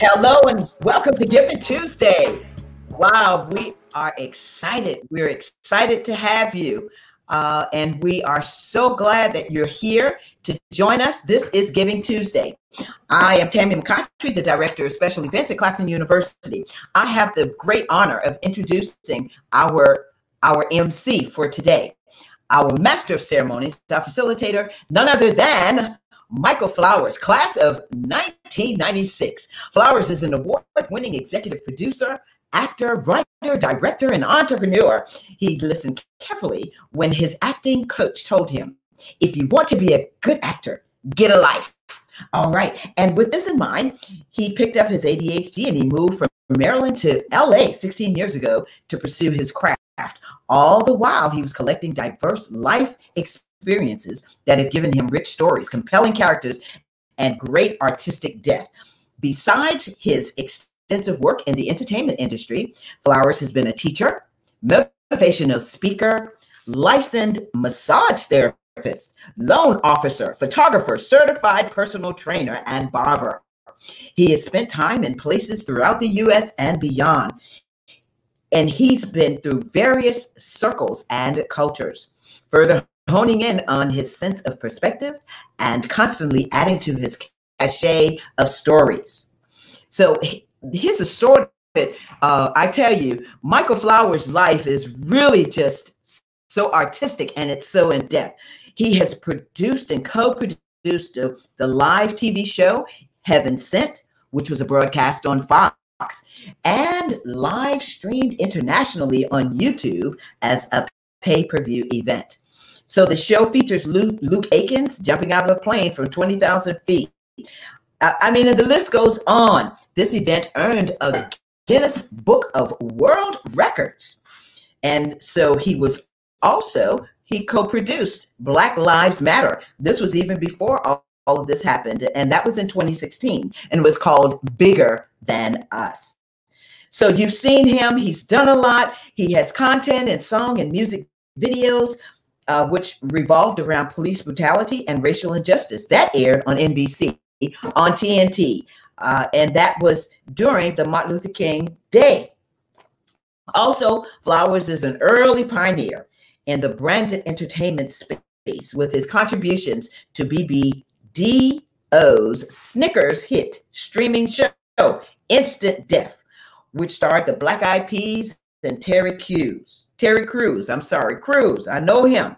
Hello and welcome to Giving Tuesday. Wow, we are excited. We're excited to have you. Uh, and we are so glad that you're here to join us. This is Giving Tuesday. I am Tammy McContry, the Director of Special Events at Claflin University. I have the great honor of introducing our, our MC for today, our Master of Ceremonies, our facilitator, none other than Michael Flowers, class of 1996. Flowers is an award winning executive producer, actor, writer, director, and entrepreneur. He listened carefully when his acting coach told him, if you want to be a good actor, get a life. All right. And with this in mind, he picked up his ADHD and he moved from Maryland to LA 16 years ago to pursue his craft. All the while, he was collecting diverse life experiences experiences that have given him rich stories, compelling characters, and great artistic depth. Besides his extensive work in the entertainment industry, Flowers has been a teacher, motivational speaker, licensed massage therapist, loan officer, photographer, certified personal trainer, and barber. He has spent time in places throughout the US and beyond. And he's been through various circles and cultures. Further honing in on his sense of perspective and constantly adding to his cachet of stories. So here's a sort of uh, I tell you, Michael Flowers' life is really just so artistic and it's so in depth. He has produced and co-produced the, the live TV show Heaven Sent, which was a broadcast on Fox, and live streamed internationally on YouTube as a pay-per-view event. So the show features Luke, Luke Aikins jumping out of a plane from 20,000 feet. I mean, the list goes on. This event earned a Guinness Book of World Records. And so he was also, he co produced Black Lives Matter. This was even before all, all of this happened. And that was in 2016 and was called Bigger Than Us. So you've seen him. He's done a lot. He has content and song and music videos uh, which revolved around police brutality and racial injustice. That aired on NBC, on TNT, uh, and that was during the Martin Luther King Day. Also, Flowers is an early pioneer in the branded entertainment space with his contributions to BBDO's Snickers hit streaming show, Instant Def, which starred the Black Eyed Peas and Terry Crews. Terry Crews, I'm sorry, Crews, I know him.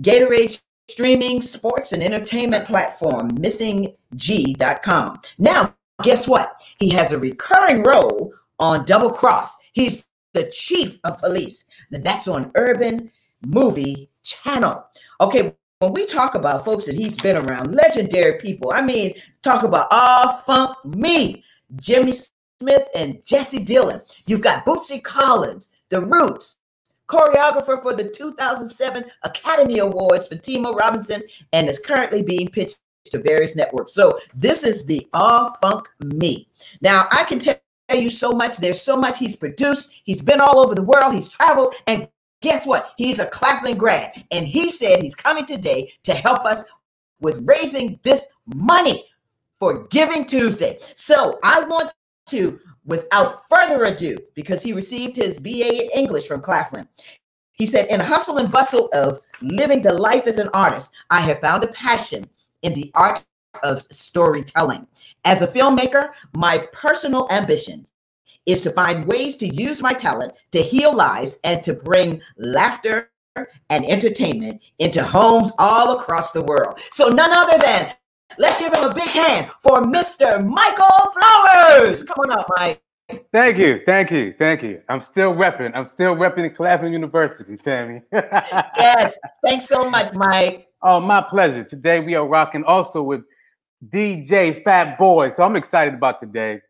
Gatorade streaming sports and entertainment platform, missingg.com. Now, guess what? He has a recurring role on Double Cross. He's the chief of police. That's on Urban Movie Channel. Okay, when we talk about folks that he's been around, legendary people, I mean, talk about all funk me, Jimmy Smith and Jesse Dillon. You've got Bootsy Collins, The Roots, choreographer for the 2007 Academy Awards for Timo Robinson, and is currently being pitched to various networks. So this is the All Funk Me. Now I can tell you so much. There's so much he's produced. He's been all over the world. He's traveled, and guess what? He's a Claflin grad, and he said he's coming today to help us with raising this money for Giving Tuesday. So I want to without further ado, because he received his BA in English from Claflin. He said, In a hustle and bustle of living the life as an artist, I have found a passion in the art of storytelling. As a filmmaker, my personal ambition is to find ways to use my talent to heal lives and to bring laughter and entertainment into homes all across the world. So, none other than Let's give him a big hand for Mr. Michael Flowers. Come on up, Mike. Thank you, thank you, thank you. I'm still repping. I'm still repping Claflin University, Tammy. yes, thanks so much, Mike. Oh, my pleasure. Today we are rocking also with DJ Phat Boi. So I'm excited about today.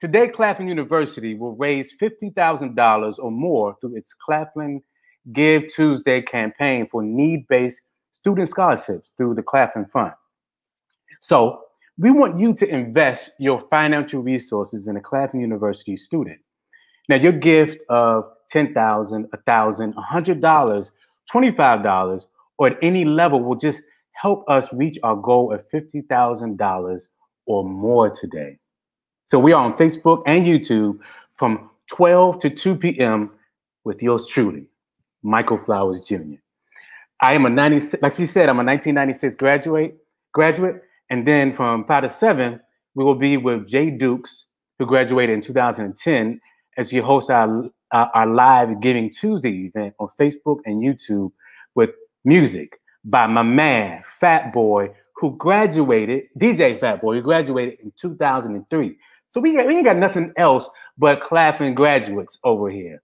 Today, Claflin University will raise $50,000 or more through its Claflin Give Tuesday campaign for need-based student scholarships through the Claflin Fund. So we want you to invest your financial resources in a Claflin University student. Now, your gift of $10,000, $1,000, $100, $25, or at any level will just help us reach our goal of $50,000 or more today. So we are on Facebook and YouTube from 12 to 2 p.m. with yours truly, Michael Flowers Jr. I am a 96, like she said, I'm a 1996 graduate, graduate, and then from five to seven, we will be with Jay Dukes, who graduated in 2010, as we host our our live Giving Tuesday event on Facebook and YouTube with music by my man Phat Boi, who graduated DJ Phat Boi, who graduated in 2003. So we, we ain't got nothing else but Claflin graduates over here.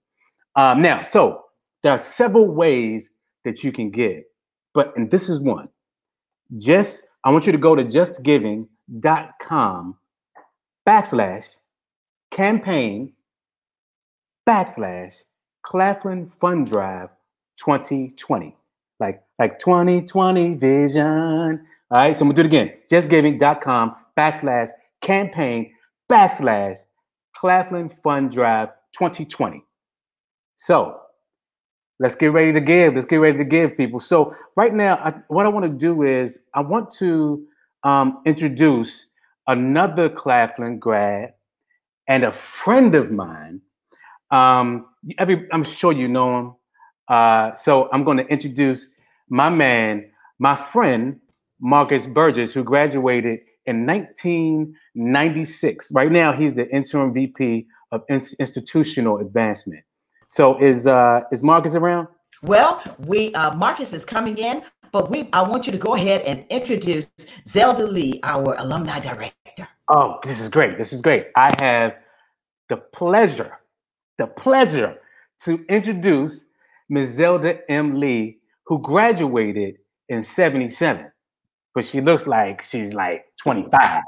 Um, now, so there are several ways that you can give, but and this is one. Just I want you to go to justgiving.com backslash campaign backslash Claflin Fund Drive 2020. Like like 2020 vision. All right, so I'm gonna do it again. Justgiving.com backslash campaign backslash Claflin Fund Drive 2020. So let's get ready to give. Let's get ready to give people. So right now, I, what I want to do is I want to um, introduce another Claflin grad and a friend of mine. Um, every, I'm sure you know him. Uh, so I'm going to introduce my man, my friend, Marcus Burgess, who graduated in 1996. Right now, he's the interim VP of institutional advancement. So is uh, is Marcus around? Well, we uh, Marcus is coming in, but we I want you to go ahead and introduce Zelda Lee, our alumni director. Oh, this is great. This is great. I have the pleasure, the pleasure to introduce Ms. Zelda M. Lee, who graduated in 77, but she looks like she's like 25.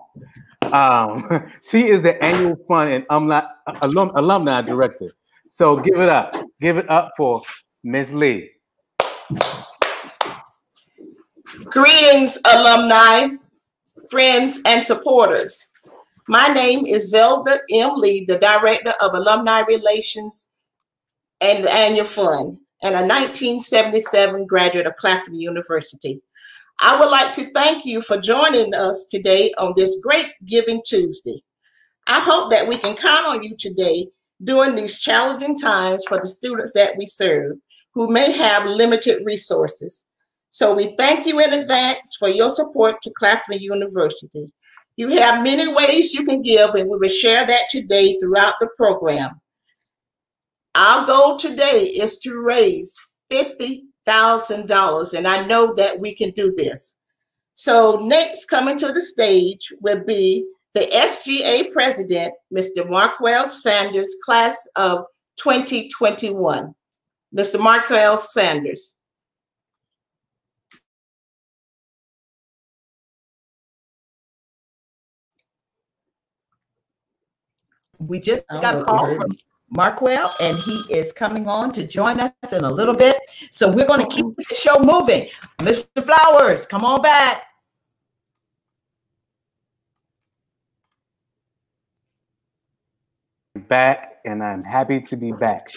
Um, she is the annual fund and alumni, alum, alumni director. So give it up. Give it up for Ms. Lee. Greetings, alumni, friends, and supporters. My name is Zelda M. Lee, the Director of Alumni Relations and the Annual Fund, and a 1977 graduate of Claflin University. I would like to thank you for joining us today on this great Giving Tuesday. I hope that we can count on you today during these challenging times for the students that we serve who may have limited resources. So we thank you in advance for your support to Claflin University. You have many ways you can give, and we will share that today throughout the program. Our goal today is to raise $50,000, and I know that we can do this. So next coming to the stage will be the SGA president, Mr. Markwell Sanders, class of 2021. Mr. Markwell Sanders. We just got a call from Markwell, and he is coming on to join us in a little bit. So we're going to keep oh. the show moving. Mr. Flowers, come on back. Back, and I'm happy to be back.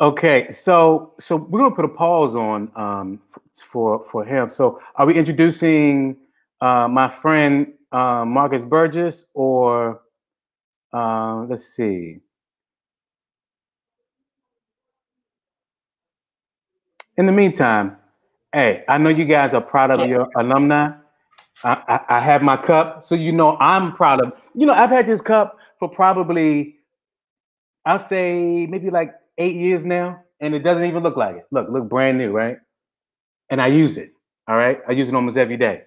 Okay, so so we're gonna put a pause on um, for for him. So are we introducing uh, my friend uh, Marcus Burgess, or uh, let's see. In the meantime, hey, I know you guys are proud of your alumni. I, I, have my cup, so you know I'm proud of. You know, I've had this cup for probably, I'll say maybe like eight years now, and it doesn't even look like it. Look, look brand new, right? And I use it. All right, I use it almost every day.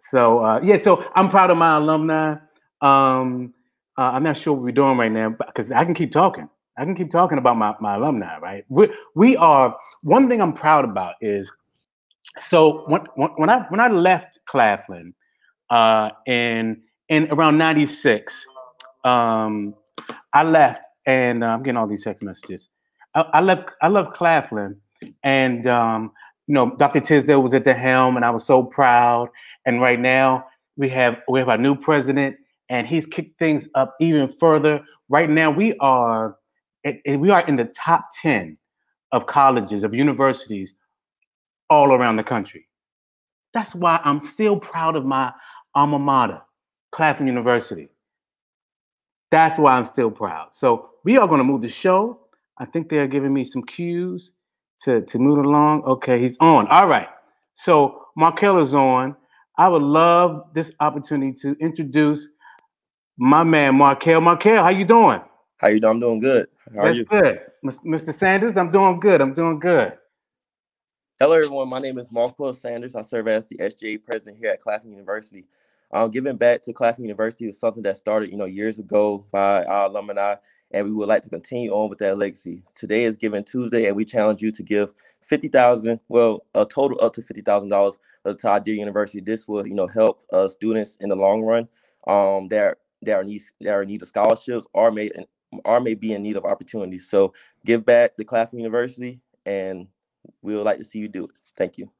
So uh, yeah, so I'm proud of my alumni. Um, uh, I'm not sure what we're doing right now, because I can keep talking. I can keep talking about my, my alumni, right? We, we are one thing I'm proud about is so when, when I when I left Claflin uh, in in around '96, um, I left, and uh, I'm getting all these text messages. I, I left I left Claflin, and um, you know Dr. Tisdale was at the helm, and I was so proud. And right now we have we have our new president, and he's kicked things up even further. Right now we are we are in the top ten of colleges of universities all around the country. That's why I'm still proud of my alma mater. Claflin University. That's why I'm still proud. So we are going to move the show. I think they're giving me some cues to, to move along. Okay, he's on. All right. So Markel is on. I would love this opportunity to introduce my man Markel. Markel, how you doing? How you doing? I'm doing good. How That's are you? good. Mr. Sanders, I'm doing good. I'm doing good. Hello, everyone. My name is Marquel Sanders. I serve as the SGA president here at Claflin University. Um, giving back to Claflin University was something that started, you know, years ago by our alumni, and we would like to continue on with that legacy. Today is Giving Tuesday, and we challenge you to give fifty thousand, well, a total up to fifty thousand dollars to our dear university. This will, you know, help uh, students in the long run. Um, that that are need that are in need of scholarships or may or may be in need of opportunities. So give back to Claflin University, and we would like to see you do it. Thank you.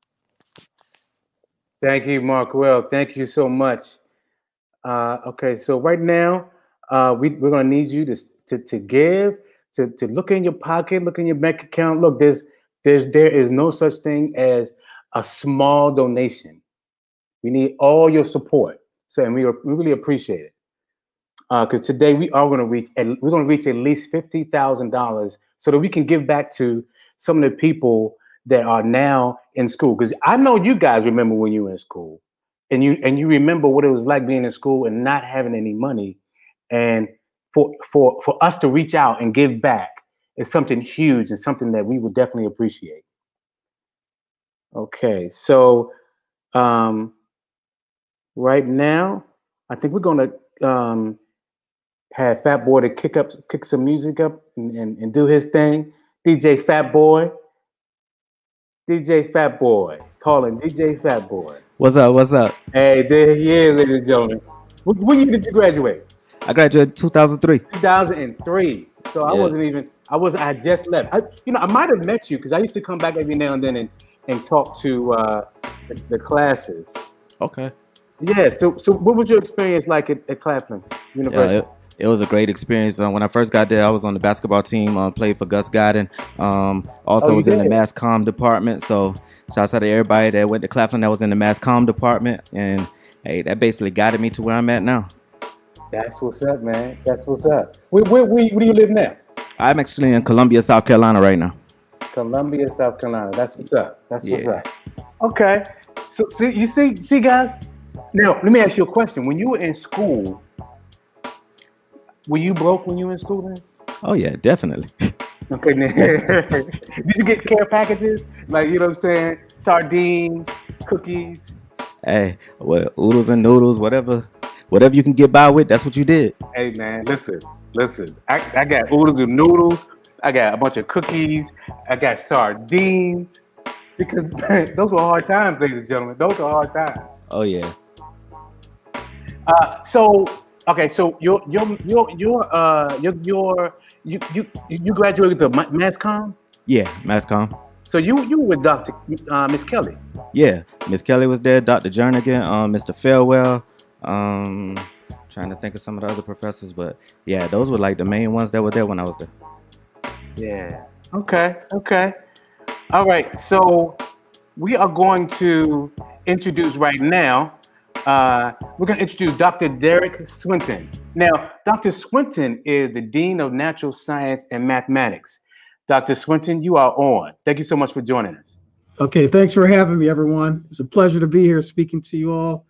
Thank you, Mark. Well, Thank you so much. Uh, okay, so right now, uh, we, we're gonna need you to, to, to give, to, to look in your pocket, look in your bank account. Look, there's there's there is no such thing as a small donation. We need all your support. So and we, are, we really appreciate it. Because uh, today we are going to reach we're going to reach at least fifty thousand dollars so that we can give back to some of the people that are now in school because i know you guys remember when you were in school and you and you remember what it was like being in school and not having any money and for for for us to reach out and give back is something huge and something that we would definitely appreciate. Okay so um right now i think we're to um have Phat Boi to kick up kick some music up and, and, and do his thing. Dj Phat Boi DJ Phat Boi. Calling DJ Phat Boi. What's up? What's up? Hey, there he is, ladies and gentlemen. When, when year did you graduate? I graduated 2003. 2003. So I wasn't even. I was. I had just left. I, you know, I might have met you because I used to come back every now and then and, and talk to uh, the, the classes. Okay. Yeah. So, so what was your experience like at, at Claflin University? Yeah, it, it was a great experience. Uh, when I first got there, I was on the basketball team, uh, played for Gus Godden. Um, also Oh, was in the did? mass comm department. So shouts out to everybody that went to Claflin that was in the mass comm department. And hey, that basically guided me to where I'm at now. That's what's up, man. That's what's up. Where, where, where, where do you live now? I'm actually in Columbia, South Carolina right now. Columbia, South Carolina. That's what's up. That's what's Yeah. up. Okay. So see, you see, see, guys. Now let me ask you a question. When you were in school, were you broke when you were in school? Then? Oh yeah, definitely. Okay. then. Did you get care packages? Like you know what I'm saying? Sardines, cookies. hey, well, oodles and noodles, whatever, whatever you can get by with, that's what you did. Hey man, listen, listen. I, I got oodles and noodles. I got a bunch of cookies. I got sardines. Because those were hard times, ladies and gentlemen. Those are hard times. Oh yeah. Uh, so okay, so your your your your uh your your you you you graduated with the ma- mass comm. Yeah, mass comm. So you you were with Dr. Uh, Miss Kelly. Yeah, Miss Kelly was there, Dr. Jernigan, um, Mr. Farewell. Um, trying to think of some of the other professors, but yeah, those were like the main ones that were there when I was there. Yeah. Okay. Okay. All right. So we are going to introduce right now. Uh, we're going to introduce Dr. Derek Swinton. Now, Dr. Swinton is the Dean of Natural Science and Mathematics. Dr. Swinton, you are on. Thank you so much for joining us. Okay, thanks for having me, everyone. It's a pleasure to be here speaking to you all.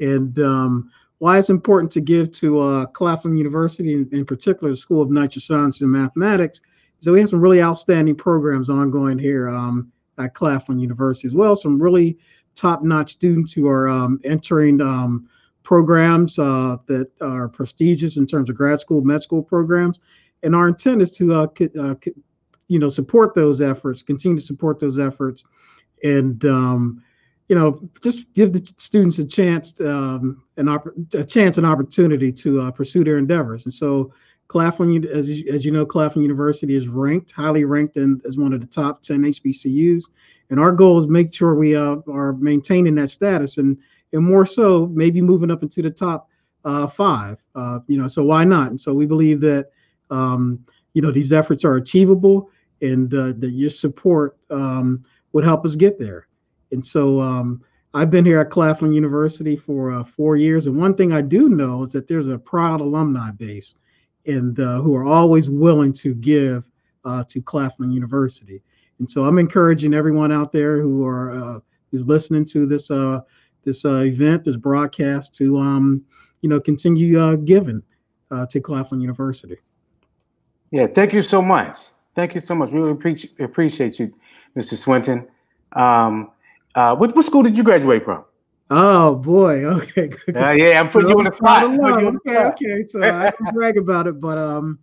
And um, why it's important to give to uh, Claflin University, in, in particular, the School of Natural Science and Mathematics, is that we have some really outstanding programs ongoing here um, at Claflin University as well. Some really top-notch students who are um, entering um, programs uh, that are prestigious in terms of grad school, med school programs. And our intent is to uh, co- uh, co- you know support those efforts continue to support those efforts and um, you know just give the students a chance um, an a chance and opportunity to uh, pursue their endeavors and so Claflin, as you, as you know, Claflin University is ranked, highly ranked, in, as one of the top 10 HBCUs. And our goal is make sure we uh, are maintaining that status, and and more so, maybe moving up into the top uh, five. Uh, you know, so why not? And so we believe that um, you know these efforts are achievable, and uh, that your support um, would help us get there. And so um, I've been here at Claflin University for uh, four years, and one thing I do know is that there's a proud alumni base, and uh, who are always willing to give uh, to Claflin University. And so I'm encouraging everyone out there who are who's listening to this this uh, event, this broadcast, to um, you know continue giving to Claflin University. Yeah, thank you so much. Thank you so much. Really appreciate appreciate you, Mr. Swinton. Um, uh, what, what school did you graduate from? Oh boy, okay. Uh, yeah, I'm putting you on the spot. Okay, okay. So I don't brag about it, but um,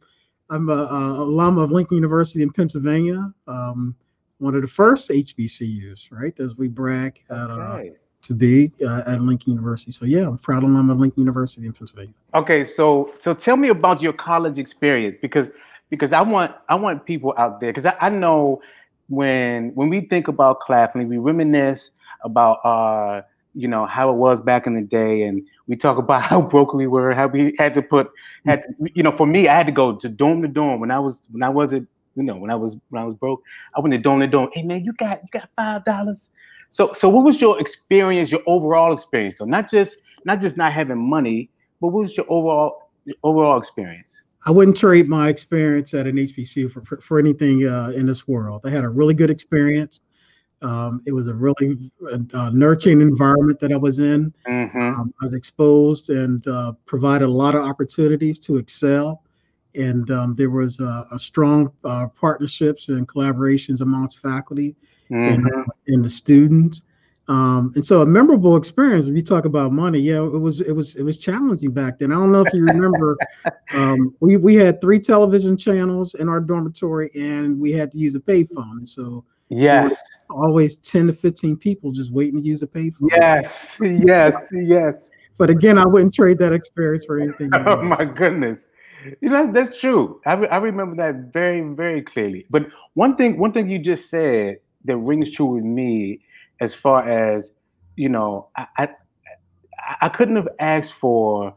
I'm a, a, alum of Lincoln University in Pennsylvania. Um, one of the first HBCUs, right? As we brag at, okay. To be uh, at Lincoln University. So yeah, I'm proud alum of Lincoln University in Pennsylvania. Okay, so so tell me about your college experience because because I want I want people out there because I, I know when when we think about Claflin, we reminisce about uh you know how it was back in the day, and we talk about how broke we were, how we had to put had to, you know for me I had to go to dorm to dorm when I was when I wasn't you know when I was when I was broke I went to dorm to dorm. Hey man, you got you got five dollars. So so what was your experience, your overall experience? So not just not just not having money, but what was your overall overall experience? I wouldn't trade my experience at an HBCU for, for, for anything uh, in this world. I had a really good experience. Um, it was a really uh, nurturing environment that I was in. Mm-hmm. Um, I was exposed and uh, provided a lot of opportunities to excel. And um, there was a, a strong uh, partnerships and collaborations amongst faculty mm-hmm. and, and the students. Um, and so a memorable experience. If you talk about money, yeah, it was it was it was challenging back then. I don't know if you remember, um, we we had three television channels in our dormitory, and we had to use a payphone. So yes, always ten to fifteen people just waiting to use a payphone. Yes, yes, yes. But again, I wouldn't trade that experience for anything. oh my goodness. You know that's true. I, re- I remember that very very clearly. But one thing one thing you just said that rings true with me as far as you know, I, I, I couldn't have asked for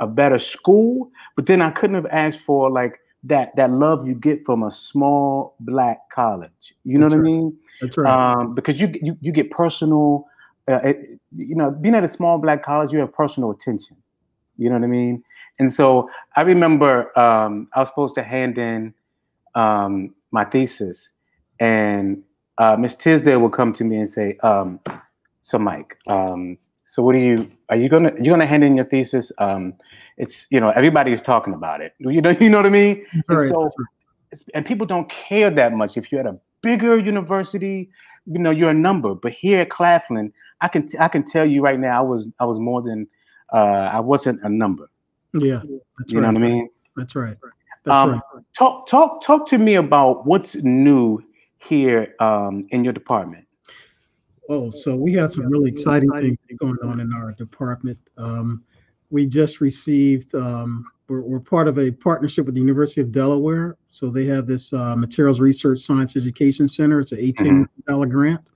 a better school, but then I couldn't have asked for like that that love you get from a small black college. You know That's what right. I mean? That's right. Um, because you, you you get personal. Uh, it, you know, being at a small black college, you have personal attention. You know what I mean? And so I remember um, I was supposed to hand in um, my thesis, and uh, Miss Tisdale will come to me and say, um, "So, Mike, um, so what are you? Are you gonna you gonna hand in your thesis? Um, it's you know everybody's talking about it. You know you know what I mean? And so, and people don't care that much. If you're at a bigger university, you know you're a number. But here at Claflin, I can t- I can tell you right now, I was I was more than uh, I wasn't a number. Yeah, you right. know what I mean. That's right. That's um, right. Talk talk talk to me about what's new here um, in your department? Oh, so we have some really exciting things going on in our department. Um, we just received, um, we're, we're, part of a partnership with the University of Delaware. So they have this uh, Materials Research Science Education Center. It's an $18 mm-hmm. grant,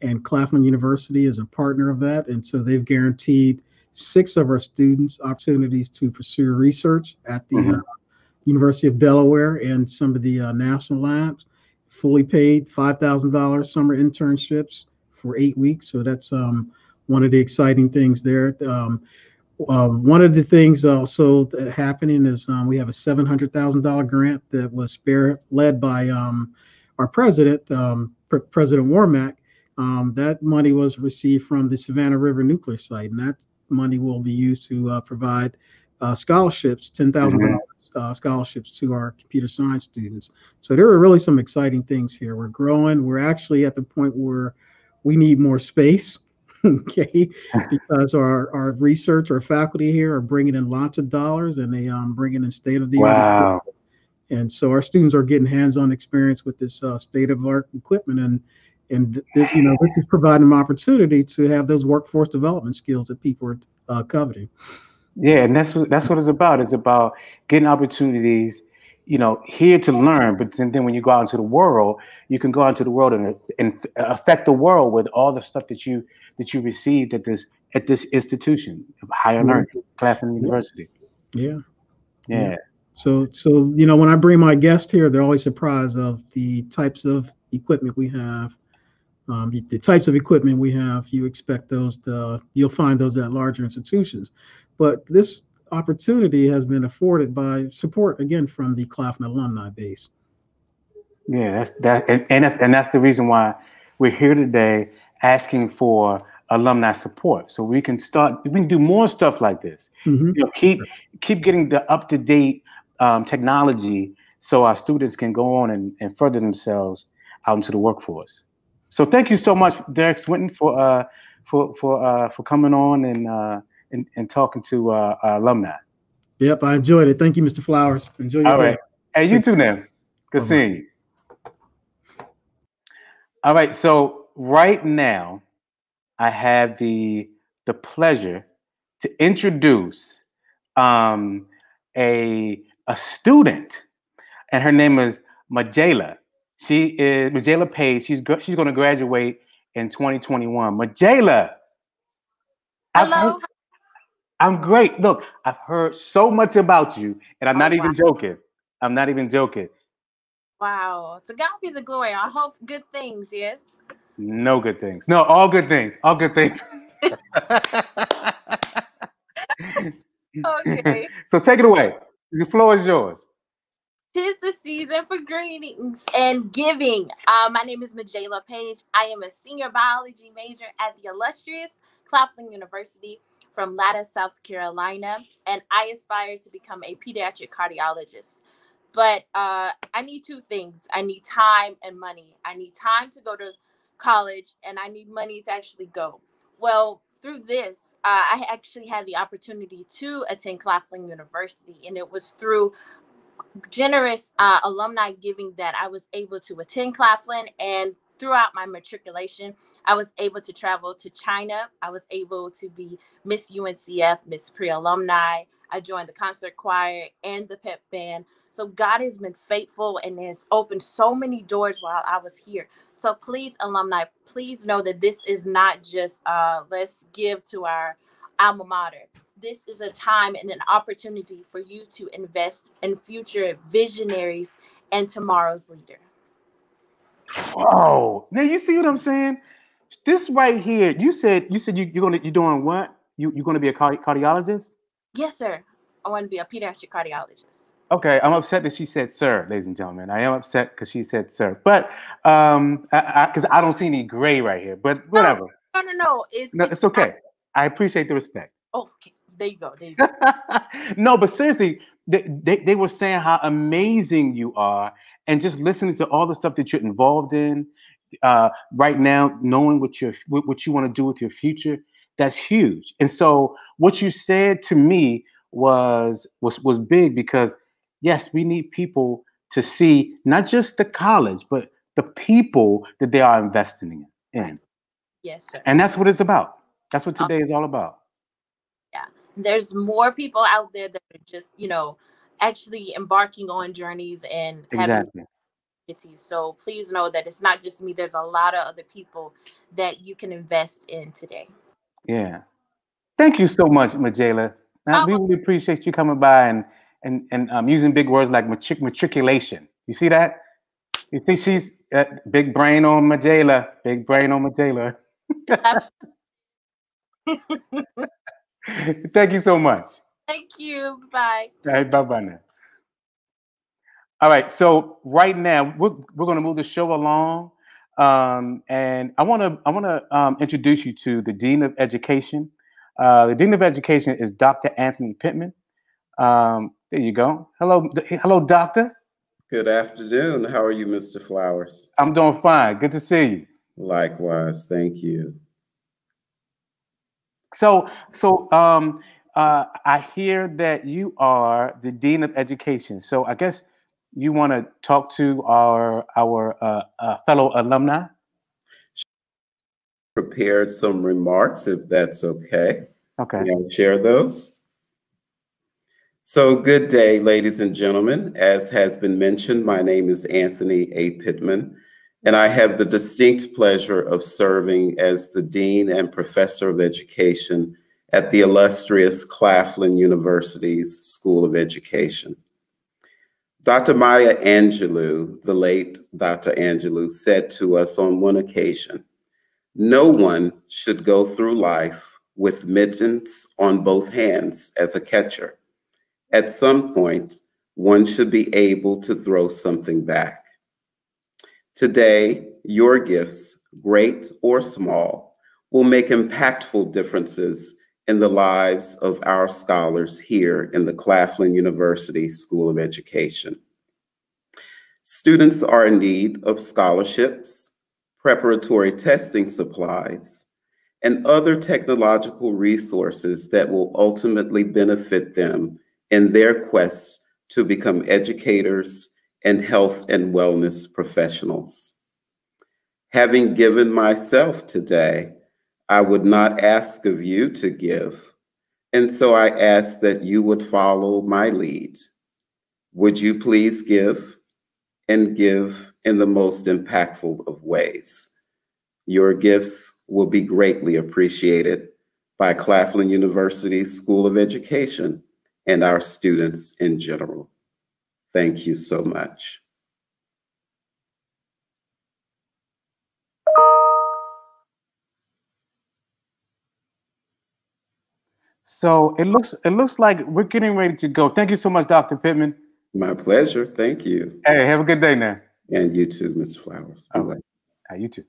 and Claflin University is a partner of that. And so they've guaranteed six of our students opportunities to pursue research at the mm-hmm. uh, University of Delaware and some of the uh, national labs fully paid $5,000 summer internships for eight weeks. So that's um, one of the exciting things there. Um, uh, one of the things also happening is um, we have a $700,000 grant that was spare, led by um, our president, um, President Warmack. Um, that money was received from the Savannah River nuclear site, and that money will be used to uh, provide uh, scholarships, $10,000 mm-hmm uh, scholarships to our computer science students. So there are really some exciting things here. We're growing. We're actually at the point where we need more space. okay, because our, our research, our faculty here are bringing in lots of dollars and they um bringing in state of the art. Wow. And so our students are getting hands-on experience with this uh, state of art equipment and and this you know this is providing them opportunity to have those workforce development skills that people are uh, coveting. Yeah, and that's what that's what it's about. It's about getting opportunities, you know, here to learn. But then, then when you go out into the world, you can go out into the world and, and affect the world with all the stuff that you that you received at this at this institution of higher mm-hmm. learning, Claflin University. Yeah. yeah. Yeah. So so you know, when I bring my guests here, they're always surprised of the types of equipment we have Um, the, the, types of equipment we have, you expect those to, you'll find those at larger institutions. But this opportunity has been afforded by support again from the Claflin alumni base. Yeah, that's that, and, and that's and that's the reason why we're here today asking for alumni support so we can start we can do more stuff like this mm-hmm. you know, keep keep getting the up-to-date um, technology so our students can go on and, and further themselves out into the workforce so thank you so much derek swinton for uh for for uh for coming on and uh and, and talking to uh alumni yep i enjoyed it thank you mr flowers enjoy your all day. right hey you too now good seeing you all right so right now I have the the pleasure to introduce um, a a student, and her name is Majayla. She is Majayla Page. She's she's going to graduate in 2021. Majayla. Hello. I'm great. Look, I've heard so much about you, and I'm oh, not wow. even joking. I'm not even joking. Wow. To God be the glory. I hope good things, yes. No good things. No, all good things. All good things. okay. so take it away. The floor is yours. Tis the season for greetings and giving. Uh, my name is Majayla Page. I am a senior biology major at the illustrious Claflin University from Latta, South Carolina, and I aspire to become a pediatric cardiologist. But uh, I need two things I need time and money. I need time to go to college and I need money to actually go. Well, through this, uh, I actually had the opportunity to attend Claflin University, and it was through generous uh, alumni giving that I was able to attend Claflin and throughout my matriculation, I was able to travel to China. I was able to be Miss UNCF, Miss Pre Alumni. I joined the concert choir and the pep band. So God has been faithful and has opened so many doors while I was here. So please, alumni, please know that this is not just uh, let's give to our alma mater. This is a time and an opportunity for you to invest in future visionaries and tomorrow's leader. Oh, now you see what I'm saying? This right here, you said you said you, you're gonna you're doing what? You you're gonna be a cardiologist? Yes, sir. I want to be a pediatric cardiologist. Okay, I'm upset that she said sir, ladies and gentlemen. I am upset because she said sir, but um, because I, I, I, don't see any gray right here. But whatever. No, no, no. It's, no, it's, it's okay. I, I appreciate the respect. Oh, okay, there you go. There you go. no, but seriously, they, they they were saying how amazing you are, and just listening to all the stuff that you're involved in uh, right now, knowing what you what you want to do with your future, that's huge. And so, what you said to me was was was big because yes, we need people to see not just the college, but the people that they are investing in. Yes, sir. And that's what it's about. That's what today is all about. Yeah. There's more people out there that are just, you know, actually embarking on journeys and exactly. having so please know that it's not just me. There's a lot of other people that you can invest in today. Yeah. Thank you so much, Majayla. we really appreciate you coming by and and and um, using big words like matric- matriculation. You see that? You think she's uh, big brain on Majayla? Big brain on Majayla. Thank you so much. Thank you. Bye. All right, bye bye now. All right, so right now we're, we're going to move the show along, um, and I want to I want to um, introduce you to the Dean of Education. Uh, the Dean of Education is Dr. Anthony Pittman. Um, there you go. Hello, hello, doctor. Good afternoon. How are you, Mr. Flowers? I'm doing fine. Good to see you. Likewise. Thank you. So, so um, uh, I hear that you are the dean of education. So, I guess you want to talk to our our uh, uh, fellow alumni. Prepared some remarks, if that's okay. Okay. I share those? So, good day, ladies and gentlemen. As has been mentioned, my name is Anthony A. Pittman, and I have the distinct pleasure of serving as the Dean and Professor of Education at the illustrious Claflin University's School of Education. Dr. Maya Angelou, the late Dr. Angelou, said to us on one occasion, No one should go through life with mittens on both hands as a catcher. At some point, one should be able to throw something back. Today, your gifts, great or small, will make impactful differences in the lives of our scholars here in the Claflin University School of Education. Students are in need of scholarships, preparatory testing supplies, and other technological resources that will ultimately benefit them in their quest to become educators and health and wellness professionals. Having given myself today, I would not ask of you to give. And so I ask that you would follow my lead. Would you please give and give in the most impactful of ways? Your gifts will be greatly appreciated by Claflin University School of Education and our students in general. Thank you so much. So it looks it looks like we're getting ready to go. Thank you so much, Dr. Pittman. My pleasure. Thank you. Hey, have a good day now. And you too, Mr. Flowers. All right. you too.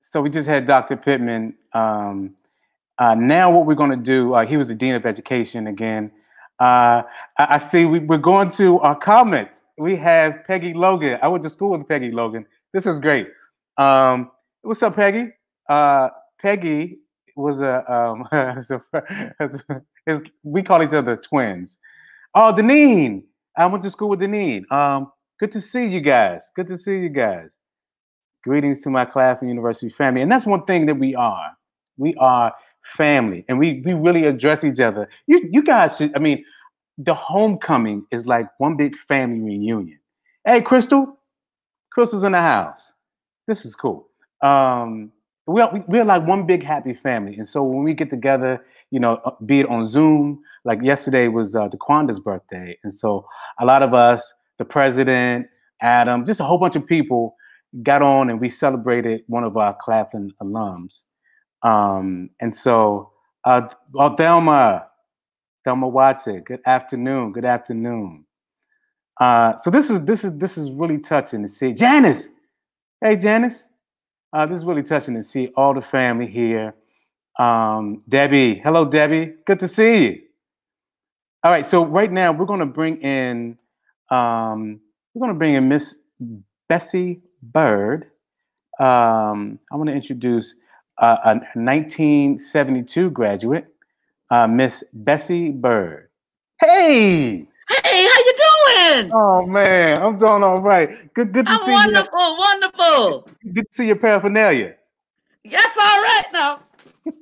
So we just had Dr. Pittman. Um, uh, now what we're going to do, uh, he was the Dean of Education again. Uh, I, I, see we, are going to our comments. We have Peggy Logan. I went to school with Peggy Logan. This is great. Um, what's up, Peggy? Uh, Peggy was a, um, we call each other twins. Oh, Deneen. I went to school with Deneen. Um, good to see you guys. Good to see you guys. Greetings to my class and University family. And that's one thing that we are. We are family and we we really address each other. You you guys should, I mean, the homecoming is like one big family reunion. Hey, Crystal. Crystal's in the house. This is cool. Um, we are, we're like one big happy family. And so when we get together, you know, uh, be it on Zoom, like yesterday was uh, DeQuanda's birthday. And so a lot of us, the president, Adam, just a whole bunch of people got on and we celebrated one of our Claflin alums. Um, and so, uh, well, Thelma, Thelma Watson, good afternoon, good afternoon. Uh, so this is this is this is really touching to see. Janice, hey Janice, uh, this is really touching to see all the family here. Um, Debbie, hello Debbie, good to see you. All right, so right now we're going to bring in um, we're going to bring in Miss Bessie Bird. Um, I want to introduce uh, a 1972 graduate, uh, Miss Bessie Bird. Hey! Hey, how you doing? Oh man, I'm doing all right. Good, good to see you. I'm see wonderful, you. Wonderful, wonderful. Good to see your paraphernalia. Yes, all right now.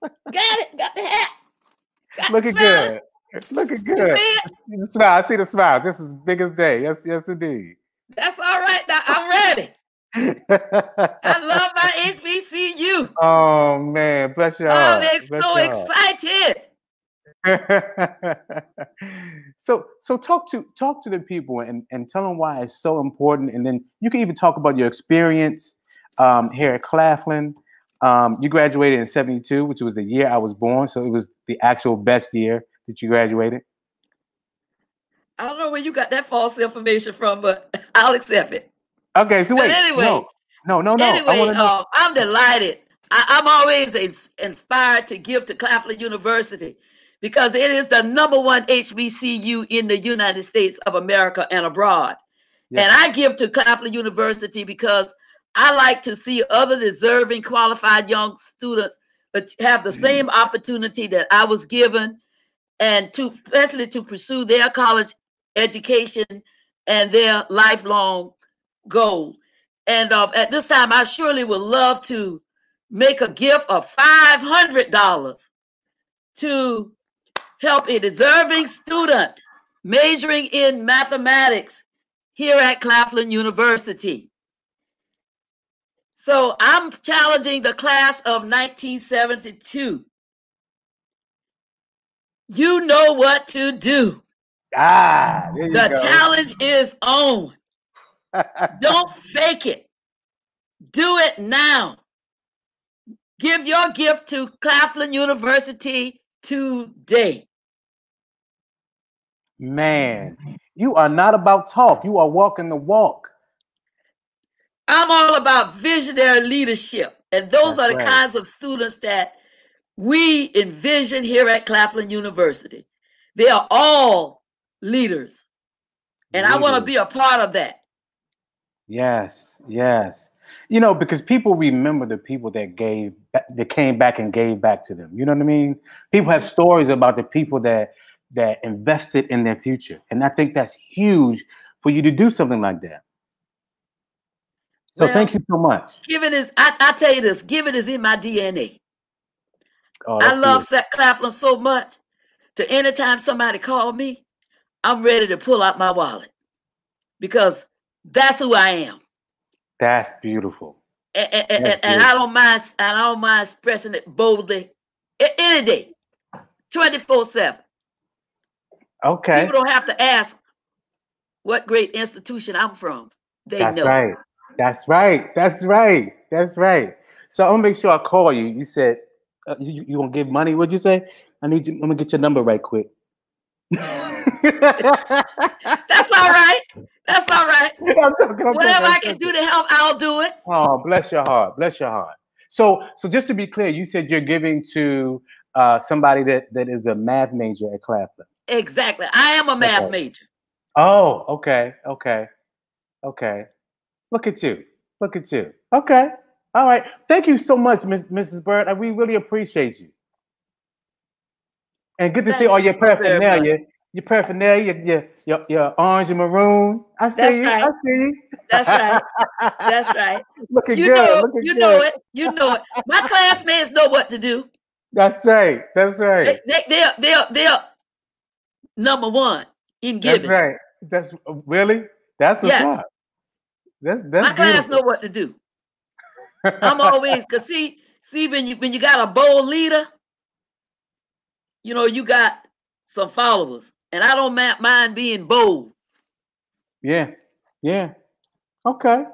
got it. Got the hat. Got Looking good. Looking good. You see it? The smile. I see the smile. This is biggest day. Yes, yes, indeed. That's all right. Now I'm ready. I love my HBCU. Oh man, bless your heart. I'm bless so excited. so so talk to talk to the people and, and tell them why it's so important and then you can even talk about your experience um, here at Claflin. Um, you graduated in 72, which was the year I was born. So it was the actual best year that you graduated. I don't know where you got that false information from, but I'll accept it. Okay, so wait. But anyway, no, no, no, no. Anyway, uh, I'm delighted. I, am always ins- inspired to give to Claflin University because it is the number one HBCU in the United States of America and abroad. Yes. And I give to Claflin University because I like to see other deserving, qualified young students have the same opportunity that I was given, and to especially to pursue their college education and their lifelong goal. And uh, at this time, I surely would love to make a gift of $500 to help a deserving student majoring in mathematics here at Claflin University. So I'm challenging the class of 1972. You know what to do. Ah, the challenge is on. Don't fake it. Do it now. Give your gift to Claflin University today. Man, mm-hmm. you are not about talk. You are walking the walk. I'm all about visionary leadership. And those That's are the right. kinds of students that we envision here at Claflin University. They are all leaders. And I want to be a part of that. Yes, yes. You know, because people remember the people that gave, that came back and gave back to them. You know what I mean? People have mm-hmm. stories about the people that that invested in their future, and I think that's huge for you to do something like that. So Well, thank you so much. Giving is, I, I tell you this, giving is in my DNA. Oh, I love beautiful. Seth Claflin so much. To anytime somebody called me, I'm ready to pull out my wallet because that's who I am. That's beautiful. And, and, and, That's and I don't mind I don't mind expressing it boldly any day, 24-7. Okay, People don't have to ask what great institution I'm from. They that's know. right. That's right. That's right. That's right. So I'm gonna make sure I call you. You said uh, you, you- gonna give money? What'd you say? I need you. I'm gonna get your number right quick. That's all right. That's all right. I'm joking, I'm Whatever I'm can do to help, I'll do it. Oh, bless your heart. Bless your heart. So, so just to be clear, you said you're giving to uh, somebody that that is a math major at Claflin. Exactly. I am a math Okay. major. Oh, okay, okay, okay. Look at you. Look at you. Okay. All right. Thank you so much, Miss, Mrs. Bird. I- We really appreciate you. And good to see all your paraphernalia. Your paraphernalia, your, your, your orange and maroon. I see That's you. I right. see you. That's right. That's right. Looking You good. know, looking you good. know it. You know it. My classmates know what to do. That's right. That's right. They, they, they're, they're, they're number one in giving. That's right. That's uh, really. That's what's Yes. up. That's that's My class beautiful. know what to do. I'm always cause see, see when you when you got a bold leader, you know, you got some followers. And I don't mind being bold. yeah, yeah. Okay.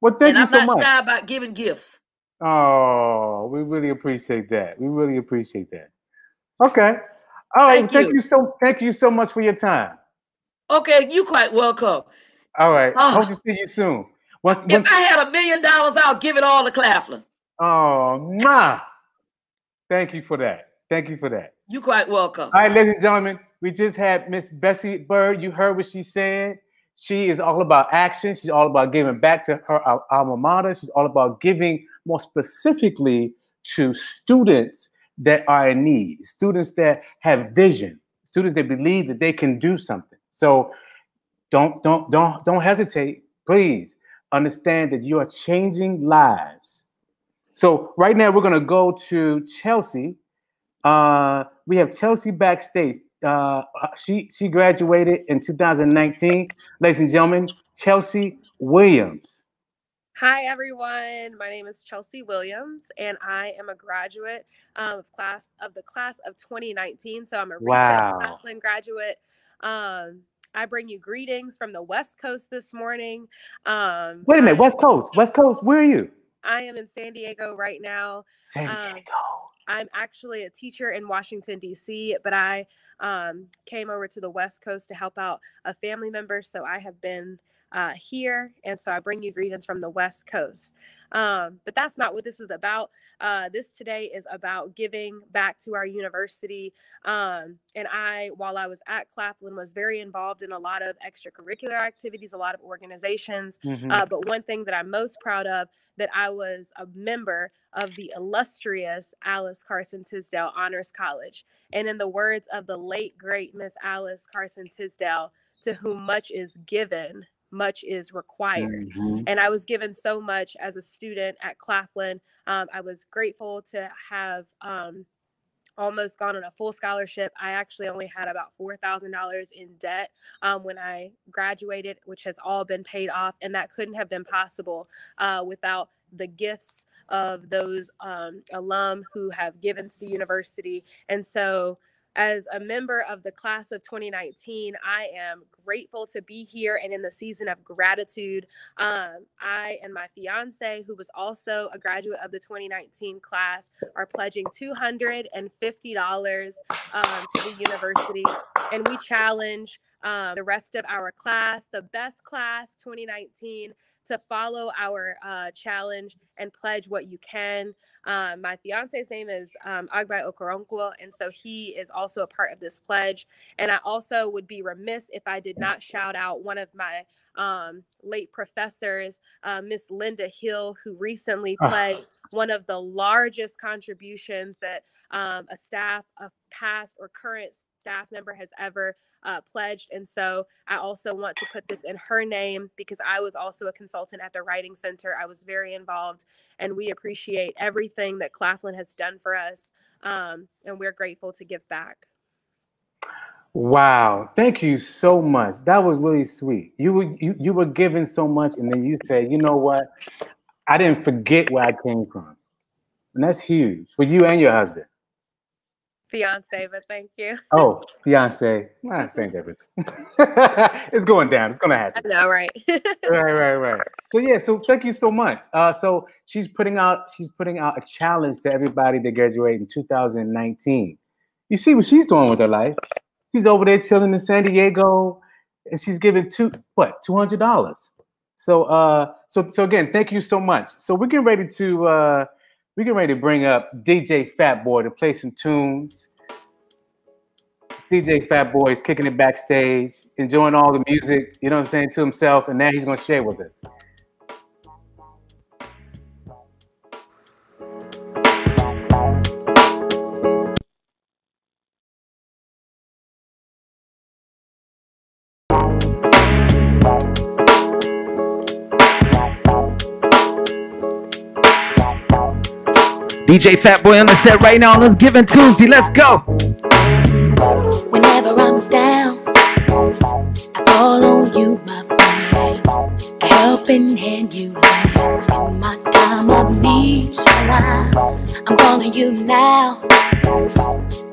Well, thank and you I'm so not much. shy about giving gifts. Oh, we really appreciate that. We really appreciate that. Okay. All right. Thank Thank you. you so thank you so much for your time. Okay, you quite welcome. All right. Ah. Hope to see you soon. Once, If once, I had a million dollars, I'll give it all to Claflin. oh, mwah. Thank you for that. Thank you for that. You quite welcome. All right, ladies and gentlemen, we just had Miss Bessie Bird. You heard what she said. She is all about action. She's all about giving back to her alma mater. She's all about giving more specifically to students that are in need, students that have vision, students that believe that they can do something. So don't don't don't don't hesitate. Please understand that you are changing lives. So right now we're gonna go to Chelsea. Uh, we have Chelsea backstage. Uh, she she graduated in 2019. Ladies and gentlemen, Chelsea Williams. Hi, everyone. My name is Chelsea Williams, and I am a graduate um, of class of the class of 2019. So I'm a Wow. recent Claflin graduate. Um, I bring you greetings from the West Coast this morning. Um, Wait a minute, I- West Coast. West Coast, where are you? I am in San Diego right now. San Um, Diego. I'm actually a teacher in Washington, D.C., but I um, came over to the West Coast to help out a family member. So I have been uh, here. And so I bring you greetings from the West Coast. Um, but that's not what this is about. Uh, this today is about giving back to our university. Um, and I, while I was at Claflin, was very involved in a lot of extracurricular activities, a lot of organizations. Mhm. Uh, but one thing that I'm most proud of that I was a member of the illustrious Alice Carson Tisdale Honors College. And in the words of the late great Miss Alice Carson Tisdale, to whom much is given, much is required. Mhm. And I was given so much as a student at Claflin. Um, I was grateful to have um, almost gone on a full scholarship. I actually only had about $4,000 in debt um, when I graduated, which has all been paid off. And that couldn't have been possible uh, without the gifts of those um, alum who have given to the university. And so as a member of the class of 2019, I am grateful to be here and in the season of gratitude. Um, I and my fiance, who was also a graduate of the 2019 class, are pledging $250 um, to the university. And we challenge um, the rest of our class, the best class 2019, to follow our uh, challenge and pledge what you can. Um, my fiance's name is um, Agbai Okoronkwo, and so he is also a part of this pledge. And I also would be remiss if I did not shout out one of my um, late professors, uh, Miss Linda Hill, who recently ah. pledged one of the largest contributions that um, a staff, a past or current staff member has ever uh, pledged. And so I also want to put this in her name because I was also a consultant at the Writing Center. I was very involved, and we appreciate everything that Claflin has done for us. Um, and we're grateful to give back. Wow, thank you so much. That was really sweet. You were you, you were given so much, and then you said, you know what? I didn't forget where I came from. And that's huge for you and your husband fiance, but thank you. Oh, fiance. Nah, same difference. it's going down. It's gonna happen. I know, right? right, right, right. So yeah, so thank you so much. Uh, so she's putting out she's putting out a challenge to everybody to graduate in 2019. You see what she's doing with her life. She's over there chilling in San Diego, and she's giving two what two hundred dollars. So uh, so so again, thank you so much. So we're getting ready to uh we get ready to bring up DJ Phat Boi to play some tunes. DJ Phat Boi is kicking it backstage, enjoying all the music, you know what I'm saying, to himself, and now he's gonna share with us. DJ Phat Boi on the set right now. Let's give it Tuesday. Let's go. Whenever I'm down, I call on you, my friend. A helping hand you lend in my time of need. So I, I'm calling you now,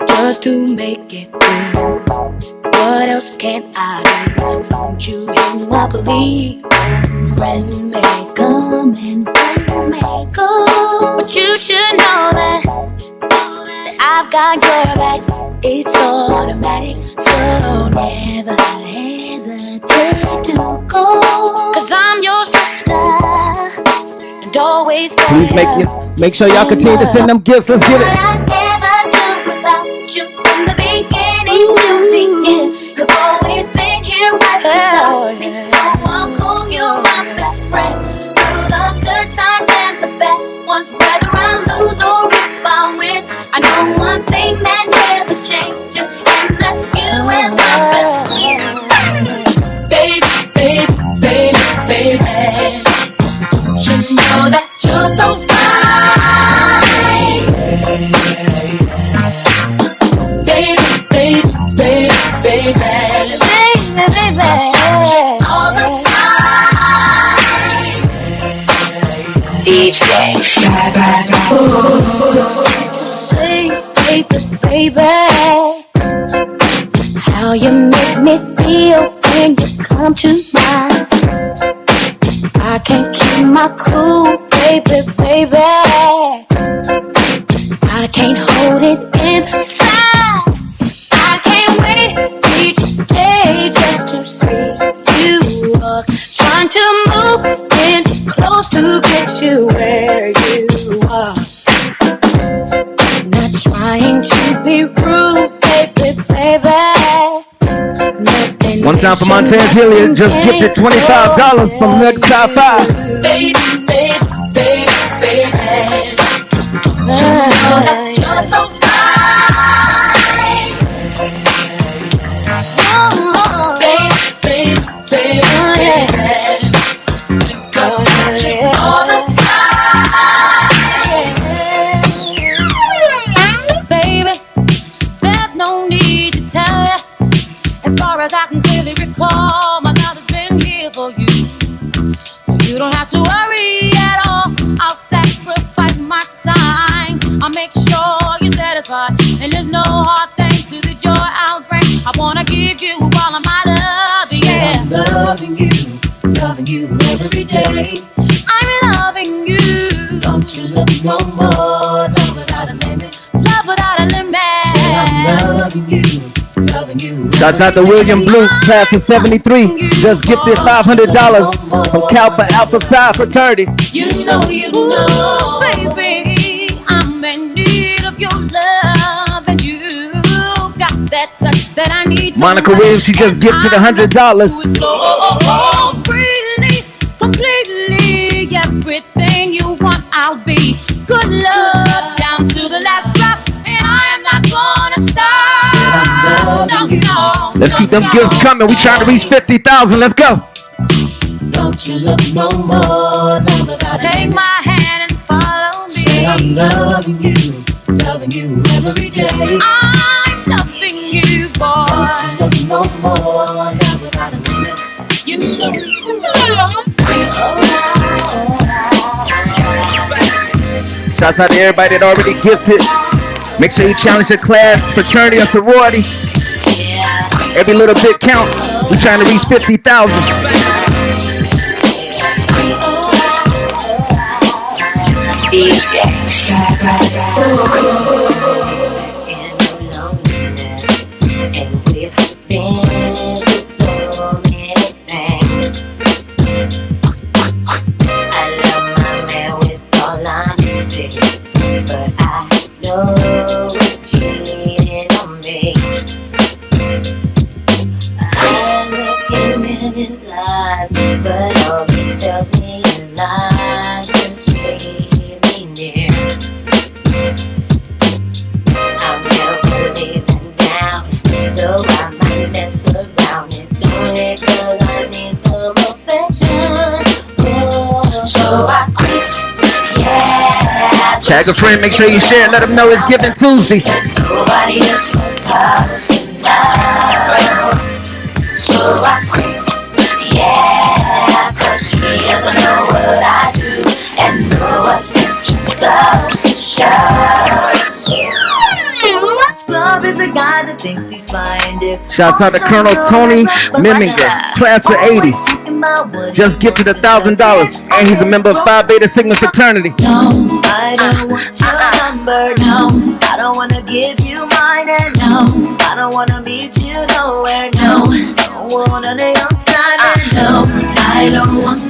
just to make it through. What else can I do? Don't you hear my plea? Friends may come and friends may go, but you should know that, that I've got your back. It's automatic, so never hesitate to call. Cause I'm your sister, and always Please make you make sure y'all continue to send them gifts. Let's get it. To say, baby, baby, how you make me feel you come to. I can't keep my cool, baby, baby. I can't hold it inside. I can't wait each day just to see you. Trying to move in close to get you One time for Montez Hilliard, just gifted $25 from Next Top 5. Baby, baby, baby, baby. You know And there's no hard thing to the joy I'll bring. I wanna give you all of my love, yeah. I'm loving you, loving you every day. I'm loving you. Don't you love no more? Love without a limit. Love without a limit. Say I'm loving you. That's not the William Blue, class of 73. Just gifted $500 from Kappa Alpha Psi fraternity. You know you know, baby. Monica Williams, she just gifted a $100. Completely, everything you want, I'll be. Good love down to the last drop, and I am not gonna stop. No, no, Let's keep them gifts coming. We trying to reach 50,000. Let's go. Don't you look no more. Take my hand and follow me. Say I'm loving you, loving you every day. I'm loving you, boy. Know Shouts out to everybody that already gifted. Make sure you challenge your class, fraternity, or sorority. Every little bit counts. We're trying to reach 50,000. But Tag a friend, make sure you share. Let them know it's Giving Tuesday. Nobody else comes tonight. So I creep, yeah. Cause she doesn't know what I do and no attention goes to show. Scrub is a guy that thinks he's fine. This Shouts out to Colonel Tony Miminger, class of 80. Just gifted a thousand dollars, and he's a member of Phi Beta Sigma fraternity. No, I don't want your uh-uh. number, no. I don't wanna give you mine, and no. I don't wanna meet you nowhere, no. Don't want none of your time, uh, and no. I don't want no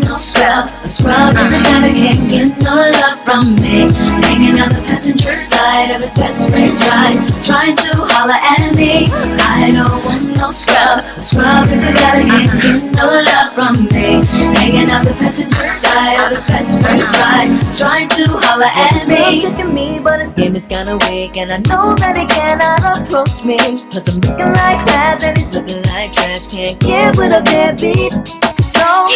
scrub. A scrub is a guy that can't get no love from me. Hanging on the passenger side of his best friend's ride, trying to holler at me. I don't want no scrub. A scrub is a guy that can't get no love from me. Hanging on the passenger side of his best friend's ride, trying to holler at me. Tricking me, but his game is kinda weak, and I know that he cannot approach me. Cause I'm looking like class and he's looking like trash. Can't get with a deadbeat. So, no,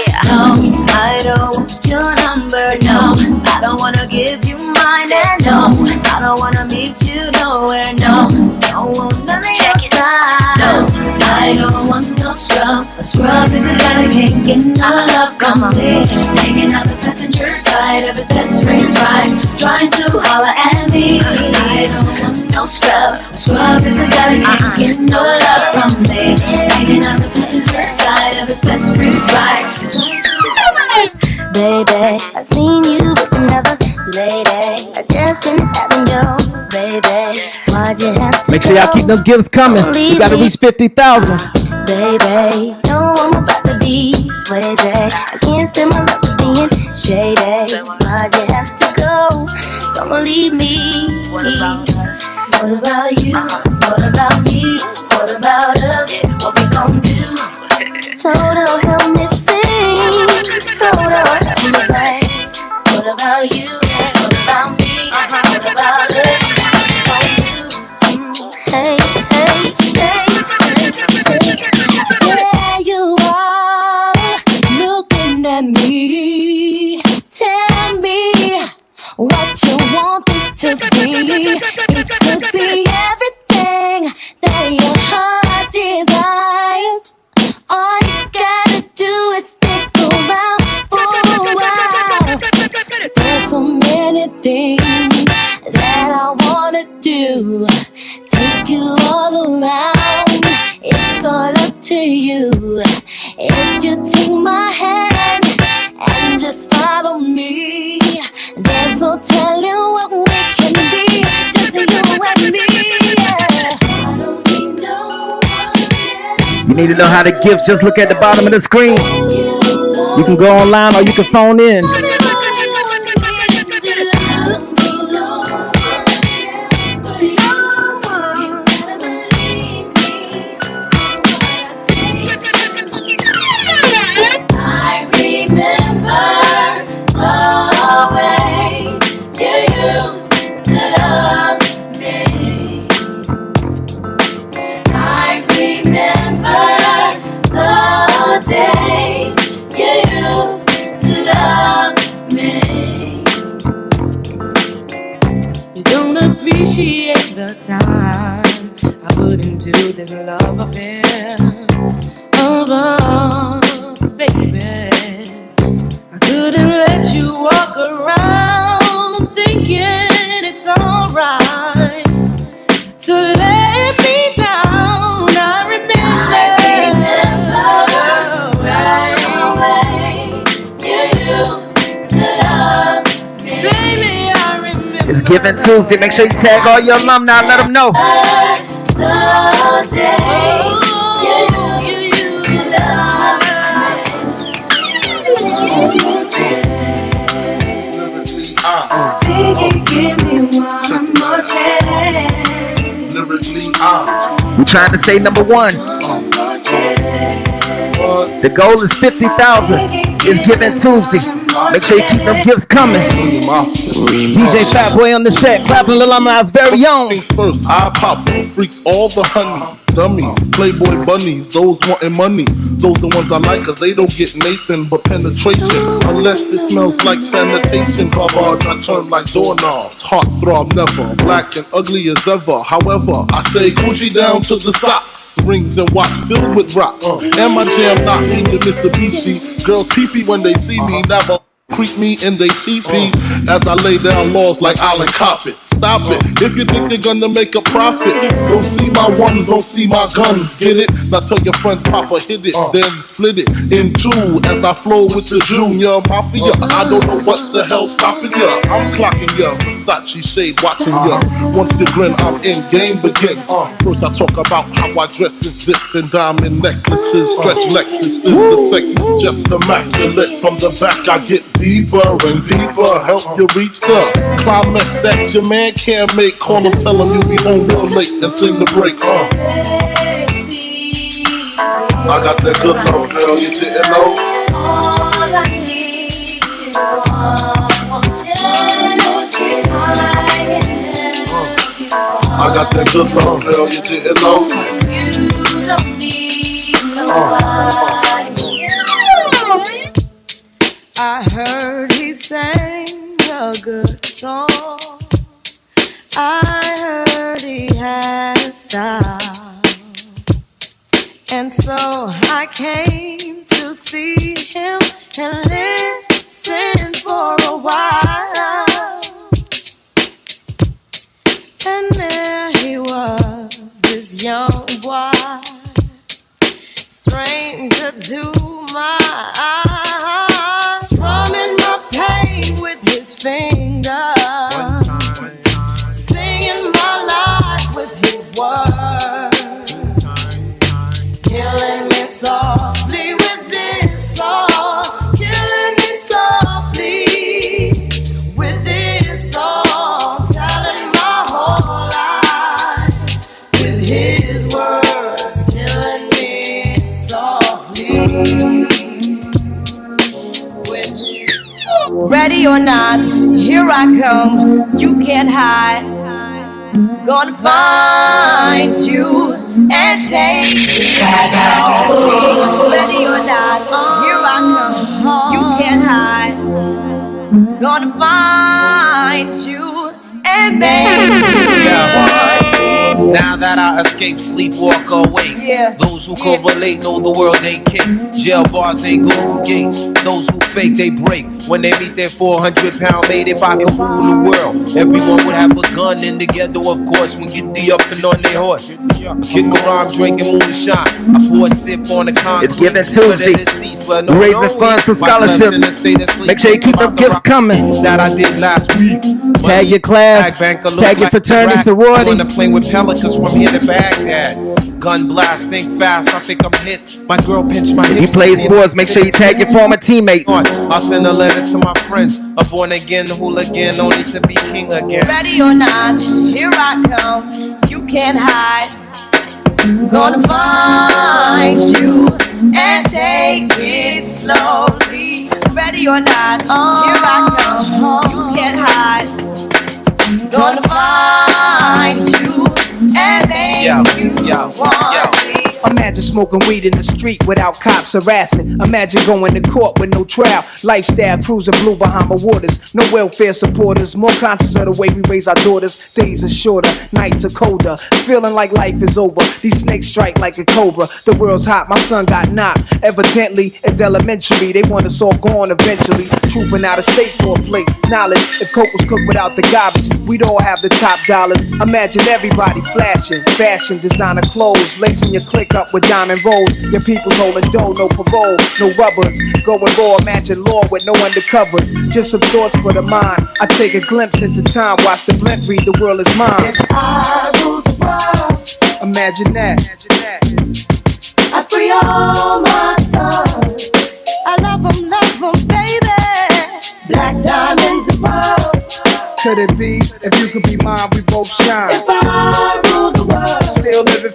I don't want your number, no. I don't wanna give you mine, and no. I don't wanna meet you nowhere, no. Don't want none of your time. No, I don't want no scrub. A scrub is a guy that can't get no love from me. Hanging out the passenger side of his best friend's ride, trying to holler at me. I don't want no scrub. A scrub uh-uh. is a guy that can't get no love from me. Hanging out the passenger side of his best friend's ride. Baby, I've seen you with another lady. I just finished having your baby. Why'd you have to Make sure y'all keep them gifts coming. We gotta reach 50,000. Baby. No, I'm about to be swayzy. I can't stand my love being shady. Why'd you have to go? Don't leave me. What about us? What about you? What about me? What about us? What we gon' do? Total help just follow me. There's no telling what we can be, just you and me. You need to know how to give, just look at the bottom of the screen. You can go online or you can phone in. The time I put into this love affair us, baby. I couldn't let you walk around thinking Giving Tuesday. Make sure you tag all your alumni. Let them know. We're trying to stay number one. The goal is 50,000. It's Giving Tuesday. Make sure you keep them gifts coming. DJ Phat Boi on the set. Claflin alumni's very own. Things first, I pop freaks, all the honeys, dummies, playboy bunnies, those wanting money. Those the ones I like, cause they don't get Nathan but penetration. Unless it smells like sanitation. Garbage, I turn like doorknobs. Heart throb never, black and ugly as ever. However, I stay Gucci down to the socks. Rings and watch filled with rocks. And my jam knocking the Mitsubishi. Girls peepee when they see me, never creep me in they TP as I lay down laws like Island Coppet. Stop it. If you think they're gonna make a profit, don't see my ones, don't see my guns. Get it? Now tell your friends, Papa hit it, uh. then split it in two as I flow with the Junior Mafia. Uh. I don't know what the hell's stopping ya. I'm clocking ya. Versace shade watching ya. Uh. Once you grin, I'm in. Game begin. First I talk about how I dress is this and diamond necklaces, stretch Lexuses. The sex is just immaculate. From the back I get deeper and deeper. Help you reach the climax that your man can't make. Call him, tell him you'll be home real late and sing the break. Uh. I got that good love, girl, you didn't know. I got that good love, girl, you didn't know. I heard he sang a good song. I heard he had a style. And so I came to see him and listen for a while. And there he was, this young boy, stranger to my eyes, fingers, singing my life with his words, killing me softly with this song, killing me softly with this song, telling my whole life with his words, killing me softly. Ready or not, here I come. You can't hide. Gonna find you and take you down. Ready or not, here I come. You can't hide. Gonna find you and make you Now that I escape, sleep, walk awake. Yeah. Those who correlate know the world ain't kick. Mm-hmm. Jail bars ain't golden gates. Those who fake, they break. When they meet their 400 pound mate, if I could rule the world, everyone would have a gun in the ghetto, of course. When get the up and on their horse. Kick around drinking moonshine. I pour a sip on the concrete. It's Giving Tuesday. We're raising funds for scholarships. Make sure you keep them gifts coming. That I did last week. Tag your class. Bank, Tag your fraternity, sorority. On the plane with Pelican. Cause from here to Baghdad. Gun blast, think fast, I think I'm hit. My girl pinched my hips. He plays sports. Make sure you tag your former teammates. I'll send a letter to my friends. A born again hooligan, only to be king again. Ready or not, here I come. You can't hide. Gonna find you and take it slowly. Ready or not, here I come. You can't hide. Gonna find you and make Yo, you yo, want. me. Imagine smoking weed in the street without cops harassing. Imagine going to court with no trial. Lifestyle cruising blue Bahama waters. No welfare supporters. More conscious of the way we raise our daughters. Days are shorter, nights are colder. Feeling like life is over. These snakes strike like a cobra. The world's hot, my son got knocked. Evidently, it's elementary. They want us all gone eventually. Trooping out of state for a plate. Knowledge, if coke was cooked without the garbage, we'd all have the top dollars. Imagine everybody flashing. Fashion, designer clothes. Lacing your click up with diamond rolls. Your people holding dough, no parole, no rubbers. Going raw, imagine law with no undercovers. Just some thoughts for the mind. I take a glimpse into time, watch the blimp read, the world is mine. Imagine that. I free all my sons. I love them, love them, baby. Black diamonds and pearls. Could it be if you could be mine, we both shine? If I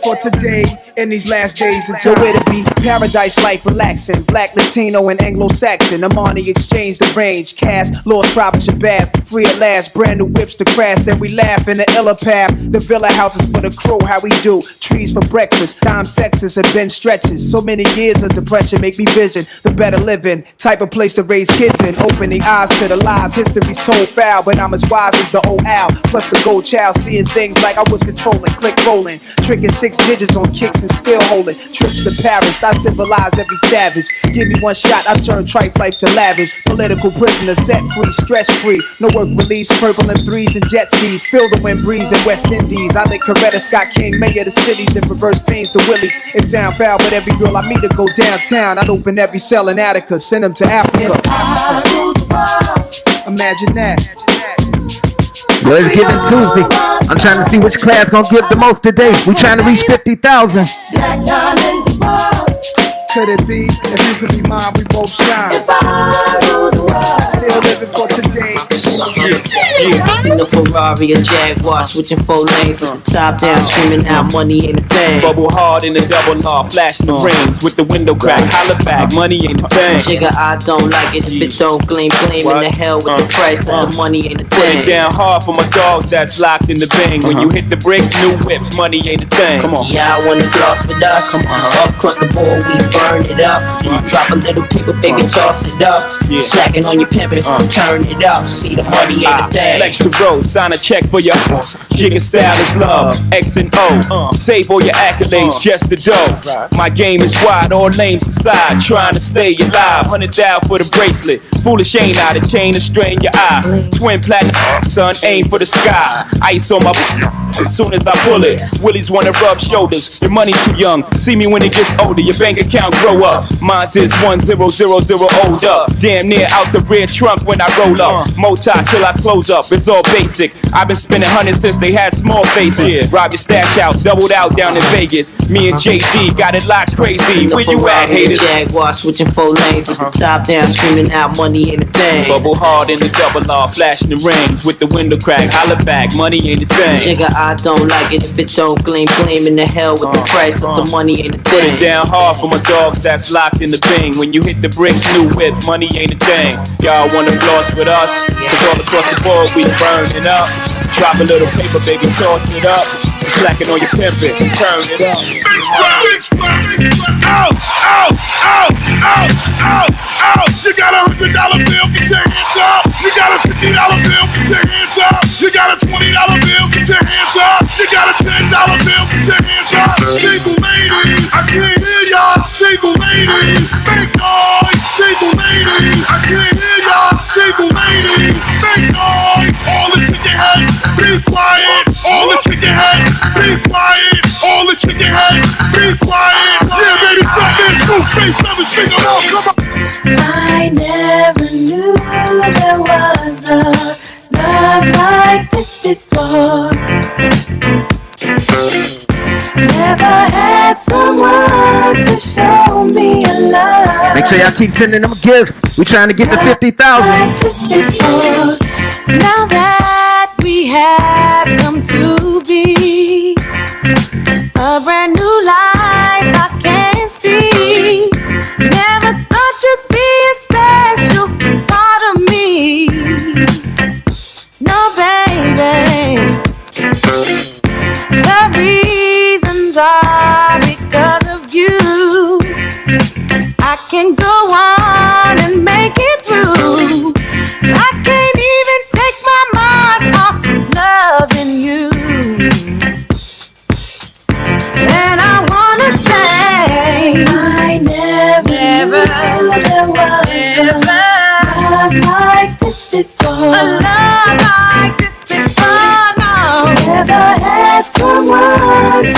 for today in these last days until it be paradise life relaxing. Black, Latino, and Anglo-Saxon. Armani Exchange the range. Cast, Lost Tribe of Shabazz. Free at last, brand new whips to crash. Then we laugh in the illa path. The villa houses for the crew, how we do. Trees for breakfast. Dime sexes and Ben stretches. So many years of depression make me vision the better living. Type of place to raise kids in. Opening eyes to the lies. History's told foul, but I'm as wise as the old owl. Plus the gold child, seeing things like I was controlling. Click rolling. Tricking six digits on kicks and still holding. Trips to Paris, I civilize every savage. Give me one shot, I turn tripe life to lavish. Political prisoner, set free, stress free. No work release, purple and threes and jet skis. Feel the wind breeze in West Indies. I think Coretta Scott King, mayor of the cities, and reverse things to Willies. It sound foul, but every girl I meet to go downtown. I'd open every cell in Attica, send them to Africa. Imagine that. Well, it's Giving Tuesday. I'm trying to see which class gonna give the most today. We trying to reach 50,000. Could it be if you could be mine, we both shine? Still living for today. In the Ferrari or Jaguar, switching four lanes from top down, screaming out money ain't a thing. Bubble hard in the double law, flashing the uh. rings with the window crack. Holla back, money ain't a thing. Jigga, I don't like it if it don't gleam, gleam in the hell with the uh. price, but the money ain't a Put thing. it down hard for my dogs that's locked in the bang. When you uh-huh. hit the bricks, new whips, money ain't a thing. Come on. Yeah, I wanna floss with us. Come on. Up across the board, we burn it up. You drop a little paper, baby, toss it up. Slacking on your pimpin', uh. turn it up. See the money ain't a thing. Ah, flex the road, sign a check for your Jigga style is love, X and O. Uh. Save all your accolades, uh. just the dough. My game is wide, all names aside. Trying to stay alive, hundred thou for the bracelet. Foolish ain't I, the chain to strain your eye. Twin platinum, son, aim for the sky. Ice on my as soon as I pull it. Willies wanna rub shoulders. Your money too young. See me when it gets older. Your bank account grow up. Mine's is one zero zero zero old up. Damn near out the rear trunk when I roll up. Uh. Mota till I close up. It's all basic. I've been spending hundreds since they had small faces. Rob your stash out, doubled out down in Vegas. Me and uh-huh. JD got it locked crazy. Where you at, haters? Jaguar switching four lanes with the uh-huh. top down, screaming out money ain't a thing. Bubble hard in the double law, flashing the rings with the window crack. Holla back, money ain't a thing. Nigga, I don't like it if it don't gleam, gleam in the hell with the uh-huh. price, but the money ain't a Put thing. it down hard for my that's locked in the bing. When you hit the bricks, new whip, money ain't a thing. Y'all wanna floss with us? Cause all across the board we burn it up. Drop a little paper, baby, toss it up. Slacking on your pimpin', turn it up. Out, out, out, out, out, out. You got a hundred dollar bill, get your hands up. You got a fifty dollar bill, get your hands up. You got a twenty dollar bill, get your hands up. You got a ten dollar bill, get your hands up. Single ladies, I can't hear y'all. Single ladies, make noise. Single ladies, I can't hear y'all. Single ladies, make noise. All the chicken heads, be quiet. All the chicken heads, be quiet. All the chicken heads, be quiet. Yeah, baby, stop in two, three, seven, sing along, come on. I never knew there was a love like this before. Never had someone to show me a love. Make sure y'all keep sending them gifts. We're trying to get to 50,000. like this before. Now that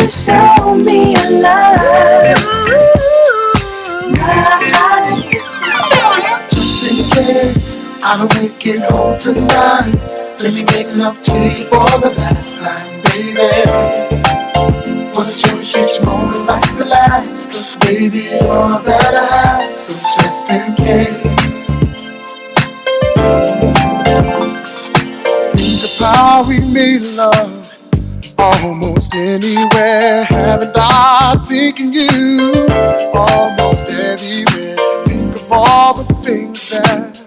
show me a love. Just in case I don't make it home tonight. Let me make love to you for the last time, baby. Wanna cherish each moment like the last, cause baby, you're that I have. So just in case. Think how we made love almost anywhere. Haven't I taken you almost everywhere? Think of all the things that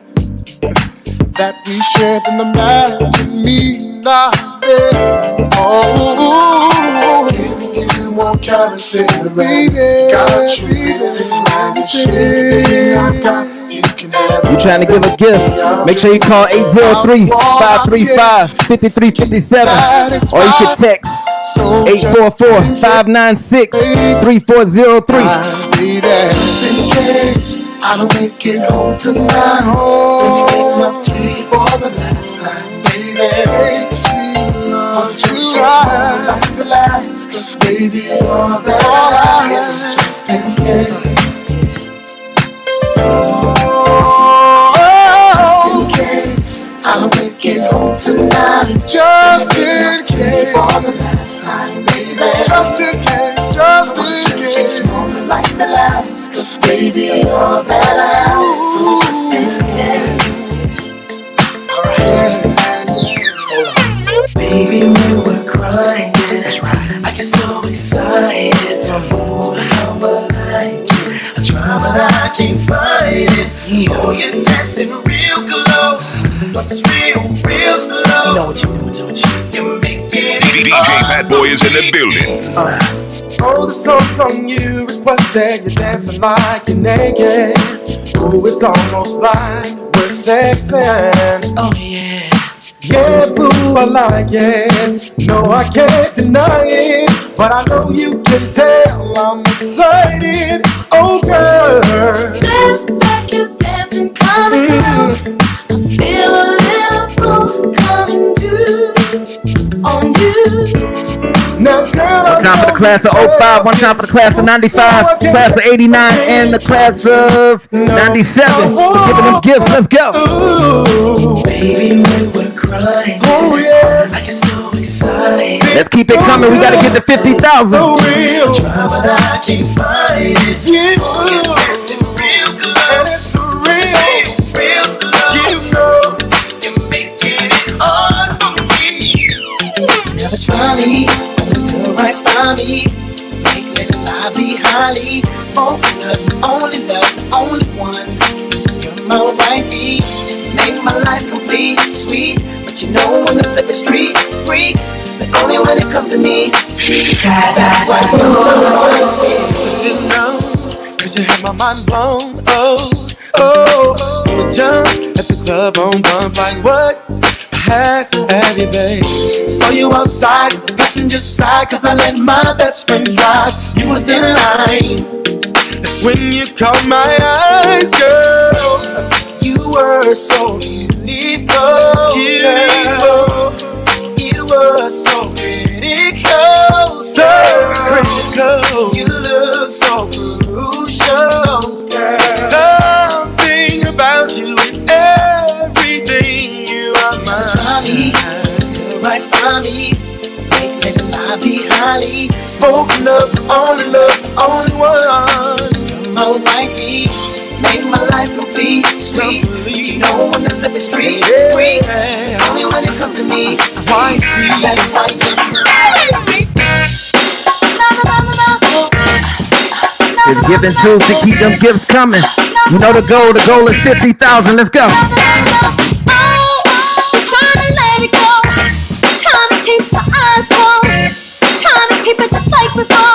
that we shared and imagine me not there. Oh, giving you more carrots than the baby. Got you everything I got. You You trying to give a gift? Make sure you call 803-535-5357 or you can text 844-596-3403. baby. Just in case I don't make it home tonight. Me make to you for the last time, baby. Sweet love, you right. Like the last, cause baby, you're that I. So just in case. So, just in case I don't make it home tonight. Just in case. For the last time, baby. Just in case, just in case. moment like the last, cause baby, you're all that I. So just in case. Baby, we're crying, that's right. I get so excited. Oh, how I like you. I try, but I can't find it. Oh, you're dancing real close, but it's real, real slow. You know what you're doing, don't you? You're making it DJ Phat Boi is in the building. Oh, the song's on you. Requested you're dancing like you're naked. Oh, it's almost like we're sexing. Oh yeah. Yeah, boo, I like it. No, I can't deny it. But I know you can tell I'm excited. Oh, girl. Step back, you're dancing, coming close. I feel a little pull coming through on you. Now, girl, One time for the class of 05, one time for the class of 95, class of 89, and the class of 97. For giving them gifts. Let's go. Baby, when oh yeah, I get so excited. Let's keep it coming. We got to get to 50,000. Try, but I can't find it. Yeah, dancing real close. Real, real slow. You know, making it hard for me. Never try me, but it's still right by me. Make it alive, be highly spoken of. Only love, only one. You're my wifey. Make my life complete, sweet. You know when the flip is street freak. But only when it comes to me. See, that's why Did you know? Cause you had my mind blown. Oh, oh, would jump at the club on bump like what? I had to have you, babe. Saw you outside, passenger side, cause I let my best friend drive. You was in line. That's when you caught my eyes, girl. You were so beautiful. Beautiful. It was so critical. So critical. You look so crucial, girl. Something about you is everything. You are mine. Johnny, still right by me. Make alive, be highly spoken spoken of, only love, only one. You're my wifey, make my life complete, sweet. But You know when the flip is street, free. Only when it comes to me, see, that's why It's giving tools to keep them gifts coming. You know the goal, the goal is 50,000. Let's go. Trying to let it go. Trying to keep my eyes closed. Trying to keep it just like before.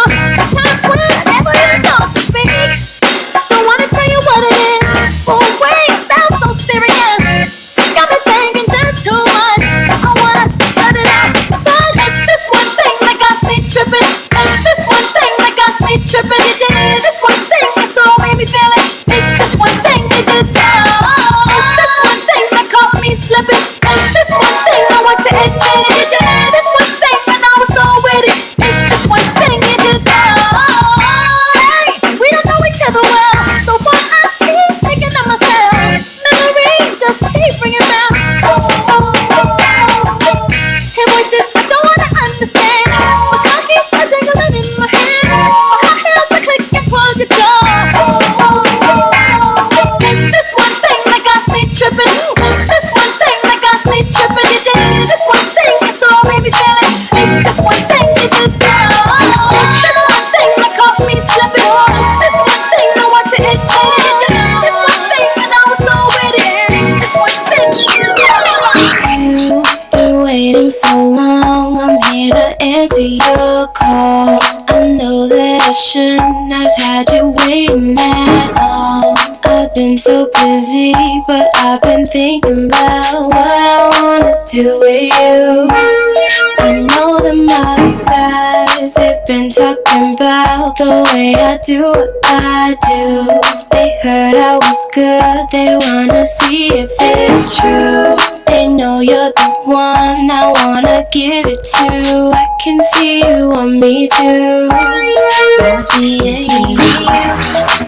The do what I do. They heard I was good, they wanna see if it's true. They know you're the one I wanna give it to. I can see you want me too. Now it's me and you.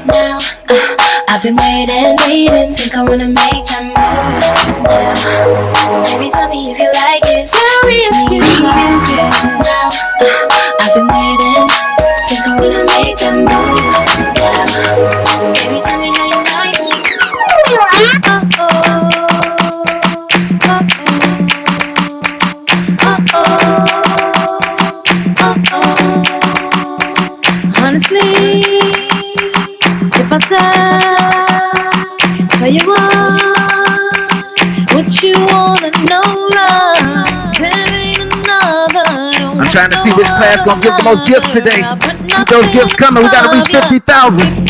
Now uh, I've been waiting, waiting. Think I wanna make that move now. Baby, tell me if you like it. Tell me if you like it. Now uh, I've been waiting. Make that move. Baby, tell me how you like it. Uh-oh. Honestly, if I tell, tell you what, what you wanna know, love, there ain't another. I'm trying to see which class gonna give the most gifts today. Keep those gifts coming. We gotta reach 50,000.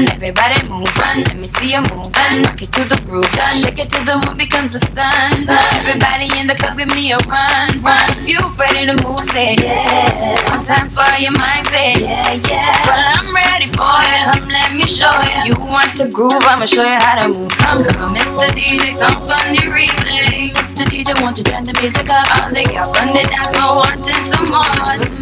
Run, run. Everybody move, run. Let me see you move and rock it to the groove. Done. Shake it till the moon becomes the sun. sun. Everybody in the club, give me a run, run. If you ready to move, say yeah. One time for your mind, say yeah, yeah. Well, I'm ready for it. Come, let me show you. You want to groove? I'ma show you how to move. Come, girl, Mr. DJ, on the replay. Mr. DJ, won't you turn the music up? The girls on the dance floor wanting some more.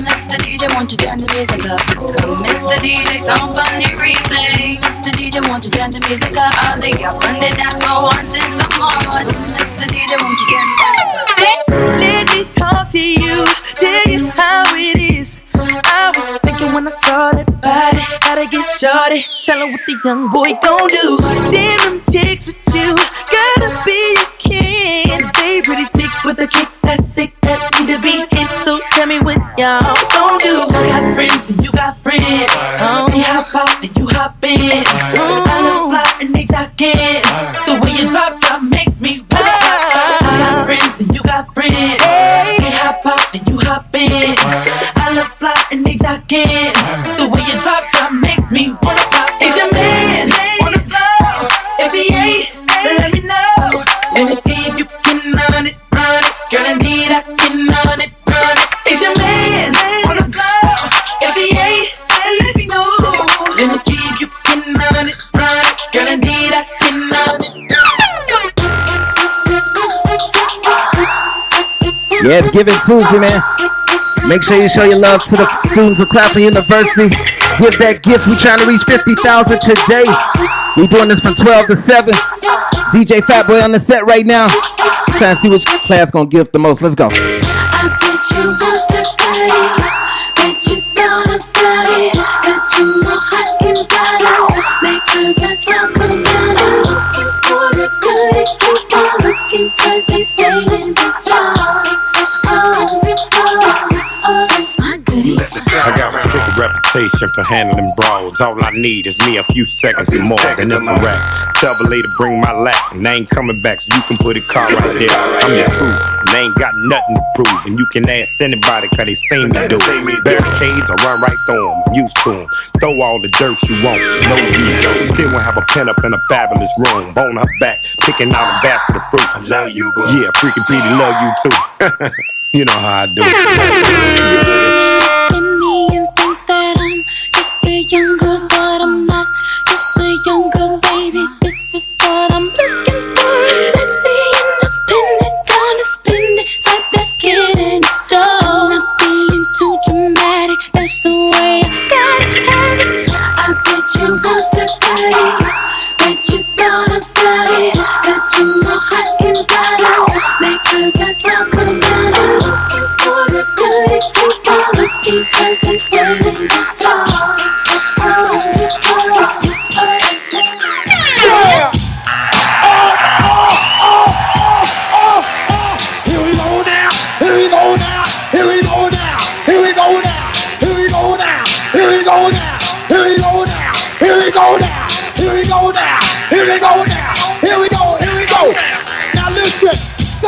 Mr. DJ, won't you turn the music up? Come, Mr. DJ, on the replay. Mr. DJ, won't you turn the music up? The girls on the dance floor wanting some more. Mr. DJ, won't you turn the music up? Let me talk to you, tell you how it is. I was thinking when I saw that body, gotta get shorty. Tell her what the young boy gon' do. Damn them chicks with you, gotta be king. Stay pretty thick with a kick that's sick that need to be hit. So tell me what y'all gon' do. I got friends and you got friends. Oh, me hop out and you hop in. I look fly and they jockin'. The way you drop drop makes me wild. I got friends and you got friends. Me hop out and you hop in. I look fly and they jockin'. Yeah, it's Giving Tuesday, man. Make sure you show your love to the students of Claflin University. Give that gift. We trying to reach 50,000 today. We doing this from 12 to 7. DJ Phat Boi on the set right now. Trying to see which class gonna give the most. Let's go. Reputation for handling brawls. All I need is me a few seconds and more, and it's a wrap. Tell the lady bring my lap, and I ain't coming back, so you can put a car right there. I'm the truth, and I ain't got nothing to prove. And you can ask anybody, cause they seen me do it. Barricades, I run right through them, I'm used to them. Throw all the dirt you want, no use. Still won't have a pen up in a fabulous room. Bone her back, picking out a basket of fruit. I love you, boo. Yeah, freaking Petey, love you too. you know how I do it. Young girl, but I'm not just a young girl, baby. This is what I'm looking for. Sexy, independent, gonna spend it. Type that's getting stone. Not being too dramatic, that's the way I gotta have it. I bet you want the body. Bet you thought about it. That you know how you got it. Because I talk around and looking for the goodies. Keep on looking cause they stay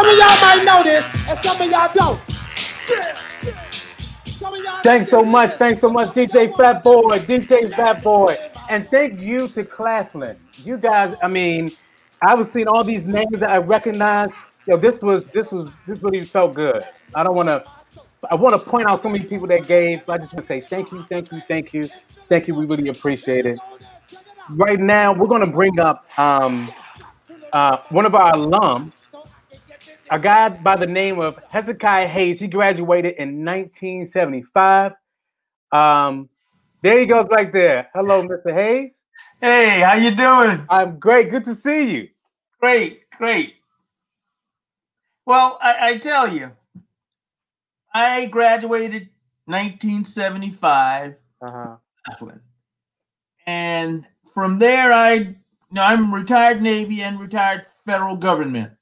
Some of y'all might know this, and some of y'all don't. Thanks so much. Thanks so much, DJ Phat Boi, DJ Phat Boi. And thank you to Claflin. You guys, I mean, I was seeing all these names that I recognized. Yo, this was this was this really felt good. I don't want to I want to point out so many people that gave. I just want to say thank you, thank you, thank you, thank you. We really appreciate it. Right now, we're going to bring up um, uh, one of our alums, a guy by the name of Hezekiah Hayes. He graduated in 1975. Um, there he goes right there. Hello, Mr. Hayes. Hey, how you doing? I'm great. Good to see you. Great, great. Well, I, I tell you, I graduated 1975, Uh-huh. And from there, I, you know, I'm retired Navy and retired federal government.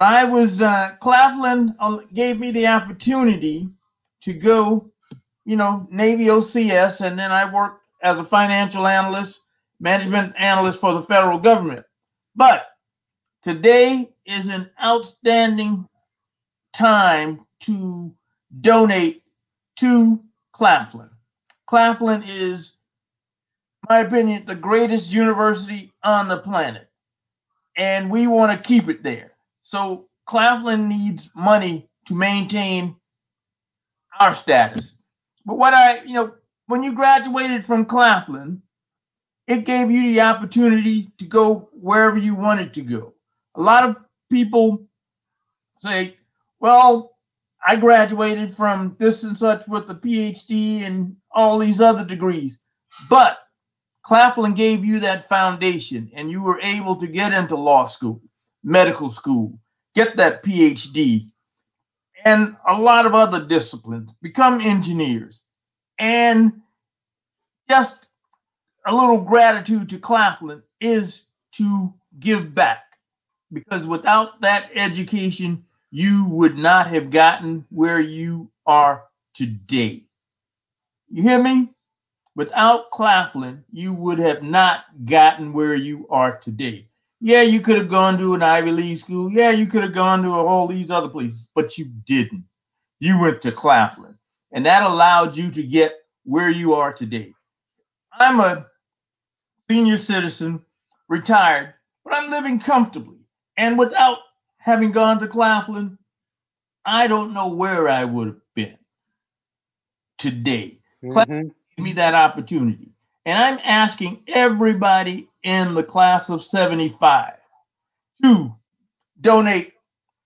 I was uh, Claflin uh, gave me the opportunity to go, you know, Navy OCS, and then I worked as a financial analyst, management analyst for the federal government. But today is an outstanding time to donate to Claflin. Claflin is, my opinion, the greatest university on the planet, and we want to keep it there. So Claflin needs money to maintain our status. But what I, you know, when you graduated from Claflin, it gave you the opportunity to go wherever you wanted to go. A lot of people say, well, I graduated from this and such with a PhD and all these other degrees. But Claflin gave you that foundation and you were able to get into law school, medical school, get that PhD and a lot of other disciplines, become engineers, and just a little gratitude to Claflin is to give back because without that education, you would not have gotten where you are today. You hear me? Without Claflin, you would have not gotten where you are today. Yeah, you could have gone to an Ivy League school. Yeah, you could have gone to all these other places, but you didn't. You went to Claflin, and that allowed you to get where you are today. I'm a senior citizen, retired, but I'm living comfortably. And without having gone to Claflin, I don't know where I would have been today. Mm-hmm. Claflin gave me that opportunity. And I'm asking everybody in the class of 75 to donate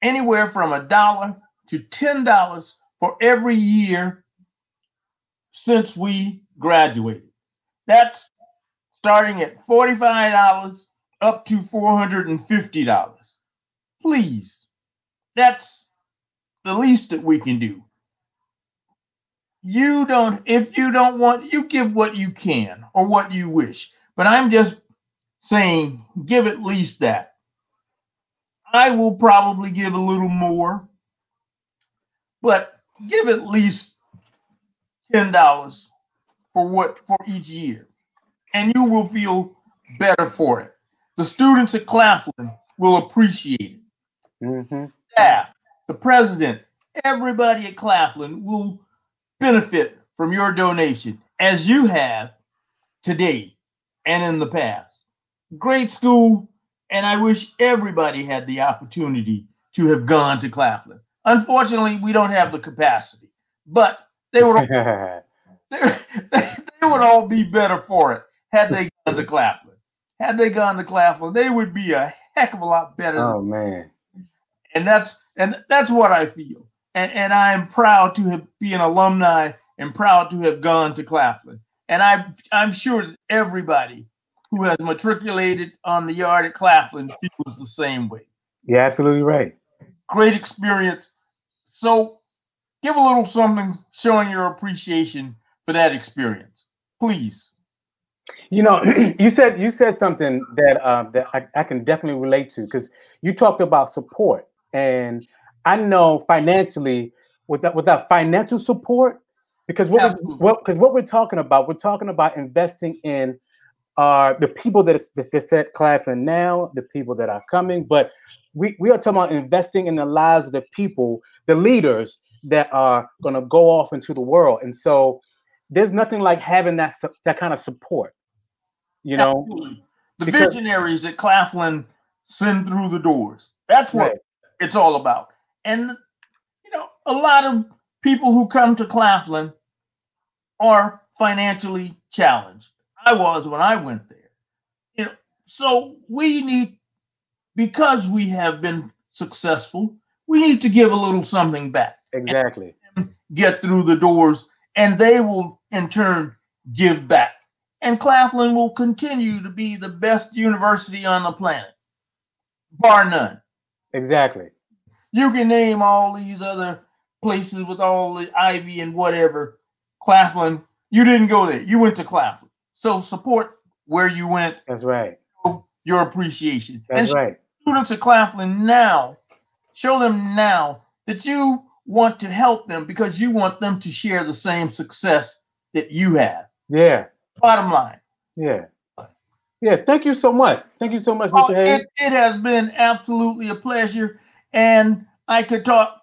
anywhere from a dollar to $10 for every year since we graduated. That's starting at $45 up to $450. Please, that's the least that we can do. You don't, if you don't want, you give what you can or what you wish. But I'm just saying, give at least that. I will probably give a little more, but give at least $10 for what for each year. And you will feel better for it. The students at Claflin will appreciate it. Mm-hmm. Staff, the president, everybody at Claflin will benefit from your donation as you have today and in the past. Great school, and I wish everybody had the opportunity to have gone to Claflin. Unfortunately, we don't have the capacity, but they would they, they, they would all be better for it had they gone to Claflin. Had they gone to Claflin, they would be a heck of a lot better. Oh man. And that's and that's what I feel. And, and I am proud to have be an alumni and proud to have gone to Claflin. And I I'm sure that everybody who has matriculated on the yard at Claflin feels the same way. You're absolutely right. Great experience. So give a little something showing your appreciation for that experience. Please. You know, you said you said something that uh, that I, I can definitely relate to because you talked about support, and I know financially without that with that financial support, because what we, what because what we're talking about, we're talking about investing in uh, the people that is that that's at Claflin now, the people that are coming, but we, we are talking about investing in the lives of the people, the leaders that are going to go off into the world, and so there's nothing like having that that kind of support, you know. Absolutely. The Because- visionaries that Claflin send through the doors. That's what Right. it's all about. And you know, a lot of people who come to Claflin are financially challenged. I was when I went there. You know, so we need because we have been successful, we need to give a little something back. Exactly. Get through the doors, and they will in turn give back. And Claflin will continue to be the best university on the planet, bar none. Exactly. You can name all these other places with all the ivy and whatever. Claflin, you didn't go there. You went to Claflin. So support where you went. That's right. Your appreciation. That's and right. students at Claflin now, show them now that you want to help them because you want them to share the same success that you have. Yeah. Bottom line. Yeah. Yeah. Thank you so much. Thank you so much, Oh, Mr. Hayes. it, it has been absolutely a pleasure, and I could talk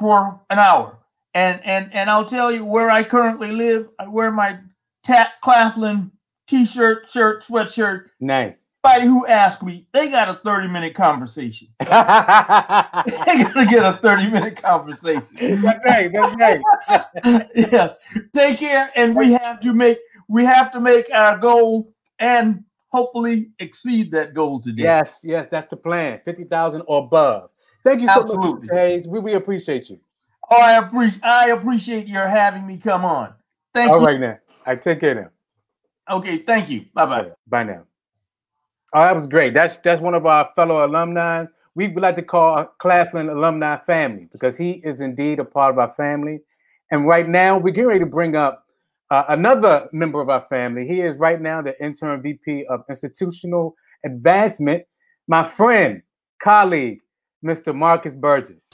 for an hour. And and and I'll tell you where I currently live. I wear my Tat Claflin t-shirt, shirt, sweatshirt. Nice. Anybody who asks me, they got a 30-minute conversation. they gotta get a 30-minute conversation. That's right. That's right. yes. Take care, and we have to make we have to make our goal and hopefully exceed that goal today. Yes, yes, that's the plan. 50,000 or above. Thank you so Absolutely. much. Hayes. We, we appreciate you. Oh, I appreciate I appreciate your having me come on. Thank All you. right now. I take care now. Okay, thank you. Bye bye. Bye now. Oh, that was great. That's that's one of our fellow alumni. we would like to call Claflin alumni family because he is indeed a part of our family. And right now, we're getting ready to bring up uh, another member of our family. He is right now the interim VP of Institutional Advancement, my friend, colleague, Mr. Marcus Burgess.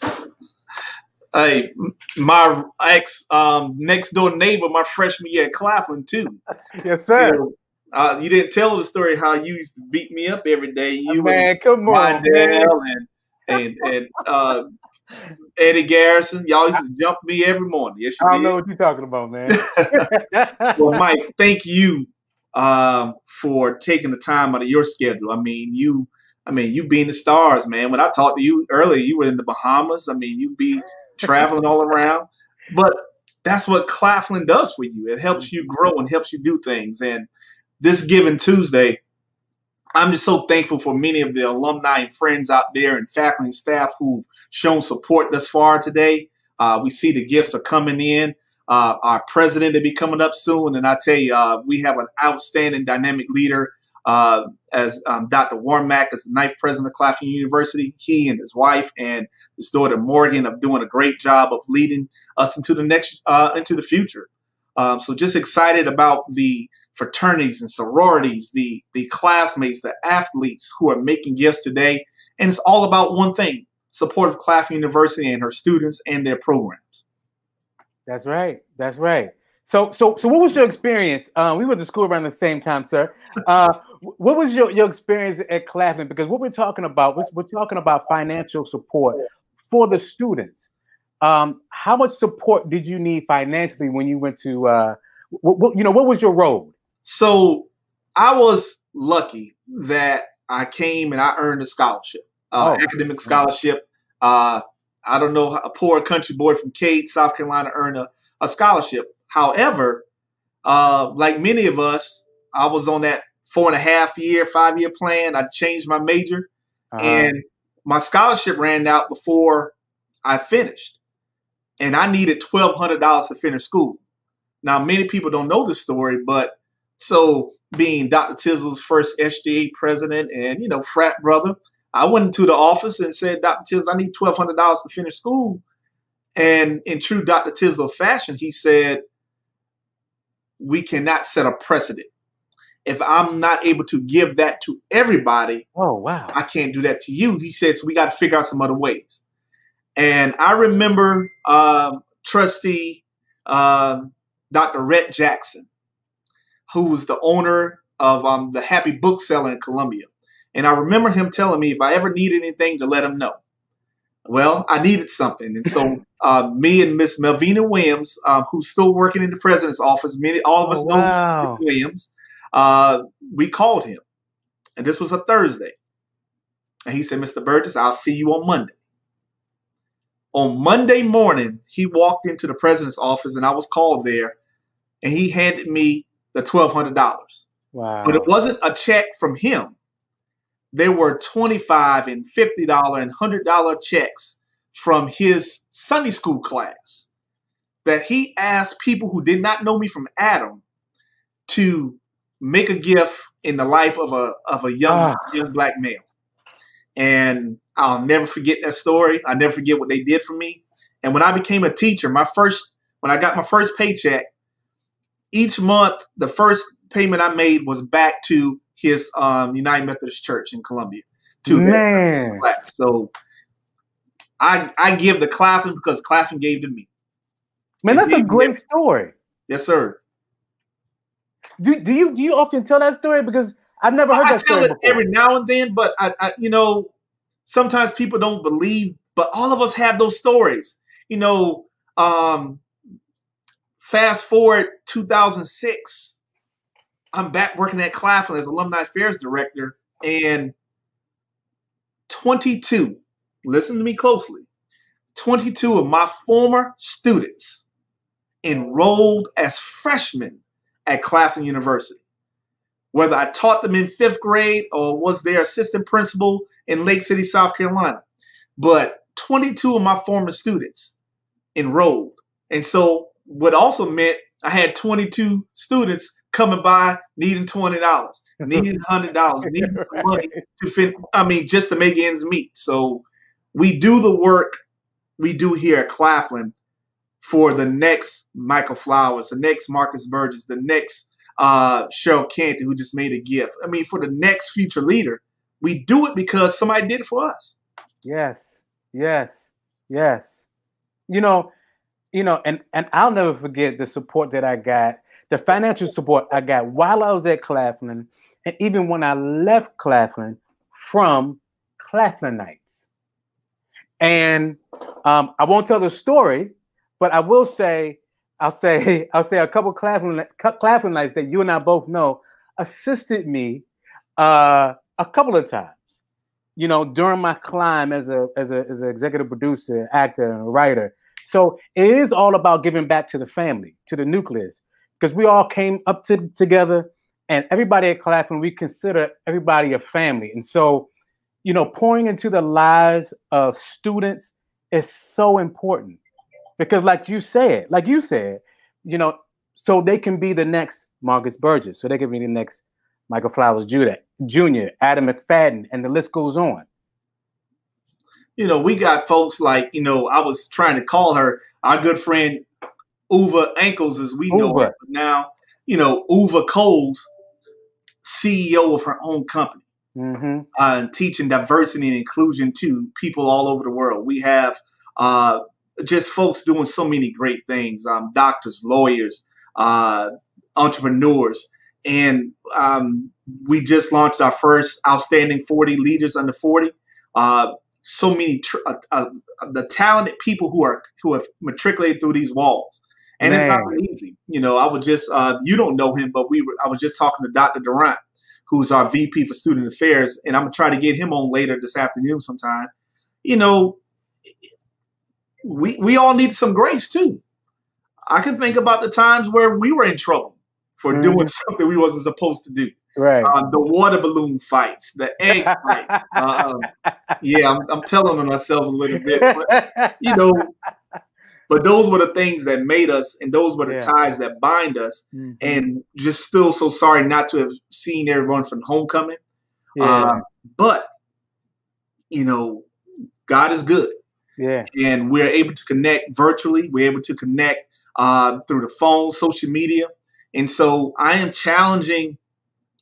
Hey, my ex um, next door neighbor, my freshman year at Claflin too. Yes, sir. You, know, uh, you didn't tell the story how you used to beat me up every day. You Man, and come on, Mindell and and and uh, Eddie Garrison, y'all used to jump me every morning. Yes, you I don't did. know what you're talking about, man. well, Mike, thank you um, for taking the time out of your schedule. I mean, you, I mean, you being the stars, man. When I talked to you earlier, you were in the Bahamas. I mean, you be traveling all around, but that's what Claflin does for you. It helps you grow and helps you do things. And this given Tuesday, I'm just so thankful for many of the alumni and friends out there and faculty and staff who've shown support thus far today. Uh, we see the gifts are coming in. Uh, our president will be coming up soon, and I tell you, uh, we have an outstanding, dynamic leader uh, as um, Dr. Warmack, is the ninth president of Claflin University. He and his wife and his daughter Morgan of doing a great job of leading us into the next, uh, into the future. Um, so just excited about the fraternities and sororities, the the classmates, the athletes who are making gifts today, and it's all about one thing: support of Claflin University and her students and their programs. That's right. That's right. So, so, so, what was your experience? Uh, we went to school around the same time, sir. Uh, what was your, your experience at Claflin? Because what we're talking about, we're, we're talking about financial support for the students. Um, how much support did you need financially when you went to, uh, what, what, you know, what was your road? So I was lucky that I came and I earned a scholarship, uh, Oh. academic scholarship. Uh, I don't know, a poor country boy from Cade, South Carolina, earned a, a scholarship. However, uh, like many of us, I was on that four and a half year, five year plan. I changed my major, Uh-huh. and my scholarship ran out before I finished, and I needed twelve hundred dollars to finish school. Now, many people don't know this story, but so being Dr. Tisdale's first SGA president and you know frat brother, I went into the office and said, Dr. Tisdale, I need twelve hundred dollars to finish school. And in true Dr. Tizzle fashion, he said, We cannot set a precedent. If I'm not able to give that to everybody, oh wow, I can't do that to you. He says so we got to figure out some other ways. And I remember um, Trustee um, Dr. Rhett Jackson, who was the owner of um, the Happy Bookseller in Columbia. And I remember him telling me if I ever needed anything to let him know. Well, I needed something, and so uh, me and Miss Melvina Williams, uh, who's still working in the president's office, many all of us Oh, know wow. Williams. Uh, we called him, and this was a Thursday, and he said, "Mr. Burgess, I'll see you on Monday." On Monday morning, he walked into the president's office, and I was called there, and he handed me the twelve hundred dollars. Wow. But it wasn't a check from him. There were twenty-five and fifty dollar and hundred dollar checks from his Sunday school class that he asked people who did not know me from Adam to make a gift in the life of a of a young young black male. And I'll never forget that story. I'll never forget what they did for me. And when I became a teacher, my first when I got my first paycheck, each month the first payment I made was back to his um, United Methodist Church in Columbia. To Man. So I I give the Claflin because Claflin gave to me. Man, that's a great story. Yes, sir. Do, do you do you often tell that story? Because I've never heard I that tell story it before. every now and then, but I, I, you know, sometimes people don't believe. But all of us have those stories. You know, um, fast forward 2006, I'm back working at Claflin as alumni affairs director, and 22. Listen to me closely. 22 of my former students enrolled as freshmen at Claflin University whether I taught them in fifth grade or was their assistant principal in Lake City, South Carolina. But 22 of my former students enrolled. And so what also meant I had 22 students coming by needing twenty dollars, needing hundred dollars, needing some money to fin. I mean, just to make ends meet. So we do the work we do here at Claflin for the next Michael Flowers, the next Marcus Burgess, the next uh, Cheryl Canty, who just made a gift. I mean, for the next future leader, we do it because somebody did it for us. Yes, yes, yes. You know, you know, and and I'll never forget the support that I got, the financial support I got while I was at Claflin, and even when I left Claflin from Claflinites. And um, I won't tell the story, but I will say, I'll say, I'll say a couple Claflinites that you and I both know assisted me uh, a couple of times. You know, during my climb as a as a as an executive producer, actor, and writer. So it is all about giving back to the family, to the nucleus, because we all came up to, together, and everybody at Claflin, we consider everybody a family. And so, you know, pouring into the lives of students is so important because, like you said, like you said, you know, so they can be the next Marcus Burgess, so they can be the next Michael Flowers Jr., Adam McFadden, and the list goes on. You know, we got folks like, you know, I was trying to call her our good friend Uva Ankles, as we know her. Now, you know, Uva Coles, CEO of her own company, mm-hmm. uh, teaching diversity and inclusion to people all over the world. We have uh, just folks doing so many great things um, doctors, lawyers, uh, entrepreneurs. And um, we just launched our first Outstanding 40 Leaders Under 40. Uh, so many tr- uh, uh, the talented people who are who have matriculated through these walls, and Man. it's not easy. You know, I was just uh, you don't know him, but we were, I was just talking to Dr. Durant, who's our VP for Student Affairs, and I'm gonna try to get him on later this afternoon sometime. You know, we we all need some grace too. I can think about the times where we were in trouble for mm. doing something we wasn't supposed to do. Right. Um, the water balloon fights, the egg fights. Uh, yeah, I'm, I'm, telling on ourselves a little bit, but, you know. But those were the things that made us, and those were the yeah. ties that bind us. Mm-hmm. And just still so sorry not to have seen everyone from homecoming. Yeah. Uh, but you know, God is good. Yeah. And we're able to connect virtually. We're able to connect uh, through the phone, social media. And so I am challenging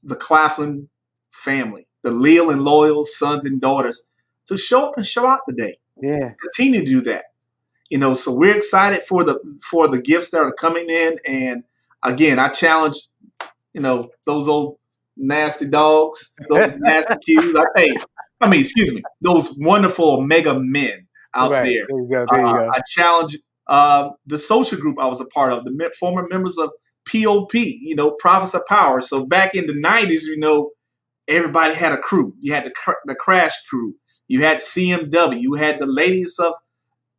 the Claflin family, the leal and loyal sons and daughters, to show up and show out today. Yeah. Continue to do that. You know, so we're excited for the for the gifts that are coming in. And again, I challenge, you know, those old nasty dogs, those nasty cues. I hey, I mean, excuse me, those wonderful mega men out right. there. there, you go, there you uh, I challenge uh, the social group I was a part of, the former members of POP, you know, Prophets of Power. So back in the 90s, you know, everybody had a crew. You had the, the Crash crew. You had CMW. You had the ladies of,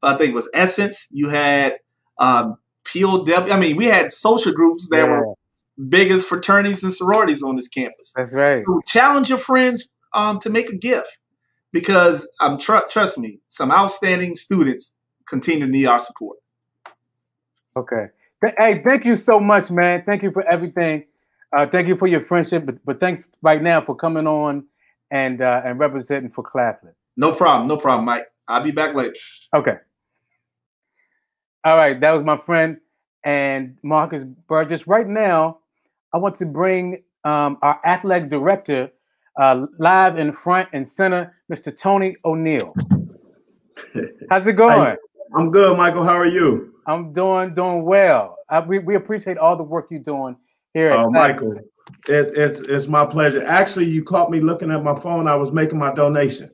I think it was Essence. You had um, POW. I mean, we had social groups that yeah. were biggest fraternities and sororities on this campus. That's right. So challenge your friends um, to make a gift because I'm um, tr- trust me, some outstanding students continue to need our support. Okay. Hey, thank you so much, man. Thank you for everything. Uh, thank you for your friendship, but, but thanks right now for coming on and uh, and representing for Claflin. No problem, no problem, Mike. I'll be back later. Okay. All right, that was my friend and Marcus Burgess. Right now, I want to bring um, our athletic director uh, live in front and center, Mr. Tony O'Neill. How's it going? I'm good, Michael. How are you? I'm doing doing well. I, we, we appreciate all the work you're doing here. Oh, Michael, it, it's it's my pleasure. Actually, you caught me looking at my phone. I was making my donation.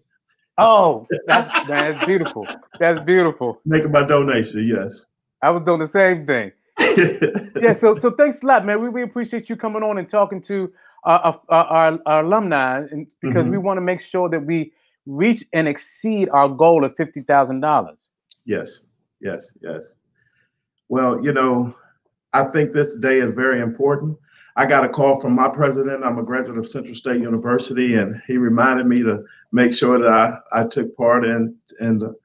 Oh, that's, that's beautiful. That's beautiful. Making my donation, yes. I was doing the same thing. yeah, so so thanks a lot, man. We, we appreciate you coming on and talking to our, our, our alumni and because mm-hmm. we want to make sure that we reach and exceed our goal of fifty thousand dollars. Yes, yes, yes. Well, you know, I think this day is very important. I got a call from my president. I'm a graduate of Central State University, and he reminded me to make sure that I, I took part in in the,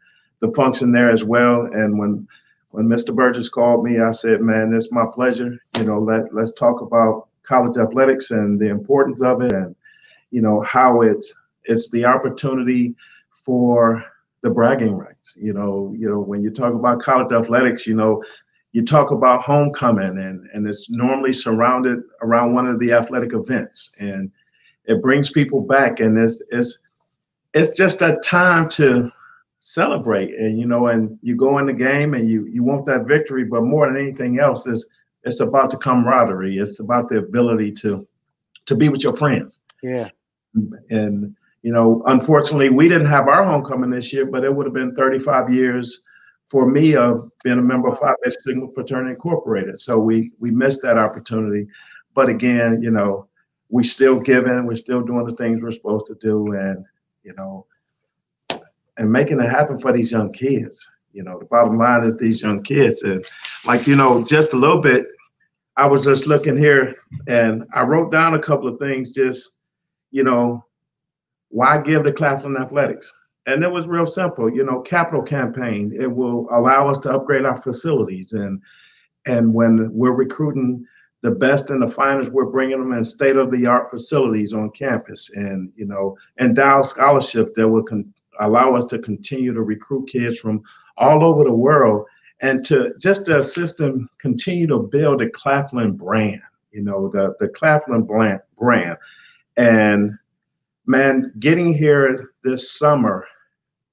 the function there as well. And when when Mr. Burgess called me, I said, "Man, it's my pleasure. You know, let let's talk about college athletics and the importance of it, and you know how it's it's the opportunity for the bragging rights. You know, you know when you talk about college athletics, you know you talk about homecoming and and it's normally surrounded around one of the athletic events and it brings people back and it's it's it's just a time to celebrate and you know and you go in the game and you you want that victory but more than anything else is it's about the camaraderie it's about the ability to to be with your friends Yeah. and you know unfortunately we didn't have our homecoming this year but it would have been 35 years for me of being a member of Phi Beta Sigma Fraternity Incorporated. So we we missed that opportunity. But again, you know, we still giving, we're still doing the things we're supposed to do, and you know, and making it happen for these young kids. You know, the bottom line is these young kids, and like you know, just a little bit. I was just looking here, and I wrote down a couple of things. Just you know, why give to Claflin Athletics? and it was real simple you know capital campaign it will allow us to upgrade our facilities. And and when we're recruiting the best and the finest we're bringing them in state of the art facilities on campus. And you know endow scholarship that will con- allow us to continue to recruit kids from all over the world and to just to assist them continue to build a claflin brand you know the the claflin brand brand. And man getting here this summer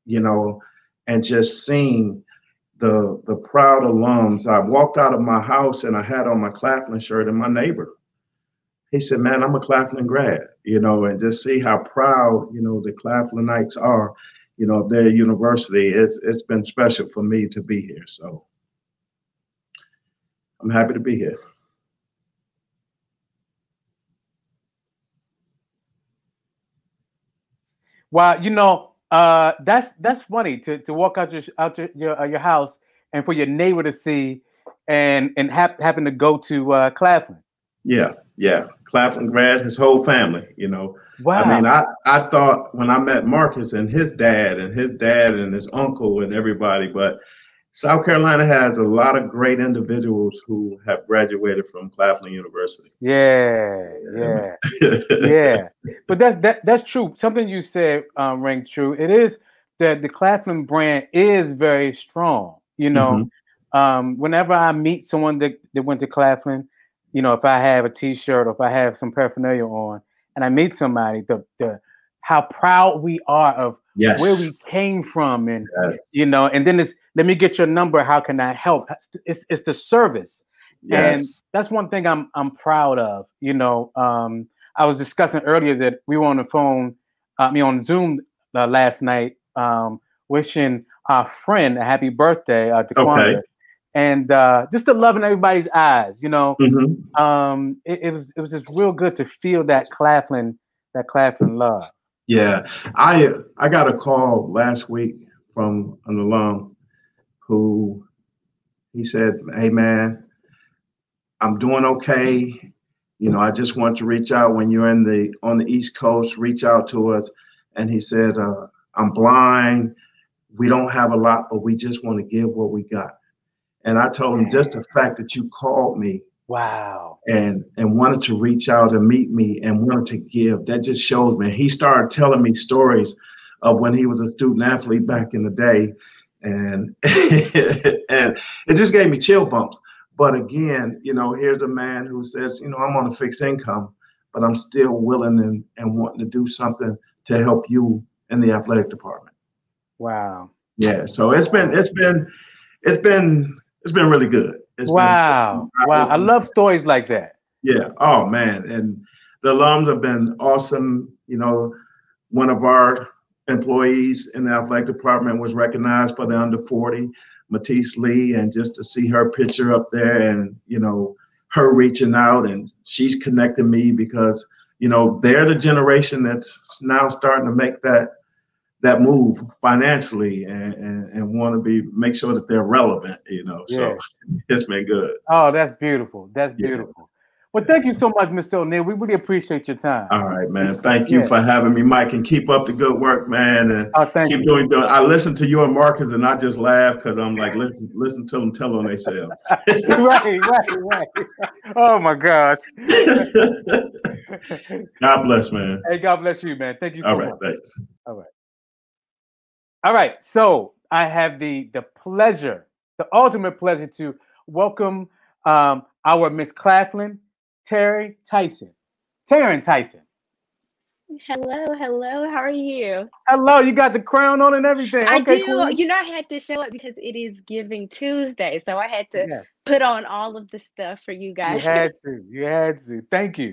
you know, and just seeing the the proud alums. I walked out of my house and I had on my Claflin shirt, and my neighbor, he said, "Man, I'm a Claflin grad," you know, and just see how proud you know the Claflinites are, you know, of their university. It's it's been special for me to be here. So I'm happy to be here. Wow, you know, uh, that's that's funny to, to walk out your out your your, uh, your house and for your neighbor to see and and hap- happen to go to uh, Claflin. Yeah, yeah. Claflin grad, his whole family, you know. Wow. I mean, I, I thought when I met Marcus and his dad and his dad and his uncle and everybody, but South Carolina has a lot of great individuals who have graduated from Claflin University. Yeah, yeah, yeah. But that's that that's true. Something you said um, rang true. It is that the Claflin brand is very strong. You know, um, whenever I meet someone that, that went to Claflin, you know, if I have a T-shirt or if I have some paraphernalia on, and I meet somebody, the the how proud we are of Yes. where we came from, and you know, and then it's let me get your number. How can I help? It's it's the service, and that's one thing I'm I'm proud of. You know, um, I was discussing earlier that we were on the phone, I mean on Zoom uh, last night, um, wishing our friend a happy birthday, uh. Okay. And uh, just the love in everybody's eyes, you know, Mhm. um, it, it was it was just real good to feel that Claflin, that Claflin love. Yeah, I I got a call last week from an alum who he said, "Hey man, I'm doing okay. You know, I just want to reach out when you're in the on the East Coast, reach out to us." And he said, uh, "I'm blind. We don't have a lot, but we just want to give what we got." And I told him, just the fact that you called me Wow. and and wanted to reach out and meet me and wanted to give. That just shows me. He started telling me stories of when he was a student athlete back in the day, and and it just gave me chill bumps. But again, you know, here's a man who says, you know, I'm on a fixed income, but I'm still willing and, and wanting to do something to help you in the athletic department. Wow. Yeah. So it's been it's been it's been it's been really good. It's been- Wow. Wow. I love stories like that. yeah. Oh man. And the alums have been awesome. You know, one of our employees in the athletic department was recognized for the under 40, Matisse Lee, and just to see her picture up there and, you know, her reaching out and she's connecting me because, you know, they're the generation that's now starting to make that that move financially and, and, and want to be make sure that they're relevant, you know. So Yeah. it's been good. Oh, that's beautiful. That's Yeah. Well, thank you so much, Mr. O'Neill. We really appreciate your time. All right, man. Thank you Yeah. for having me, Mike, and keep up the good work, man. And Oh, thank keep you. doing, doing. I listen to you and Marcus, and I just laugh because I'm like, listen, listen to them tell on themselves. right, right, right. Oh my gosh. God bless, man. Hey, God bless you, man. Thank you so All right, much. thanks. All right. All right. So I have the the pleasure, the ultimate pleasure to welcome um, our Miss Claflin, Terry Tyson. Taryn Tyson. Hello, hello. How are you? Hello, you got the crown on and everything. I okay, do. cool. You know, I had to show it because it is Giving Tuesday, so I had to Yes. put on all of the stuff for you guys. You had to. You had to. Thank you.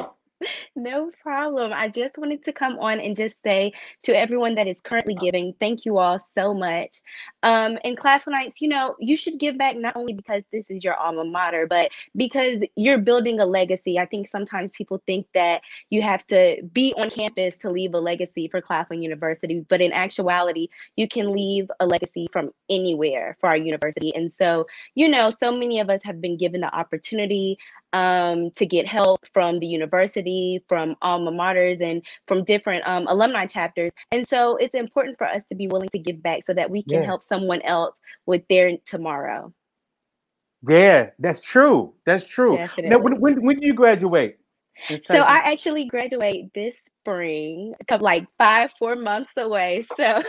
No problem. I just wanted to come on and just say to everyone that is currently giving, thank you all so much. Um, and Claflinites, you know, you should give back not only because this is your alma mater, but because you're building a legacy. I think sometimes people think that you have to be on campus to leave a legacy for Claflin University, but in actuality, you can leave a legacy from anywhere for our university. And so, you know, so many of us have been given the opportunity um, to get help from the university, from alma maters, and from different um, alumni chapters. And so it's important for us to be willing to give back so that we can Yeah. help someone else with their tomorrow. Yeah, that's true. That's true. Now, when, when, when do you graduate? So I actually graduate this spring, like five, four months away. So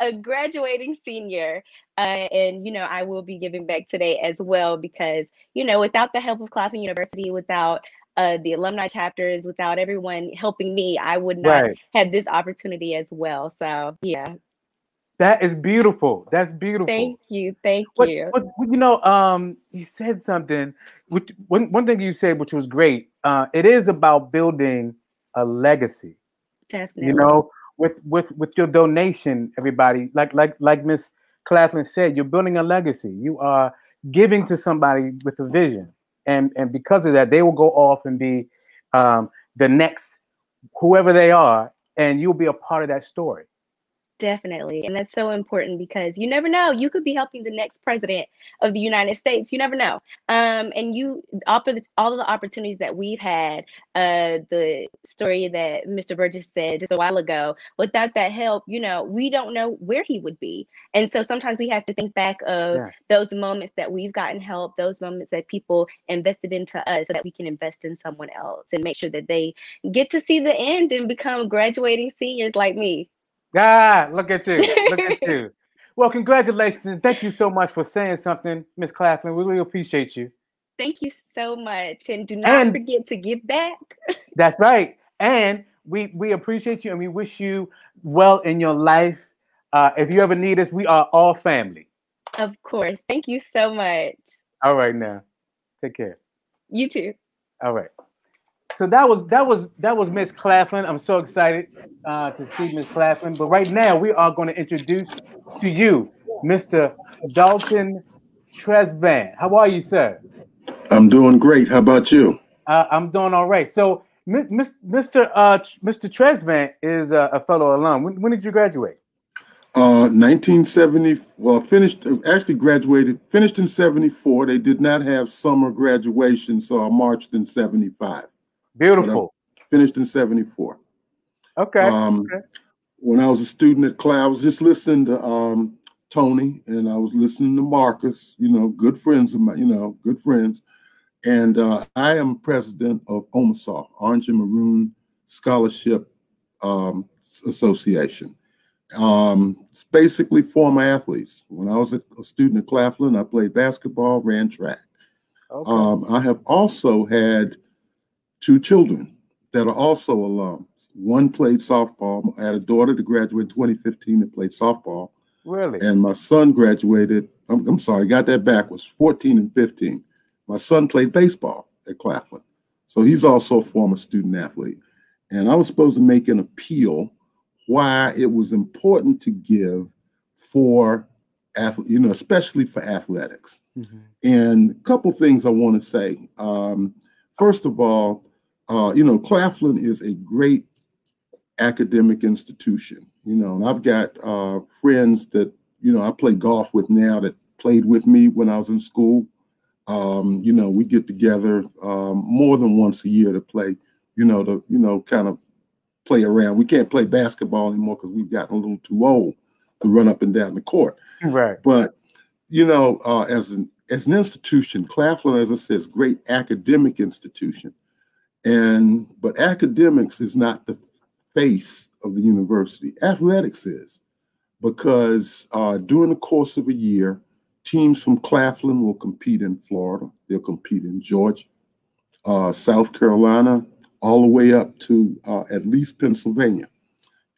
a graduating senior. Uh, and you know, I will be giving back today as well because, you know, without the help of Claflin University, without uh, the alumni chapters, without everyone helping me, I would not Right. have this opportunity as well. So yeah. That is beautiful. That's beautiful. Thank you. Thank you. you know, um, you said something. Which, one one thing you said, which was great. Uh, it is about building a legacy. Definitely. You know, with with with your donation, everybody, like like like Miss Claflin said, you're building a legacy. You are giving to somebody with a vision, and and because of that, they will go off and be um, the next whoever they are, and you'll be a part of that story. Definitely. And that's so important because you never know. You could be helping the next president of the United States. You never know. Um, and you all the, all of the opportunities that we've had, uh, the story that Mr. Burgess said just a while ago, without that help, you know, we don't know where he would be. And so sometimes we have to think back of Yeah. those moments that we've gotten help, those moments that people invested into us so that we can invest in someone else and make sure that they get to see the end and become graduating seniors like me. Ah, look at you. Look at you. Well, congratulations and thank you so much for saying something, Miss Claflin. We really appreciate you. Thank you so much. And do not And- forget to give back. That's right. And we we appreciate you and we wish you well in your life. Uh, if you ever need us, we are all family. Of course. Thank you so much. All right now. Take care. You too. All right. So that was that was that was Miss Claflin. I'm so excited uh, to see Miss Claflin. But right now we are going to introduce to you Mr. Dalton Tresvan. How are you, sir? I'm doing great. How about you? Uh, I'm doing all right. So, Miss- Miss- Mr. Uh, Mr. Tresvan is a, a fellow alum. When, when did you graduate? Uh, 1970. Well, finished. Actually, graduated. Finished in 74. They did not have summer graduation, so I marched in 75. Beautiful. Finished in 74. Okay. Um, okay. When I was a student at Clay, I was just listening to um, Tony, and I was listening to Marcus. You know, good friends of mine. You know, good friends. And uh, I am president of OMASA, Orange and Maroon Scholarship um, Association. Um, it's basically former athletes. When I was a, a student at Claflin, I played basketball, ran track. Um, I have also had two children that are also alums. One played softball. I had a daughter that graduated in 2015 that played softball. Really? And my son graduated, I'm, I'm sorry, got that backwards, 14 and 15. My son played baseball at Claflin. So he's also a former student athlete. And I was supposed to make an appeal why it was important to give for athlete, you know, especially for athletics. And a couple things I want to say. Um, first of all, uh, you know, Claflin is a great academic institution. You know, and I've got uh, friends that you know I play golf with now that played with me when I was in school. Um, you know, we get together um, more than once a year to play. You know, to you know, kind of play around. We can't play basketball anymore because we've gotten a little too old to run up and down the court. Right. But you know, uh, as an as an institution, Claflin, as I said, is a great academic institution, and but academics is not the face of the university. Athletics is, because uh, during the course of a year, teams from Claflin will compete in Florida, they'll compete in Georgia, uh, South Carolina, all the way up to uh, at least Pennsylvania,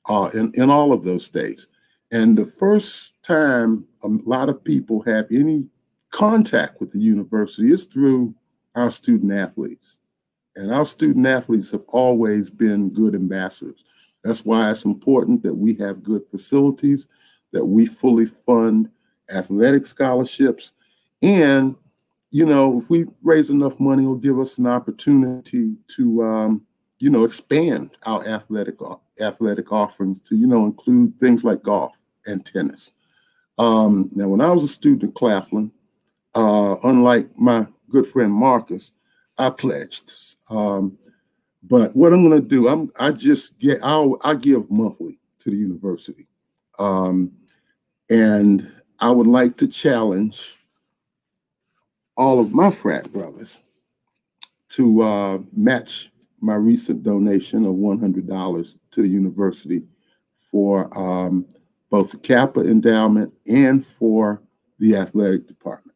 uh, in, in all of those states. And the first time a lot of people have any contact with the university is through our student athletes. And our student athletes have always been good ambassadors. That's why it's important that we have good facilities, that we fully fund athletic scholarships. And, you know, if we raise enough money, it'll give us an opportunity to, um, you know, expand our athletic athletic offerings to, you know, include things like golf and tennis. Um, now, when I was a student at Claflin, uh, unlike my good friend Marcus, I pledged. Um, but what I'm going to do, I'm I just get I'll I give monthly to the university, um, and I would like to challenge all of my frat brothers to uh, match my recent donation of $100 to the university for um, both the Kappa endowment and for the athletic department.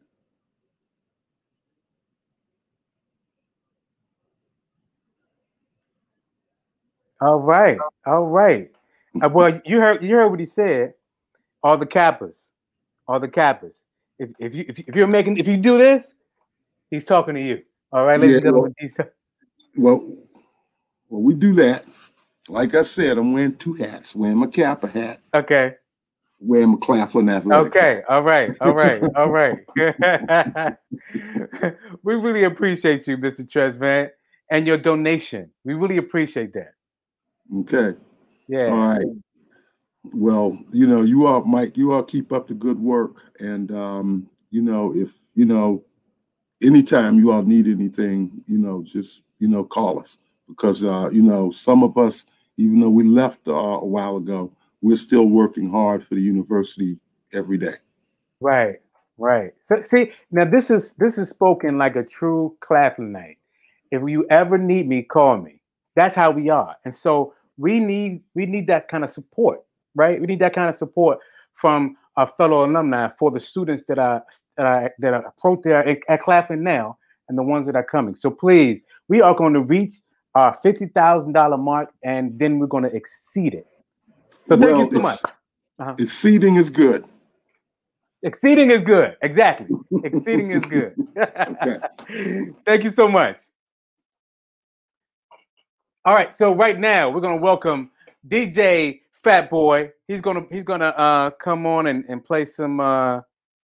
All right, all right. Uh, well, you heard you heard what he said. All the Kappas. all the Kappas. If if you if, you're making if you do this, he's talking to you. All right, ladies Yeah, and well- gentlemen. He's, Well, well, we do that. Like I said, I'm wearing two hats. Wearing my Kappa hat. Okay. Wearing my Claflin athletics. Okay, all right, all right, all right. we really appreciate you, Mr. Tresvant, and your donation. We really appreciate that. Okay. Yeah. All right. Well, you know, you all, Mike, you all keep up the good work. And, um, you know, if, you know, anytime you all need anything, you know, just, you know, call us because, uh, you know, some of us, even though we left uh, a while ago, we're still working hard for the university every day. Right, right. So see, now this is this is spoken like a true Claflinite. If you ever need me, call me. That's how we are. And so we need we need that kind of support, right? We need that kind of support from our fellow alumni for the students that are that are that are approach there at, at Claflin now and the ones that are coming. So please, we are going to reach our fifty thousand dollar mark, and then we're going to exceed it. So thank Well, you so much. Uh-huh. Exceeding is good. Exceeding is good. Exactly. Exceeding is good. Thank you so much. All right. So right now we're gonna welcome DJ Phat Boi. He's gonna he's gonna uh come on and, and play some uh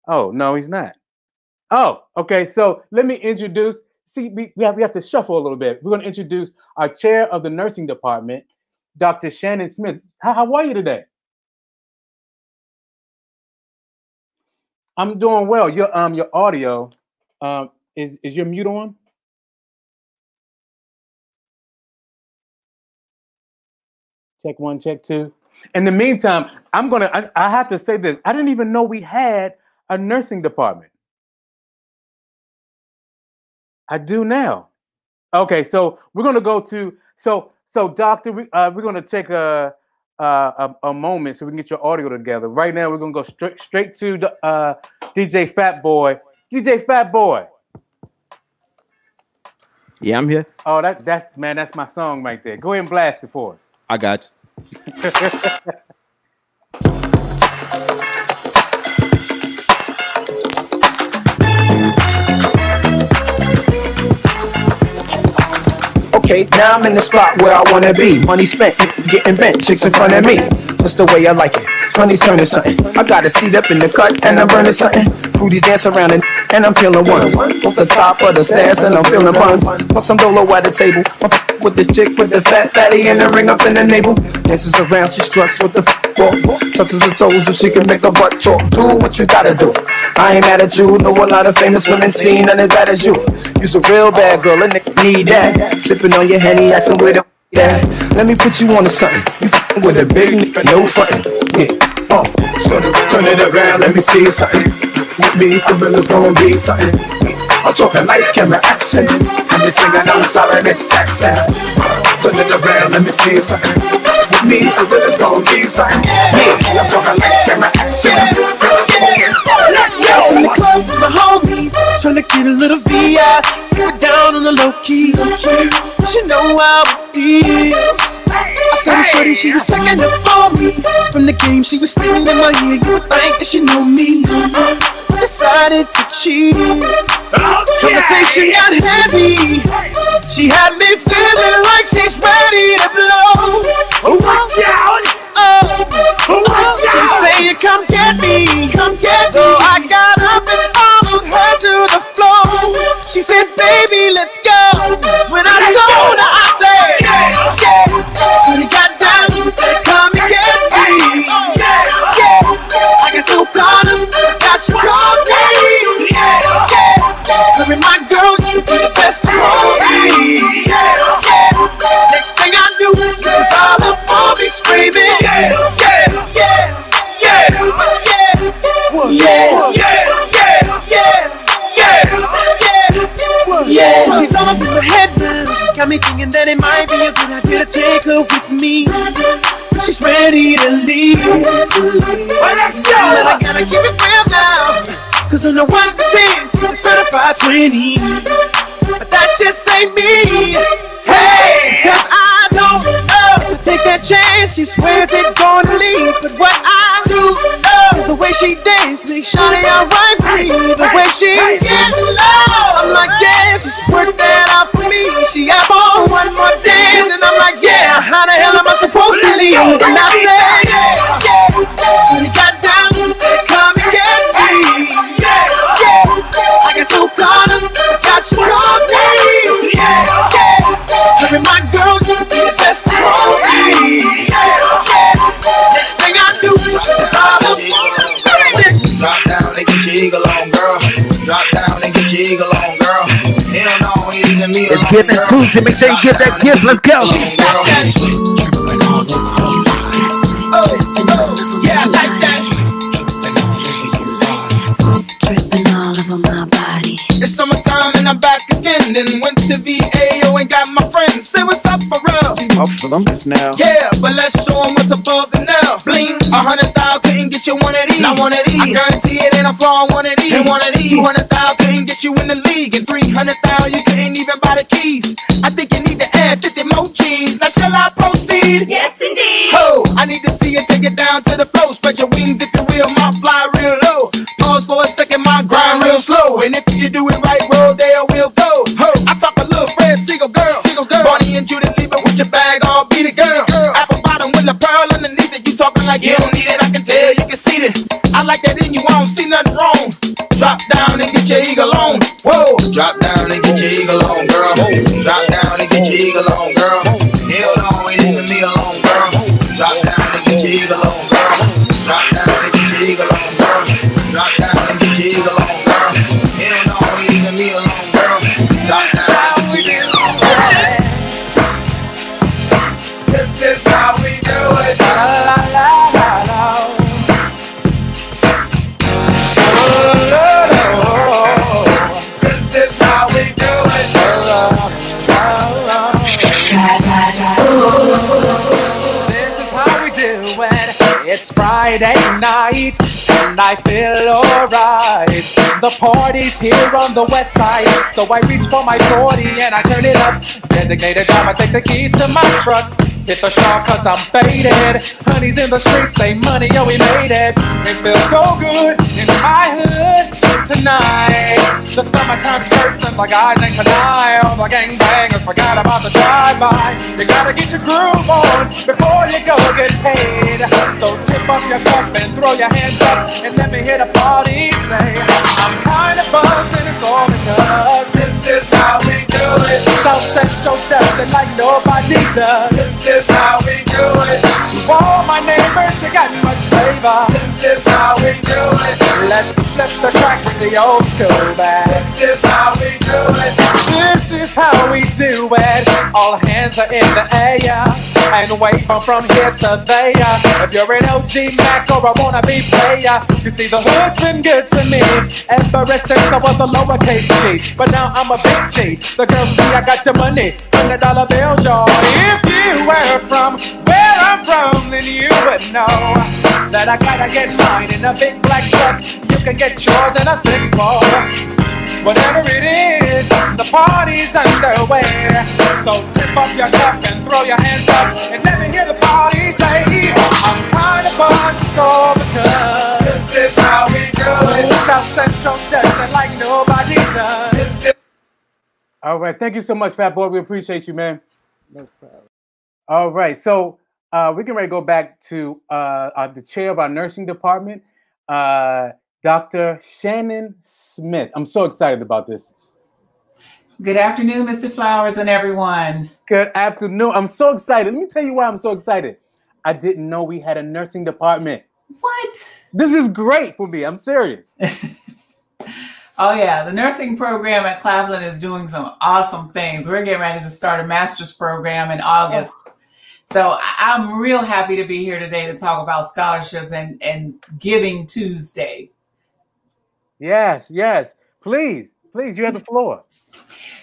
oh no he's not. Oh, okay. So let me introduce. See, we, we have we have to shuffle a little bit. We're gonna introduce our chair of the nursing department, Dr. Shannon Smith. How, how are you today? I'm doing well. Your um your audio um is is your mute on? Check one, check two. In the meantime, I'm gonna I, I have to say this. I didn't even know we had a nursing department. I do now. Okay, so we're gonna go to so so doctor. We, uh, we're gonna take a, a a a moment so we can get your audio together. Right now, we're gonna go straight straight to the, uh, DJ Phat Boi. DJ Phat Boi. Yeah, I'm here. Oh, that that's man, that's my song right there. Go ahead and blast it for us. I got Okay, now I'm in the spot where I wanna be. Money spent, getting bent, chicks in front of me. Just the way I like it. Money's turning something. I got a seat up in the cut and I'm burning something. Fruities dance around and, and I'm feeling ones. Off the top of the stairs and I'm feeling buns. Put some dolo at the table. With this chick with the fat fatty and the ring up in the navel. Dances around, she struts with the walk. Touches her toes so she can make her butt talk. Do what you gotta do. I ain't mad at you. Know a lot of famous women seen none as bad as you. You's a real bad girl, and nigga need that. Sipping on your henny, asking where the that. Let me put you on to something. You f***ing with a big nigga, no frontin'. Yeah, oh, turn it around, let me see something. With me, the villain's gonna be something. I'm talking lights, camera, action. And this thing I know solid as Texas. Turn it around, let me see something. With me, the villain's gonna be something. Yeah, I'm talking lights, camera, action. Let's go in the club with my homies, trying to get a little VI. We're down on the low key. She know how it feels. I saw the shorty, she was checking up on me. From the game, she was singing in my ear. You think that she know me. I decided to cheat. Conversation got heavy. She had me feeling like she's ready to blow. Watch out! She say you come get me, come get me. So I got up and followed her to the floor. She said, baby, let's go. When I told her, I said, yeah, yeah. When he got down, she said, come and get me. Yeah, yeah. I get so caught up, got you told me. Yeah, my girl, you be the best of me. Yeah, yeah. Next I you was all up on me screaming. Yeah, yeah, yeah, yeah, yeah, yeah, yeah, yeah, yeah, yeah. So she's all up in my head now. Got me thinking that it might be a good idea to take her with me. She's ready to leave. Well, let's go. And I gotta keep it real now. Cause on the 1 to 10, she's a certified 20. But that just ain't me. Hey, cause I don't know. Take that chance, she swears it gonna leave. But what I do know is the way she dance, make shawty alright free. The way she get low, I'm like, yeah, just work that out for me. She asked for one more dance, and I'm like, yeah, how the hell am I supposed to leave? And I said, Drop down and get your eagle on, girl. Drop down and get your eagle on, girl. Hell no, ain't even me It's Giving Tuesday. Make sure you give that gift. Let's go. Yeah, like that. Dripping all over my body. It's summertime and I'm back again. Then went to VAO and got my for real. I'm Columbus now. Yeah, but let's show 'em what's above the now. Bling, a hundred thousand couldn't get you one of these. Not one of these. I guarantee it ain't a flaw on one of these. And one of these. Two hundred thousand couldn't get you in the league. And three hundred thousand you couldn't even buy the keys. I think you need to add 50 more G's. Now shall I proceed? Yes, indeed. Ho, I need to see you take it down to the floor. Spread your wings if you will, my fly real low. Pause for a second, my grind real slow. And if you do it right, here on the west side, so I reach for my 40 and I turn it up. Designated driver, take the keys to my truck. Hit the shop cause I'm faded. Honey's in the streets, say money, yo, we made it. It feels so good in my hood tonight. The summertime skirts and the guys ain't canine. All the gangbangers forgot about the drive-by. You gotta get your groove on before you go get paid. So tip up your cup and throw your hands up and let me hear the party say, I'm kinda buzzed and it's all because this is how we do it. South Central does it like nobody does. This is how we do it. To all my neighbors, you got much flavor. This is how we do it. Let's flip the track with the old school band. This is how we do it. This is how we do it. All hands are in the air and wave from from here to there. If you're an OG Mac or a wannabe player, you see the hood's been good to me ever since I was a lowercase G. But now I'm a big G. The girls see I got the money, hundred dollar bills, y'all. If you were from where I'm from, then you would know that I gotta get mine in a big black truck. You can get yours in a six four. Whatever it is, the party's underway. So tip up your cup and throw your hands up and let me hear the party say, I'm kind of buzzed, it's all because this is how we do it. South Central does it like nobody does. All right. Thank you so much, Phat Boi. We appreciate you, man. No problem. All right. So uh, we can ready to go back to uh, uh, the chair of our nursing department, uh, Dr. Shannon Smith. I'm so excited about this. Good afternoon, Mr. Flowers and everyone. Good afternoon. I'm so excited. Let me tell you why I'm so excited. I didn't know we had a nursing department. What? This is great for me. I'm serious. Oh yeah, the nursing program at Claflin is doing some awesome things. We're getting ready to start a master's program in August. So I'm real happy to be here today to talk about scholarships and, and Giving Tuesday. Yes, yes. Please, please, you have the floor.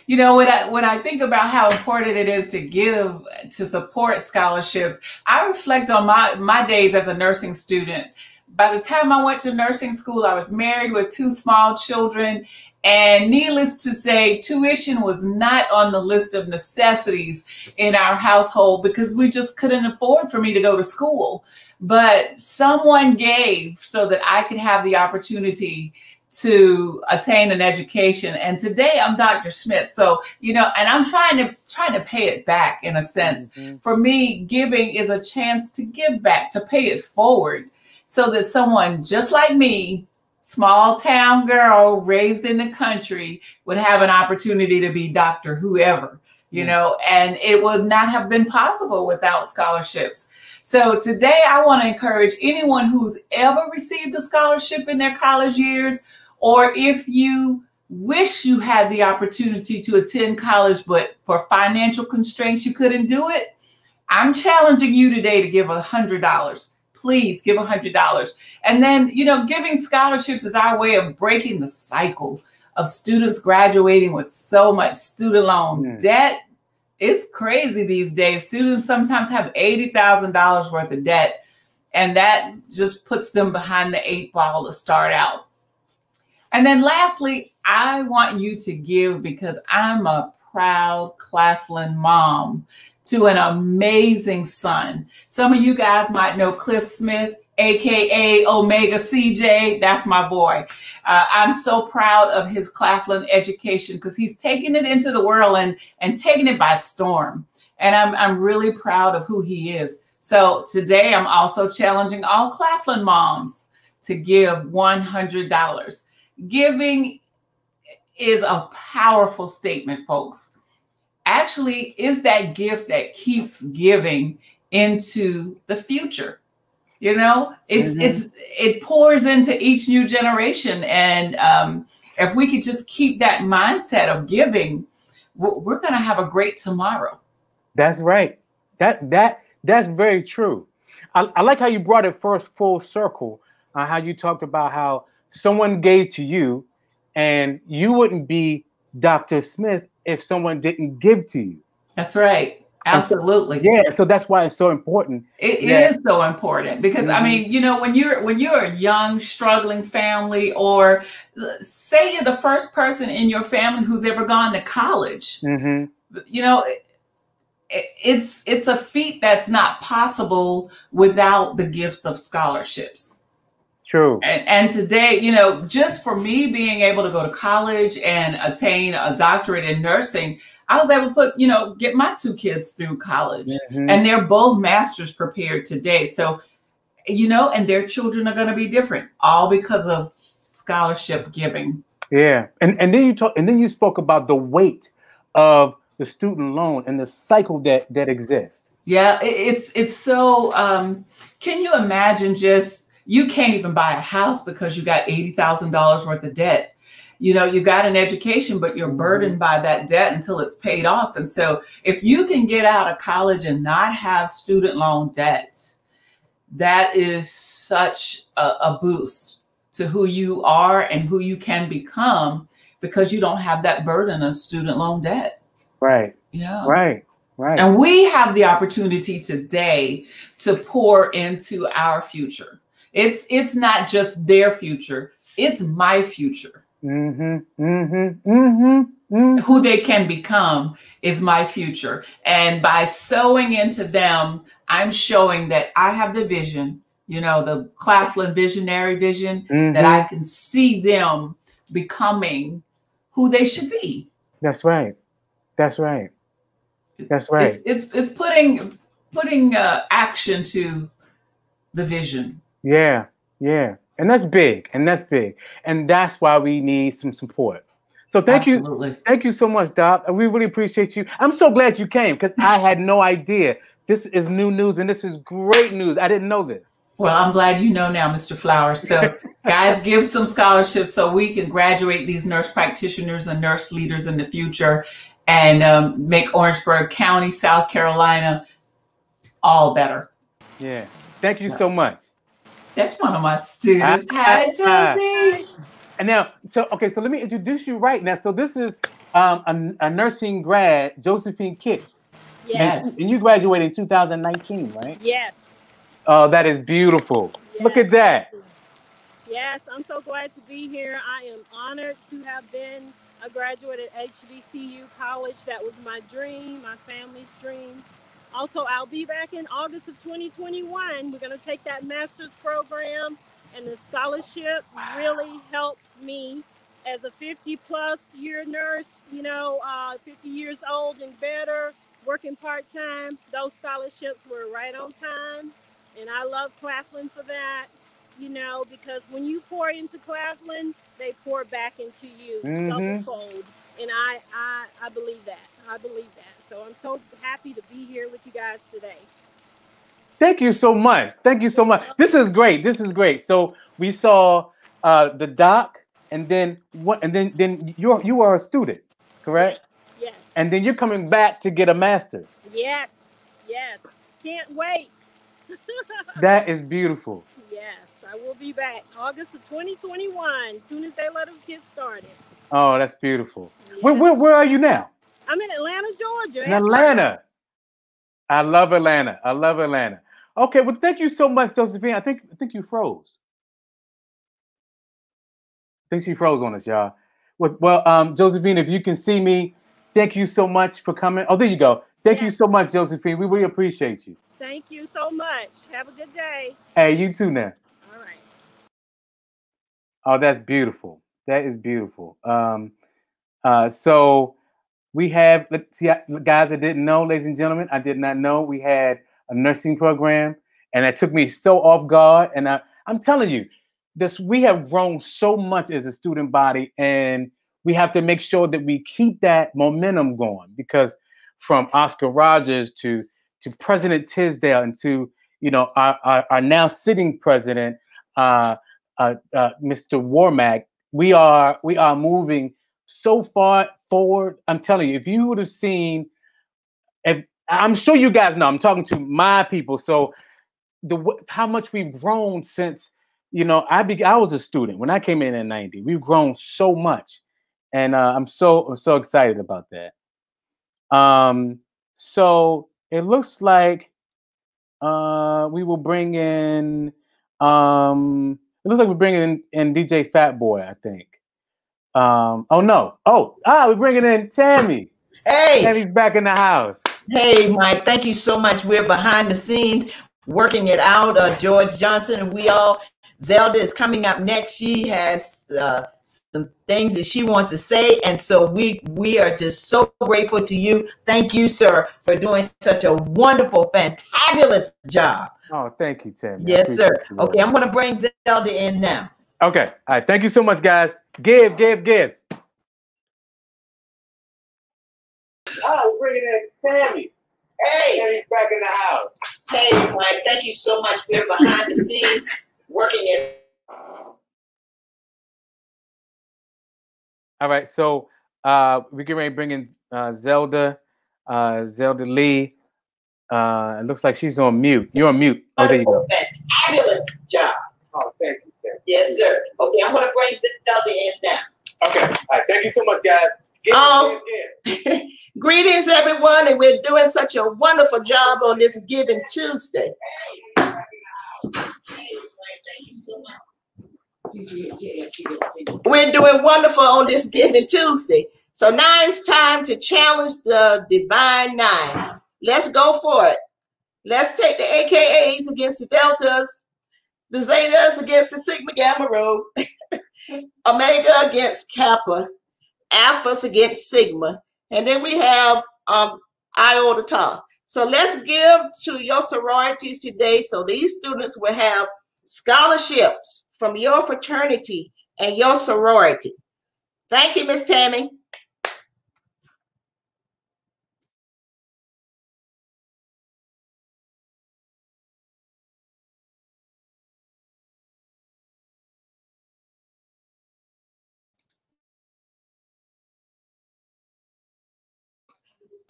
You know, when I when I think about how important it is to give to support scholarships, I reflect on my my days as a nursing student. By the time I went to nursing school, I was married with two small children, and needless to say, tuition was not on the list of necessities in our household because we just couldn't afford for me to go to school. But someone gave so that I could have the opportunity to attain an education. And today i'm dr smith. So you know and i'm trying to trying to pay it back in a sense. Mm-hmm. For me giving is a chance to give back to pay it forward so that someone just like me small town girl raised in the country would have an opportunity to be doctor whoever you hmm. know and it would not have been possible without scholarships so today I want to encourage anyone who's ever received a scholarship in their college years, or if you wish you had the opportunity to attend college, but for financial constraints you couldn't do it, I'm challenging you today to give a hundred dollars. Please give a hundred dollars. And then, you know, giving scholarships is our way of breaking the cycle of students graduating with so much student loan hmm. debt it's crazy these days. Students sometimes have $80,000 worth of debt, and that just puts them behind the eight ball to start out. And then lastly, I want you to give because I'm a proud Claflin mom to an amazing son. Some of you guys might know Cliff Smith, aka Omega CJ. That's my boy. Uh, I'm so proud of his Claflin education because he's taking it into the world and and taking it by storm. And I'm I'm really proud of who he is. So today I'm also challenging all Claflin moms to give $100. Giving is a powerful statement, folks. Actually, is that gift that keeps giving into the future. You know, it's Mhm. it's it pours into each new generation, and um, if we could just keep that mindset of giving, we're, we're going to have a great tomorrow. That's right. That that that's very true. I, I like how you brought it first full circle. Uh, how you talked about how someone gave to you, and you wouldn't be Dr. Smith if someone didn't give to you. That's right. Absolutely. Yeah. So that's why it's so important. It, it is so important because I Mhm. mean, you know, when you're when you're a young, struggling family, or say you're the first person in your family who's ever gone to college, Mhm. you know, it- it's it's a feat that's not possible without the gift of scholarships. True. And, and today, you know, just for me being able to go to college and attain a doctorate in nursing, I was able to put, you know, get my two kids through college. Mhm. And they're both masters prepared today. So, you know, and their children are going to be different, all because of scholarship giving. Yeah, and and then you talk, and then you spoke about the weight of the student loan and the cycle that that exists. Yeah, i- it's it's so. Um, can you imagine? Just you can't even buy a house because you got eighty thousand dollars worth of debt. You know, you got an education, but you're mm-hmm. burdened by that debt until it's paid off. And so, if you can get out of college and not have student loan debt, that is such a, a boost to who you are and who you can become because you don't have that burden of student loan debt. Right. Yeah. Right. Right. And we have the opportunity today to pour into our future. It's it's not just their future, it's my future. Mm-hmm. Mm-hmm. Mm-hmm. Who they can become is my future. And by sowing into them, I'm showing that I have the vision, you know, the Claflin visionary vision, that I can see them becoming who they should be. That's right. That's right. That's right. It's it's it's putting putting uh, action to the vision. Yeah, yeah. And that's big. And that's big. And that's why we need some support. So thank Absolutely. you. Thank you so much, Doc. We really appreciate you. I'm so glad you came because I had no idea. This is new news and this is great news. I didn't know this. Well, I'm glad you know now, Mr. Flowers. So, guys, give some scholarships so we can graduate these nurse practitioners and nurse leaders in the future and um, make Orangeburg County, South Carolina, all better. Yeah. Thank you so much. That's one of my students. Ah, Hi, ah, Josie. And now, so okay, so let me introduce you right now. So this is um, a, a nursing grad, Josephine Kick. Yes. And, and you graduated in 2019, right? Yes. Oh, that is beautiful. Look at that. Yes, I'm so glad to be here. I am honored to have been a graduate at HBCU College. That was my dream, my family's dream. Also, I'll be back in August of 2021. We're going to take that master's program, and the scholarship really helped me as a 50 plus year nurse, you know, uh, 50 years old and better, working part time. Those scholarships were right on time, and I love Claflin for that you know, because when you pour into Claflin, they pour back into you Mhm. double fold. And I, I I believe that. I believe that. So I'm so happy to be here with you guys today. Thank you so much. Thank you so much. This is great. This is great. So we saw uh, the doc, and then what? And then then you you are a student, correct? Yes. And then you're coming back to get a master's. Yes. Yes. Can't wait. That is beautiful. yes, I will be back August of 2021. Soon as they let us get started. Oh, that's beautiful. Where, where where are you now? I'm in Atlanta, Georgia. In Atlanta. I love Atlanta. I love Atlanta. Okay, well, thank you so much, Josephine. I think I think you froze. I think she froze on us, y'all. Well, well, um, Josephine, if you can see me, thank you so much for coming. Oh, there you go. Thank you so much, Josephine. We really appreciate you. Thank you so much. Have a good day. Hey, you too now. All right. Oh, that's beautiful. That is beautiful. Um, uh, so we have, let's see, guys, I didn't know, ladies and gentlemen, I did not know we had a nursing program, and that took me so off guard. And I, I'm telling you, this we have grown so much as a student body, and we have to make sure that we keep that momentum going because from Oscar Rogers to to President Tisdale and to you know our, our, our now sitting president, uh, uh, uh, Mr. Warmack, we are we are moving so far forward. I'm telling you, if you would have seen, if I'm sure you guys know, I'm talking to my people. So the how much we've grown since you know I be I was a student when I came in in '90. We've grown so much, and uh, I'm so I'm so excited about that. Um, so it looks like uh, we will bring in. Um, it looks like we're bringing in, in DJ Phat Boi. I think. Um, oh no! Oh ah, we're bringing in Tammy. Hey. Tammy's back in the house. Hey, Mike, thank you so much. We're behind the scenes working it out. Uh, George Johnson we all. Zelda is coming up next. She has uh, some things that she wants to say, and so we we are just so grateful to you. Thank you, sir, for doing such a wonderful, fantabulous job. Oh, thank you, Tammy. Yes, sir. you, Okay, I'm going to bring Zelda in now. Okay. All right. Thank you so much, guys. Give, give, give. Oh, we're bringing in Tammy. Hey. Tammy's back in the house. Hey, Mike, thank you so much. We're behind the scenes working it. All right. So uh, we get ready to bring in uh, Zelda, uh, Zelda Lee. Uh, it looks like she's on mute. You're on mute. Oh, there you go. Fabulous job. Oh, thank you, Tammy. Yes, sir. Okay, I'm going to bring Zelda in now. Okay. All right. Thank you so much, guys. Give, Um, give, give. Greetings, everyone, and we're doing such a wonderful job on this Giving Tuesday. We're doing wonderful on this Giving Tuesday. So now it's time to challenge the Divine Nine. Let's go for it. Let's take the AKAs against the Deltas, the Zetas against the Sigma Gamma Rho, Omega against Kappa, Alphas against Sigma, and then we have um, Iota Tau. So let's give to your sororities today so these students will have scholarships from your fraternity and your sorority. Thank you, Miss Tammy.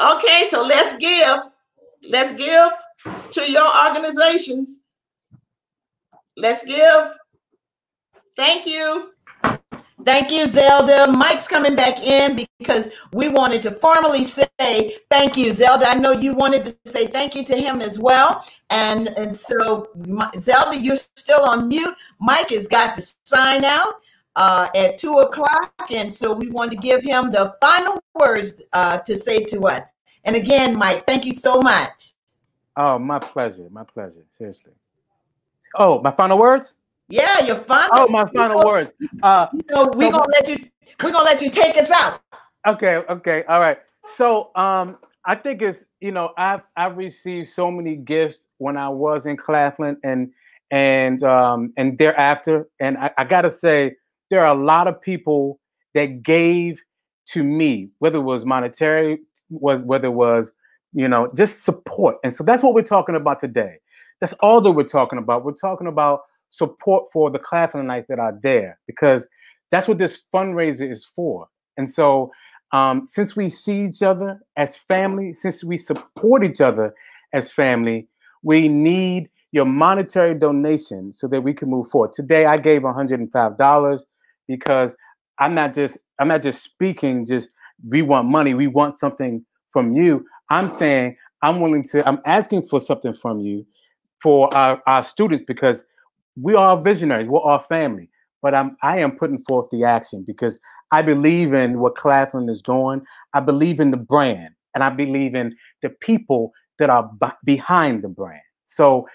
Okay, so let's give. Let's give to your organizations. Let's give. Thank you. Thank you, Zelda. Mike's coming back in because we wanted to formally say thank you, Zelda. I know you wanted to say thank you to him as well. And, and so, Zelda, you're still on mute. Mike has got to sign out uh, at two o'clock. And so we want to give him the final words uh, to say to us. And again, Mike, thank you so much. Oh, my pleasure. My pleasure. Seriously. Oh, my final words? Yeah, your final. Oh, my final words. Uh, So we're gonna let you. We're gonna let you take us out. okay okay all right so um i think it's you know i've i've received so many gifts when i was in claflin and and um and thereafter and I, I gotta say there are a lot of people that gave to me whether it was monetary whether it was you know just support and so that's what we're talking about today that's all that we're talking about we're talking about support for the claflinites that are there because that's what this fundraiser is for and so, um, since we see each other as family, since we support each other as family, we need your monetary donation so that we can move forward. Today, I gave $105 because I'm not just I'm not just speaking. Just we want money. We want something from you. I'm saying I'm willing to. I'm asking for something from you for our, our students because we are visionaries. We're our family. But I'm I am putting forth the action because I believe in what Claflin is doing. I believe in the brand, and I believe in the people that are b- behind the brand. So,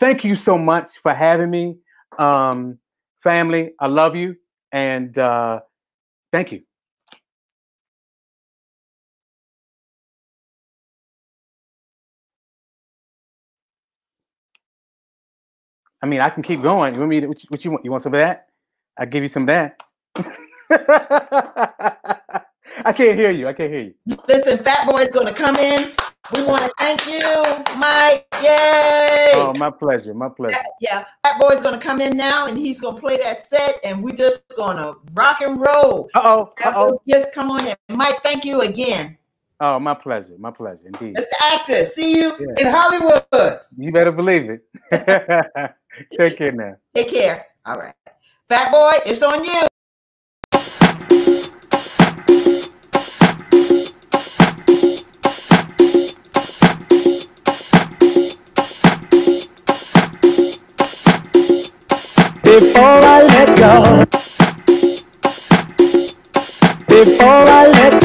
thank you so much for having me, um, family. I love you, and uh, thank you. I mean, I can keep going. You want me? To, what, you, what you want? You want some of that? I give you some of that. I can't hear you. I can't hear you. Listen, Phat Boi's gonna come in. We want to thank you, Mike. Yay! Oh, my pleasure. My pleasure. Yeah, Phat Boi's gonna come in now, and he's gonna play that set, and we're just gonna rock and roll. Uh oh. Uh oh. Just come on in, Mike. Thank you again, Oh, my pleasure. My pleasure. Indeed. Mr. Actor. See you Yeah. in Hollywood. You better believe it. Take care now. Take care. All right, Phat Boi, it's on you. Before I let go, before I let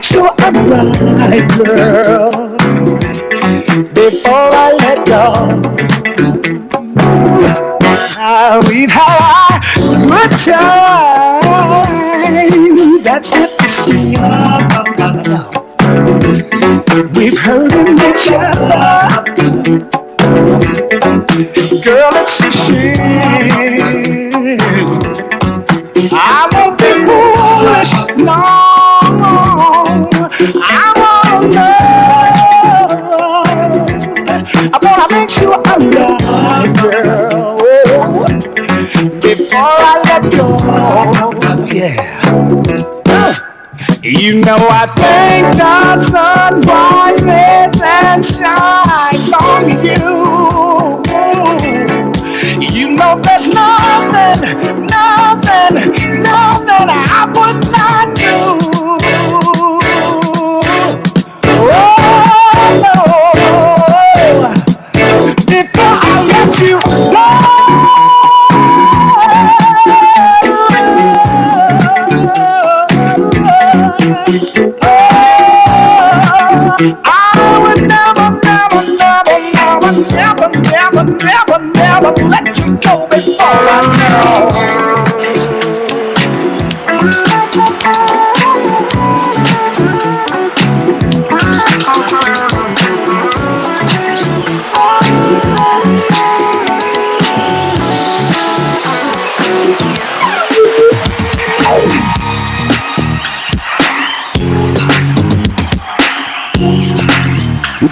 make sure I'm right, girl, before I let go. I'll read how I would time. That's what. We've heard in each other. Girl, it's a know I thank God's son.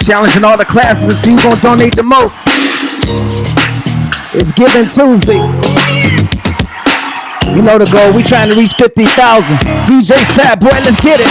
Challenging all the classes see who's gonna donate the most. It's Giving Tuesday. You know the goal. We trying to reach 50,000. DJ Phat Boi, let's get it.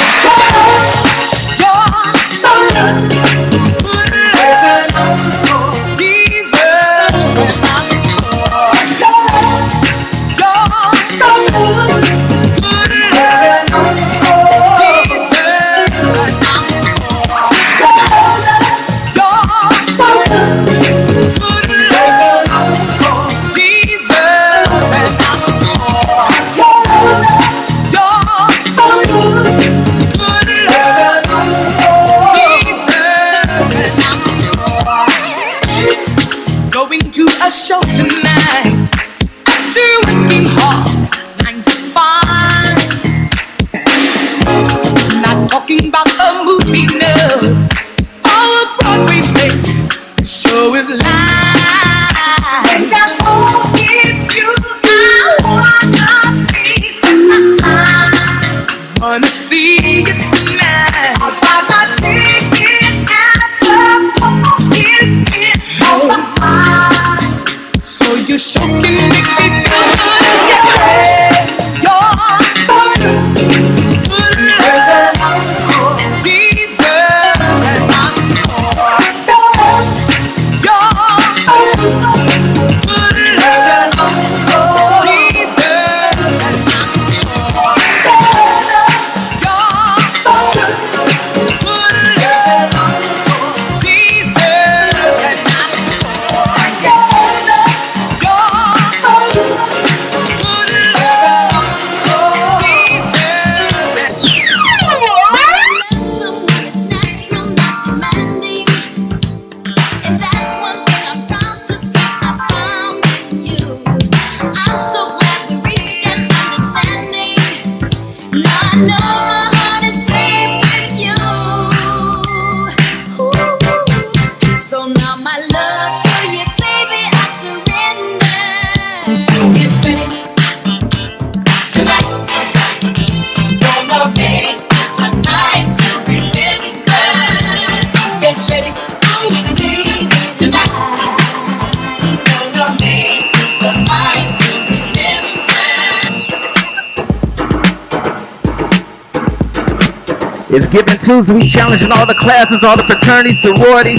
Giving We challenging all the classes, all the fraternities, sororities.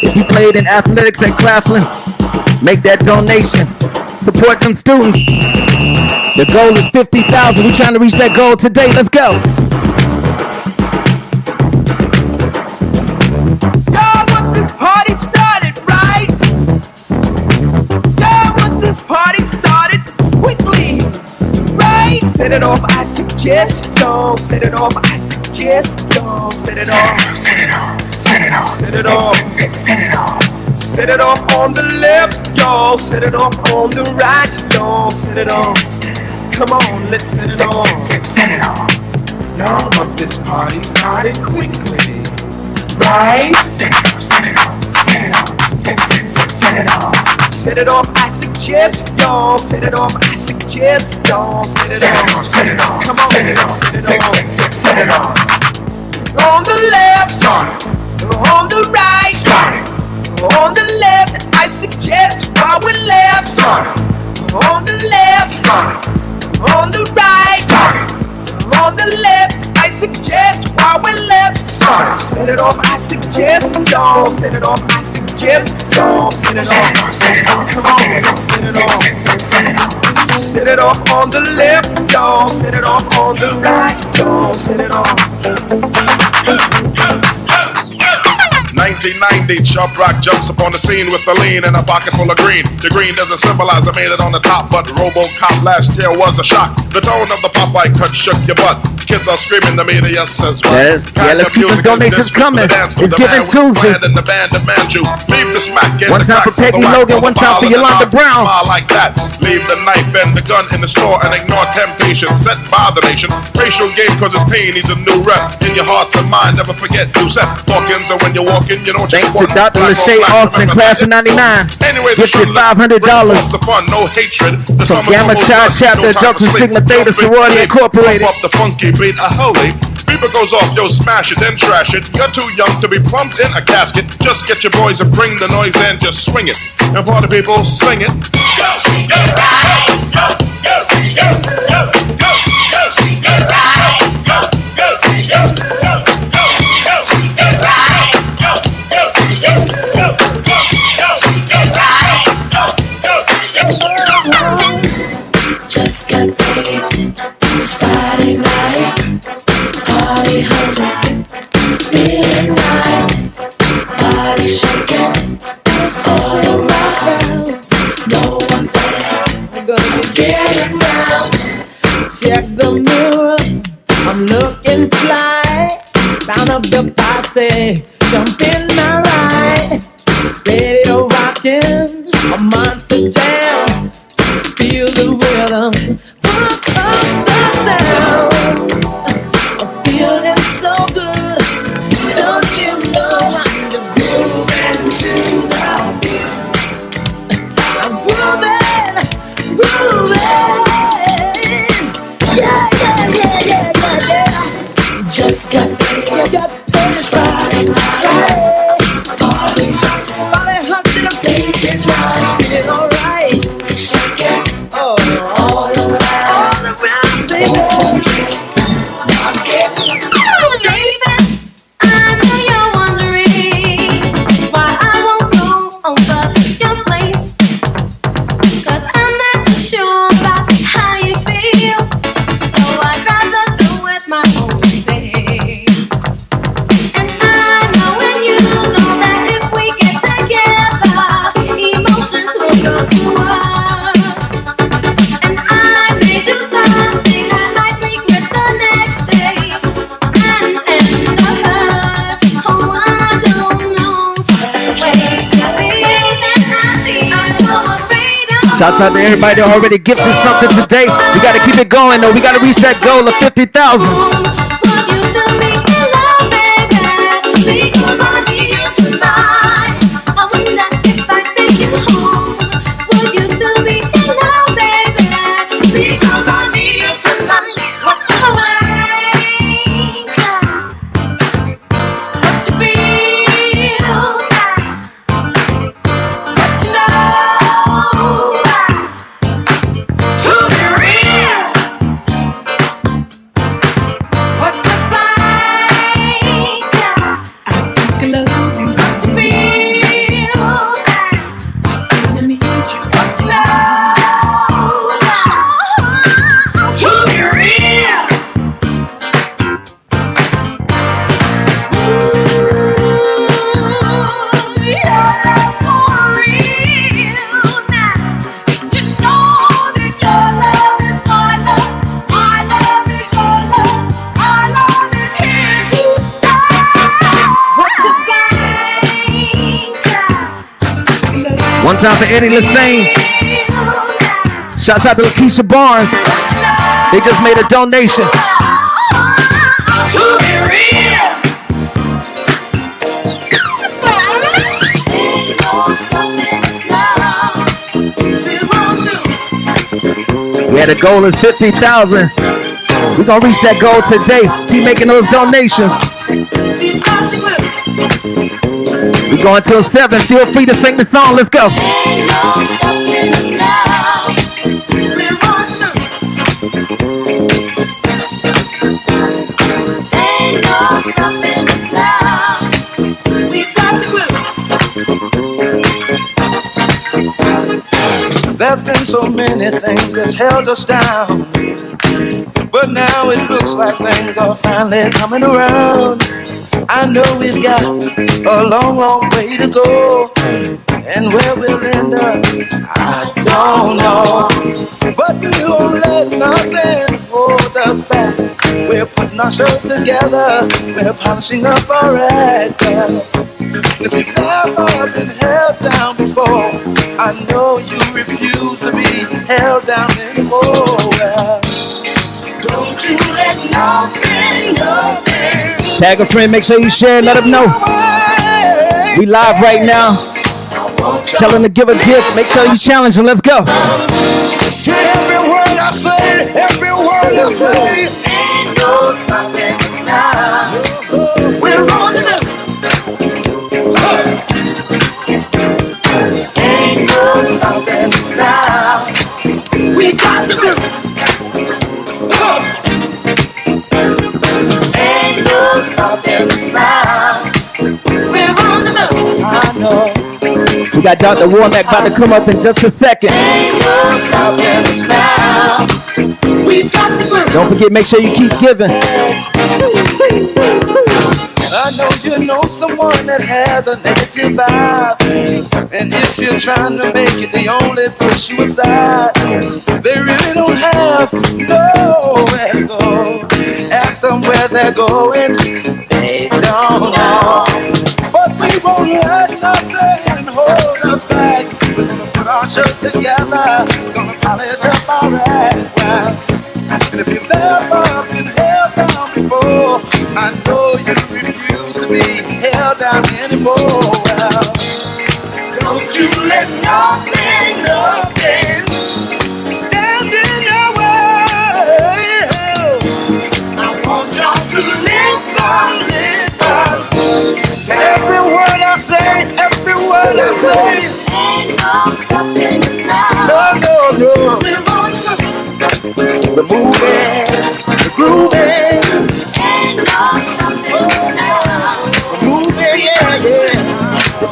If you played in athletics at Claflin, make that donation. Support them students. The goal is 50,000. We're trying to reach that goal today. Let's go. Y'all want this party started, right? Y'all want this party started quickly, right? Set it off, I suggest. Don't set it off, I suggest. It off. Set it off. Set it off. Set it off. Set it off. Set it off on the left, y'all. Set it off on the right, y'all. Set it off. Come on, let's set it off. Set it off. Y'all want this party started quickly. Right? Set it off, set it off, set it off, set, it off. Set it off, I suggest, y'all. Set it off, I suggest, y'all. Set it off, set it off, come on, set it off, set it off, set it off. On the left, start On the right, start On the left, I suggest while we left, start On the left, start On the right, start On the left, I suggest while we left, start Set it off, I suggest, y'all. Set it off, I suggest, y'all. Set it off, set it off, come on, set it off, set it off. Set it off on the left, y'all. Set it off on the right, y'all. Set it off. Thanks. 1990, Chubb Rock jumps upon the scene with a lean and a pocket full of green. The green doesn't symbolize I made it on the top, but Robocop last year was a shock. The tone of the Popeye cut shook your butt. Kids are screaming, the media says what? Yes, yeah, let's keep the donations coming. It's Giving Tuesday. And the band demand you leave the smack in One the time for Peggy Logan, one time for Yolanda Brown. like that. Leave the knife and the gun in the store and ignore temptation set by the nation. Racial game cause it's pain needs a new rep. In your heart and mind, never forget new set. Hawkins, and when you're walking, you just Thanks to Dr. Lachey. Austin, class of 99. Anyway, the Gifted $500 the fun, no hatred. The from Gamma Chi. Chapter Delta. Sigma Theta Sorority. Incorporated. Pump up the funky beat, a holy. Beeper goes off, yo, smash it, then trash it. You're too young to be plumped in a casket. Just get your boys and bring the noise and just swing it. And party people, sing it. Just Party hunting. Feeling right. Body shaking. All around. No one there. Getting down. Check the mirror. I'm looking fly. Round up the posse. Jump in my ride. Radio rocking. A monster jam. Shouts out to everybody that already gifted something today. We got to keep it going though. We got to reach that goal of 50,000. One out to Eddie Lassane. Shouts out to Lakeisha Barnes. They just made a donation. Had a goal is 50,000. We're gonna reach that goal today. Keep making those donations. We going till seven. Feel free to sing the song. Let's go. There's been so many things that's held us down. But now it looks like things are finally coming around. I know we've got a long, long way to go. And where we'll end up, I don't know. But we won't let nothing hold us back. We're putting our show together. We're polishing up our act. Tag a friend. Make sure you share. Let them know. We live right now. Tell them to give a gift. Make sure you challenge them. Let's go. To every word I say, every word I say. Got Dr. Warmack about to come up in just a second. Ain't no stopping us now. We've got the groove. Don't forget, make sure you keep giving. I know you know someone that has a negative vibe. And if you're trying to make it, they only push you aside. They really don't have nowhere to go. Ask them where they're going, they don't know. But we won't let nothing show together, gonna polish up our act. And if you've ever been held down before, I know you refuse to be held down anymore. Well, don't you let nothing No, no, no. We're moving, we're grooving. Ain't stopping us now. We're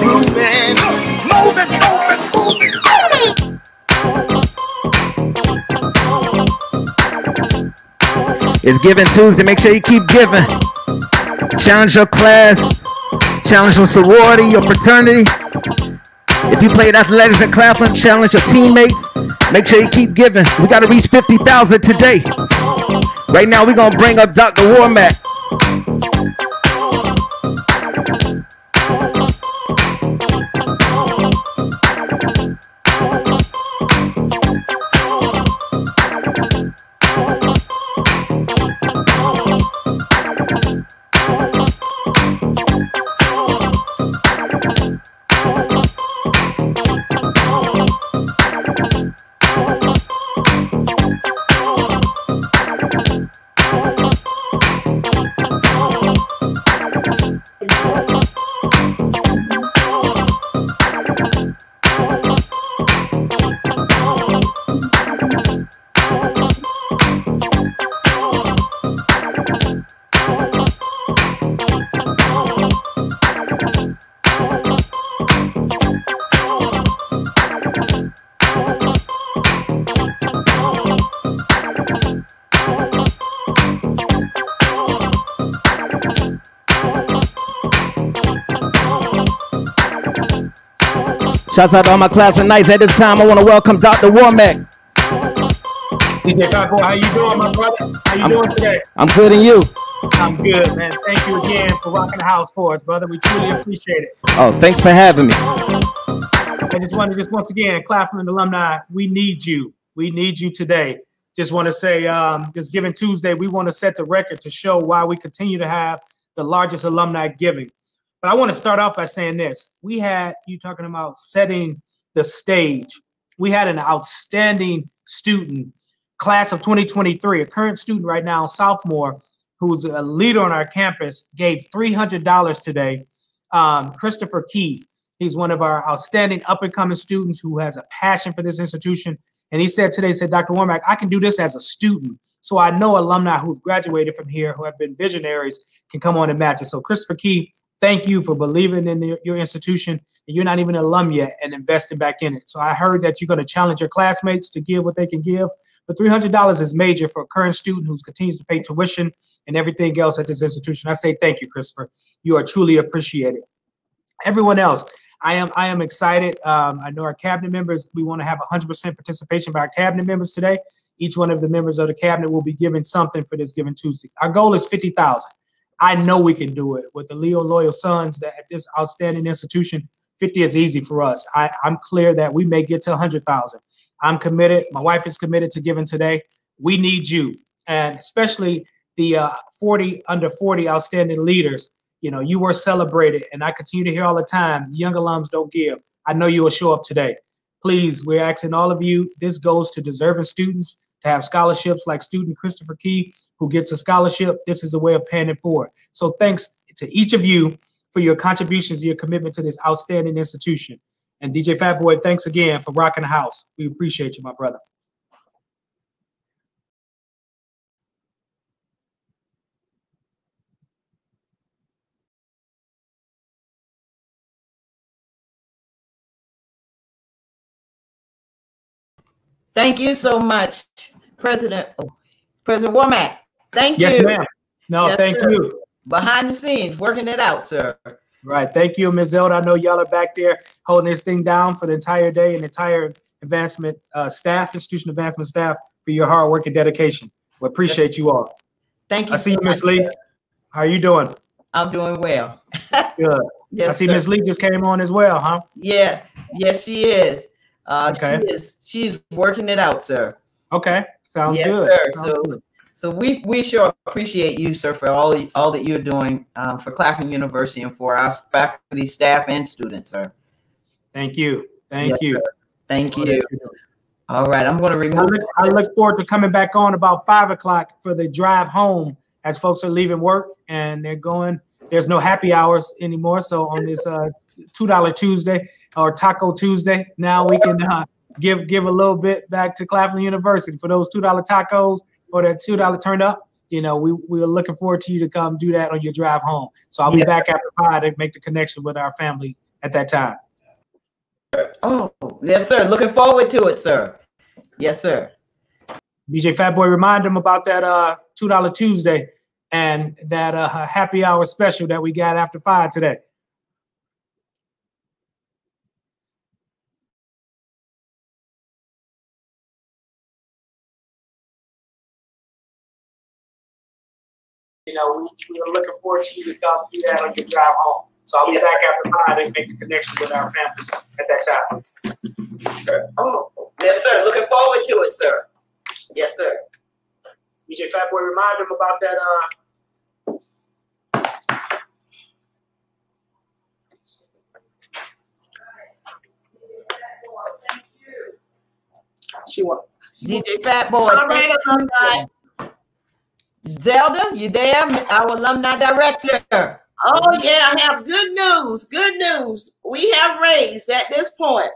moving. We're grooving. It's Giving Tuesday. Make sure you keep giving. Challenge your class. Challenge your sorority, your fraternity. If you played athletics at Claflin, challenge your teammates. Make sure you keep giving. We got to reach 50,000 today. Right now, we're going to bring up Dr. Warmack. Shouts out to all my Claflinites. At this time, I want to welcome Dr. Warmack. DJ Fat how you doing, my brother? How you I'm- doing today? I'm good and you. I'm good, man. Thank you again for rocking the house for us, brother. We truly appreciate it. Oh, thanks for having me. I just want to just once again, Claflin alumni, we need you. We need you today. Just want to say, um, this Giving Tuesday, we want to set the record to show why we continue to have the largest alumni giving. But I want to start off by saying this. We had you talking about setting the stage. We had an outstanding student, class of 2023, a current student right now, sophomore, who's a leader on our campus, gave $300 today. Um, Christopher Key. He's one of our outstanding up and coming students who has a passion for this institution. And he said today, he said, Dr. Warmack, I can do this as a student. So I know alumni who've graduated from here who have been visionaries can come on and match it. So Christopher Key, thank you for believing in your, your institution. And you're not even an alum yet and investing back in it. So I heard that you're going to challenge your classmates to give what they can give. But $300 is major for a current student who continues to pay tuition and everything else at this institution. I say thank you, Christopher. You are truly appreciated. Everyone else, I am I am excited. Um, I know our cabinet members. We want to have 100% participation by our cabinet members today. Each one of the members of the cabinet will be given something for this Giving Tuesday. Our goal is 50,000. I know we can do it with the Leo Loyal Sons that at this outstanding institution. 50 is easy for us. I, I'm clear that we may get to 100,000. I'm committed. My wife is committed to giving today. We need you, and especially the uh, 40 under 40 outstanding leaders. You know, you were celebrated, and I continue to hear all the time, young alums don't give. I know you will show up today. Please, we're asking all of you. This goes to deserving students to have scholarships like student Christopher Key, who gets a scholarship. This is a way of paying it forward. So thanks to each of you for your contributions, your commitment to this outstanding institution. And DJ Phat Boi, thanks again for rocking the house. We appreciate you, my brother. Thank you so much, President President Warmack. Thank Yes, you. Yes, ma'am. No, Yes, thank sir. you. Behind the scenes, working it out, sir. Right. Thank you, Ms. Zelda. I know y'all are back there holding this thing down for the entire day and entire advancement uh, staff, institution advancement staff, for your hard work and dedication. We appreciate you all. Thank you I see so you, Miss Lee. How are you doing? I'm doing well. Good. Yes, I see. Miss Lee just came on as well, huh? Yeah, yes, she is. Uh, Okay. she is. She's working it out, sir. Okay. Sounds yes, good. sir. Sounds so, good. So we we sure appreciate you, sir, for all all that you're doing um, for Claflin University and for our faculty, staff, and students, sir. Thank you. Thank Yes, you. sir. Thank you. All right, I'm going to I remove. look, I look forward to coming back on about five o'clock for the drive home as folks are leaving work and they're going. There's no happy hours anymore. So on this uh, two dollar Tuesday or Taco Tuesday, now we can uh, give give a little bit back to Claflin University for those two dollar tacos or that two dollar turn up. You know, we we are looking forward to you to come do that on your drive home. So I'll be Yes, back after five to make the connection with our family at that time. Oh, yes, sir. Looking forward to it, sir. Yes, sir. DJ Phat Boi, remind them about that uh two dollar Tuesday and that uh happy hour special that we got after five today. You know, we, we are looking forward to you to come do that on your drive home. So I'll be Yes. back after five and make the connection with our family at that time. Oh, yes, sir. Looking forward to it, sir. Yes, sir. DJ Phat Boi, remind them about that uh She want DJ Phat Boi. All thank right, you. alumni. Zelda, you there? Our alumni director. Oh yeah, I have good news. Good news. We have raised at this point point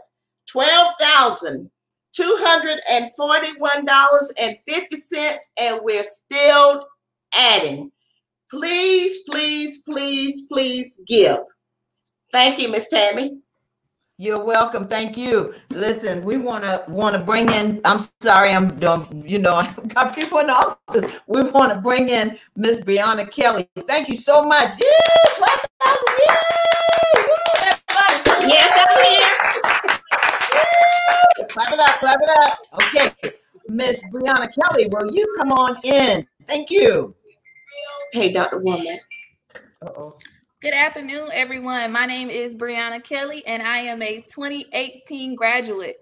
twelve thousand two hundred and forty-one dollars and fifty cents, and we're still adding. Please, please, please, please give. Thank you, Miss Tammy. You're welcome. Thank you. Listen, we want to want to bring in. I'm sorry, I'm doing. You know, I've got people in the office. We want to bring in Miss Brianna Kelly. Thank you so much. Yeah, twelve thousand. Yeah, Woo, everybody. Yes, I'm here. Clap it up, clap it up. Okay, Miss Brianna Kelly, will you come on in? Thank you. Hey, Dr. Warmack. Uh-oh. Good afternoon, everyone. My name is Brianna Kelly, and I am a 2018 graduate.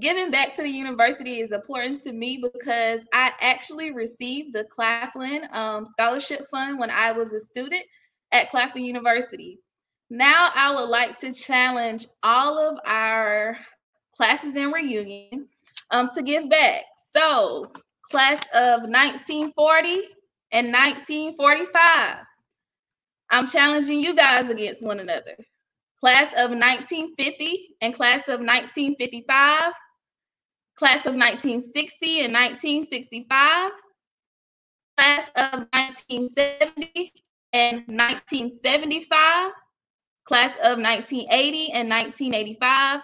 Giving back to the university is important to me because I actually received the Claflin um, Scholarship Fund when I was a student at Claflin University. Now, I would like to challenge all of our classes in reunion um, to give back. So, class of 1940 and 1945. I'm challenging you guys against one another. Class of 1950 and class of 1955. Class of 1960 and 1965. Class of 1970 and 1975. Class of 1980 and 1985.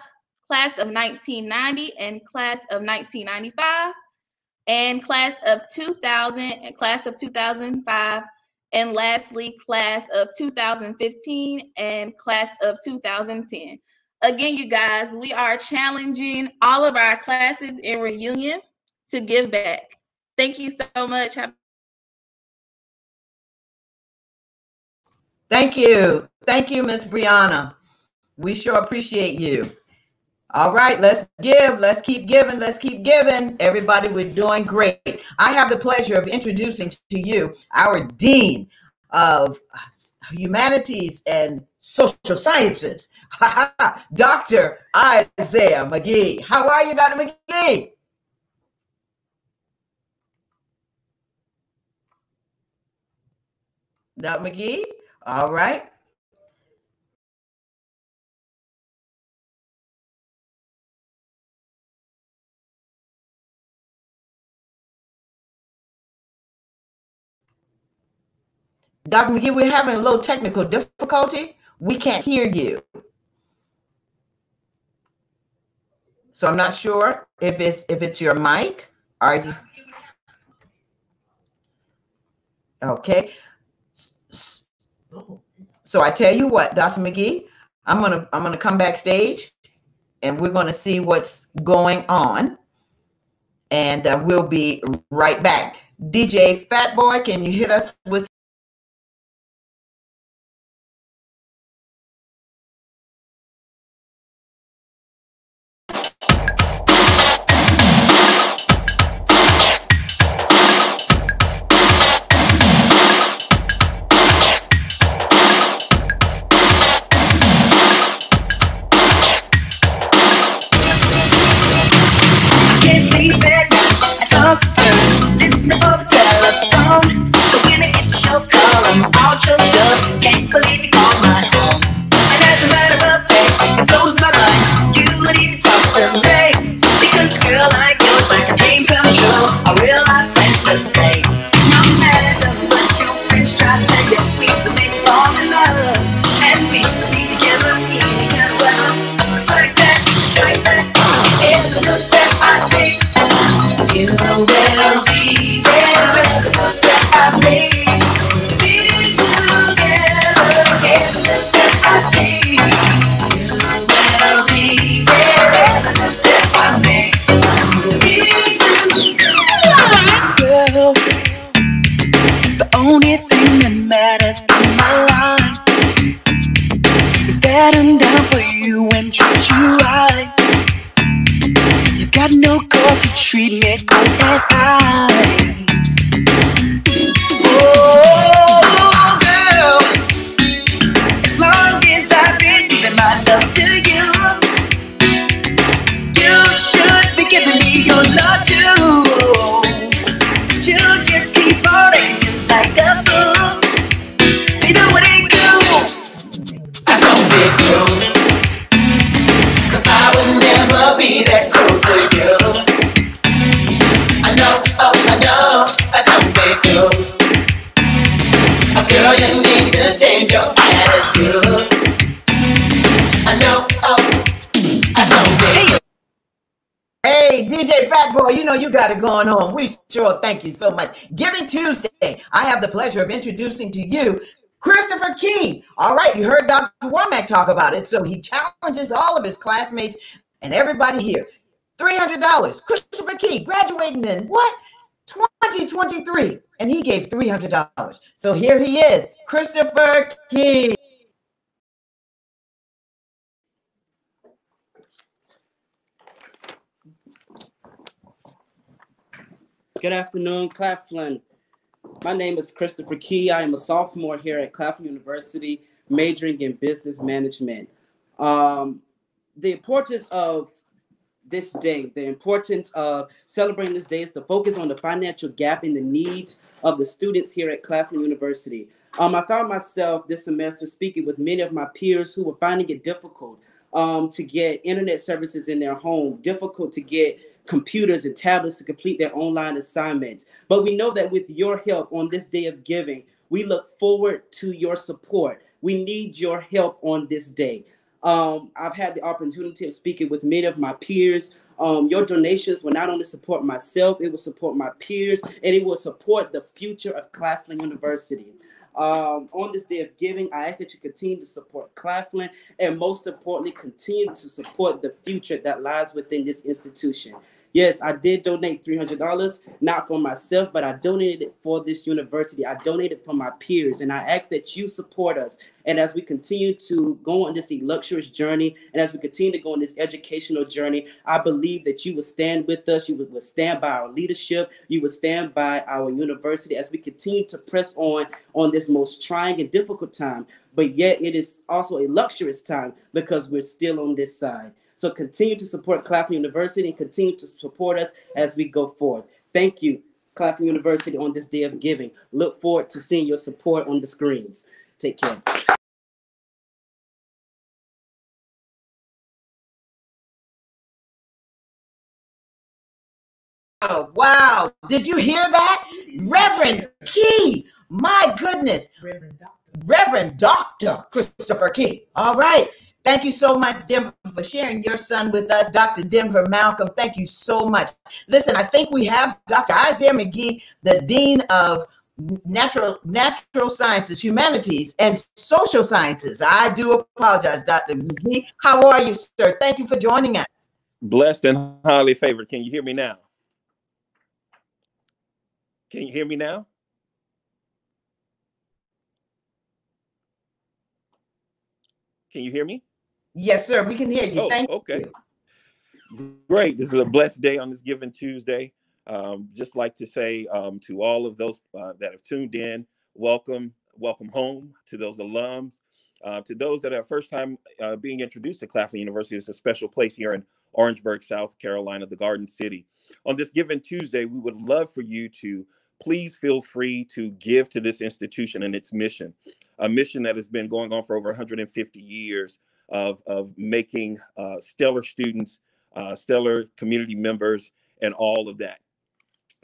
Class of 1990 and class of 1995 and class of 2000 and class of 2005 and lastly class of 2015 and class of 2010 again you guys we are challenging all of our classes in reunion to give back thank you so much Thank you. Thank you, Miss Brianna. We sure appreciate you. All right, let's give. Let's keep giving. Let's keep giving. Everybody, we're doing great. I have the pleasure of introducing to you our Dean of Humanities and Social Sciences, Dr. Isaiah McGee. How are you, Dr. McGee? Dr. McGee? All right. Dr. McGee, we're having a little technical difficulty. We can't hear you. So I'm not sure if it's if it's your mic. Are you okay? So I tell you what, Dr. McGee, I'm gonna I'm gonna come backstage, and we're gonna see what's going on, and uh, we'll be right back. DJ Phat Boi, can you hit us with thank you so much. Giving Tuesday, I have the pleasure of introducing to you Christopher Key. All right, you heard Dr. Warmack talk about it. So he challenges all of his classmates and everybody here. $300. Christopher Key, graduating in what? 2023. And he gave $300. So here he is, Christopher Key. Good afternoon, Claflin. My name is Christopher Key. I am a sophomore here at Claflin University, majoring in business management. Um, the importance of this day, the importance of celebrating this day is to focus on the financial gap and the needs of the students here at Claflin University. Um, I found myself this semester speaking with many of my peers who were finding it difficult um, to get internet services in their home, difficult to get computers and tablets to complete their online assignments. But we know that with your help on this day of giving, we look forward to your support. We need your help on this day. Um, I've had the opportunity of speaking with many of my peers. Um, your donations will not only support myself, it will support my peers, and it will support the future of Claflin University. Um, on this day of giving, I ask that you continue to support Claflin and most importantly, continue to support the future that lies within this institution. Yes, I did donate $300, not for myself, but I donated it for this university. I donated for my peers, and I ask that you support us. And as we continue to go on this luxurious journey, and as we continue to go on this educational journey, I believe that you will stand with us. You will will stand by our leadership. You will stand by our university as we continue to press on on this most trying and difficult time. But yet, it is also a luxurious time because we're still on this side. So continue to support Claflin University and continue to support us as we go forward. Thank you, Claflin University, on this day of giving. Look forward to seeing your support on the screens. Take care. Oh, wow. Did you hear that? Reverend Key. My goodness. Reverend Doctor. Reverend Dr. Christopher Key. All right. Thank you so much, Denver, for sharing your son with us, Dr. Denver Malcolm. Thank you so much. Listen, I think we have Dr. Isaiah McGee, the Dean of Natural Natural Sciences, Humanities, and Social Sciences. I do apologize, Dr. McGee. How are you, sir? Thank you for joining us. Blessed and highly favored. Can you hear me now? Can you hear me now? Can you hear me? Yes, sir. We can hear you. Oh, Thank okay. you. Great. This is a blessed day on this Given Tuesday. Um, just like to say um, to all of those uh, that have tuned in, welcome, welcome home to those alums. Uh, to those that are first time uh, being introduced to Claflin University, it's a special place here in Orangeburg, South Carolina, the Garden City. On this Given Tuesday, we would love for you to please feel free to give to this institution and its mission, a mission that has been going on for over 150 years of, of making uh, stellar students, uh, stellar community members, and all of that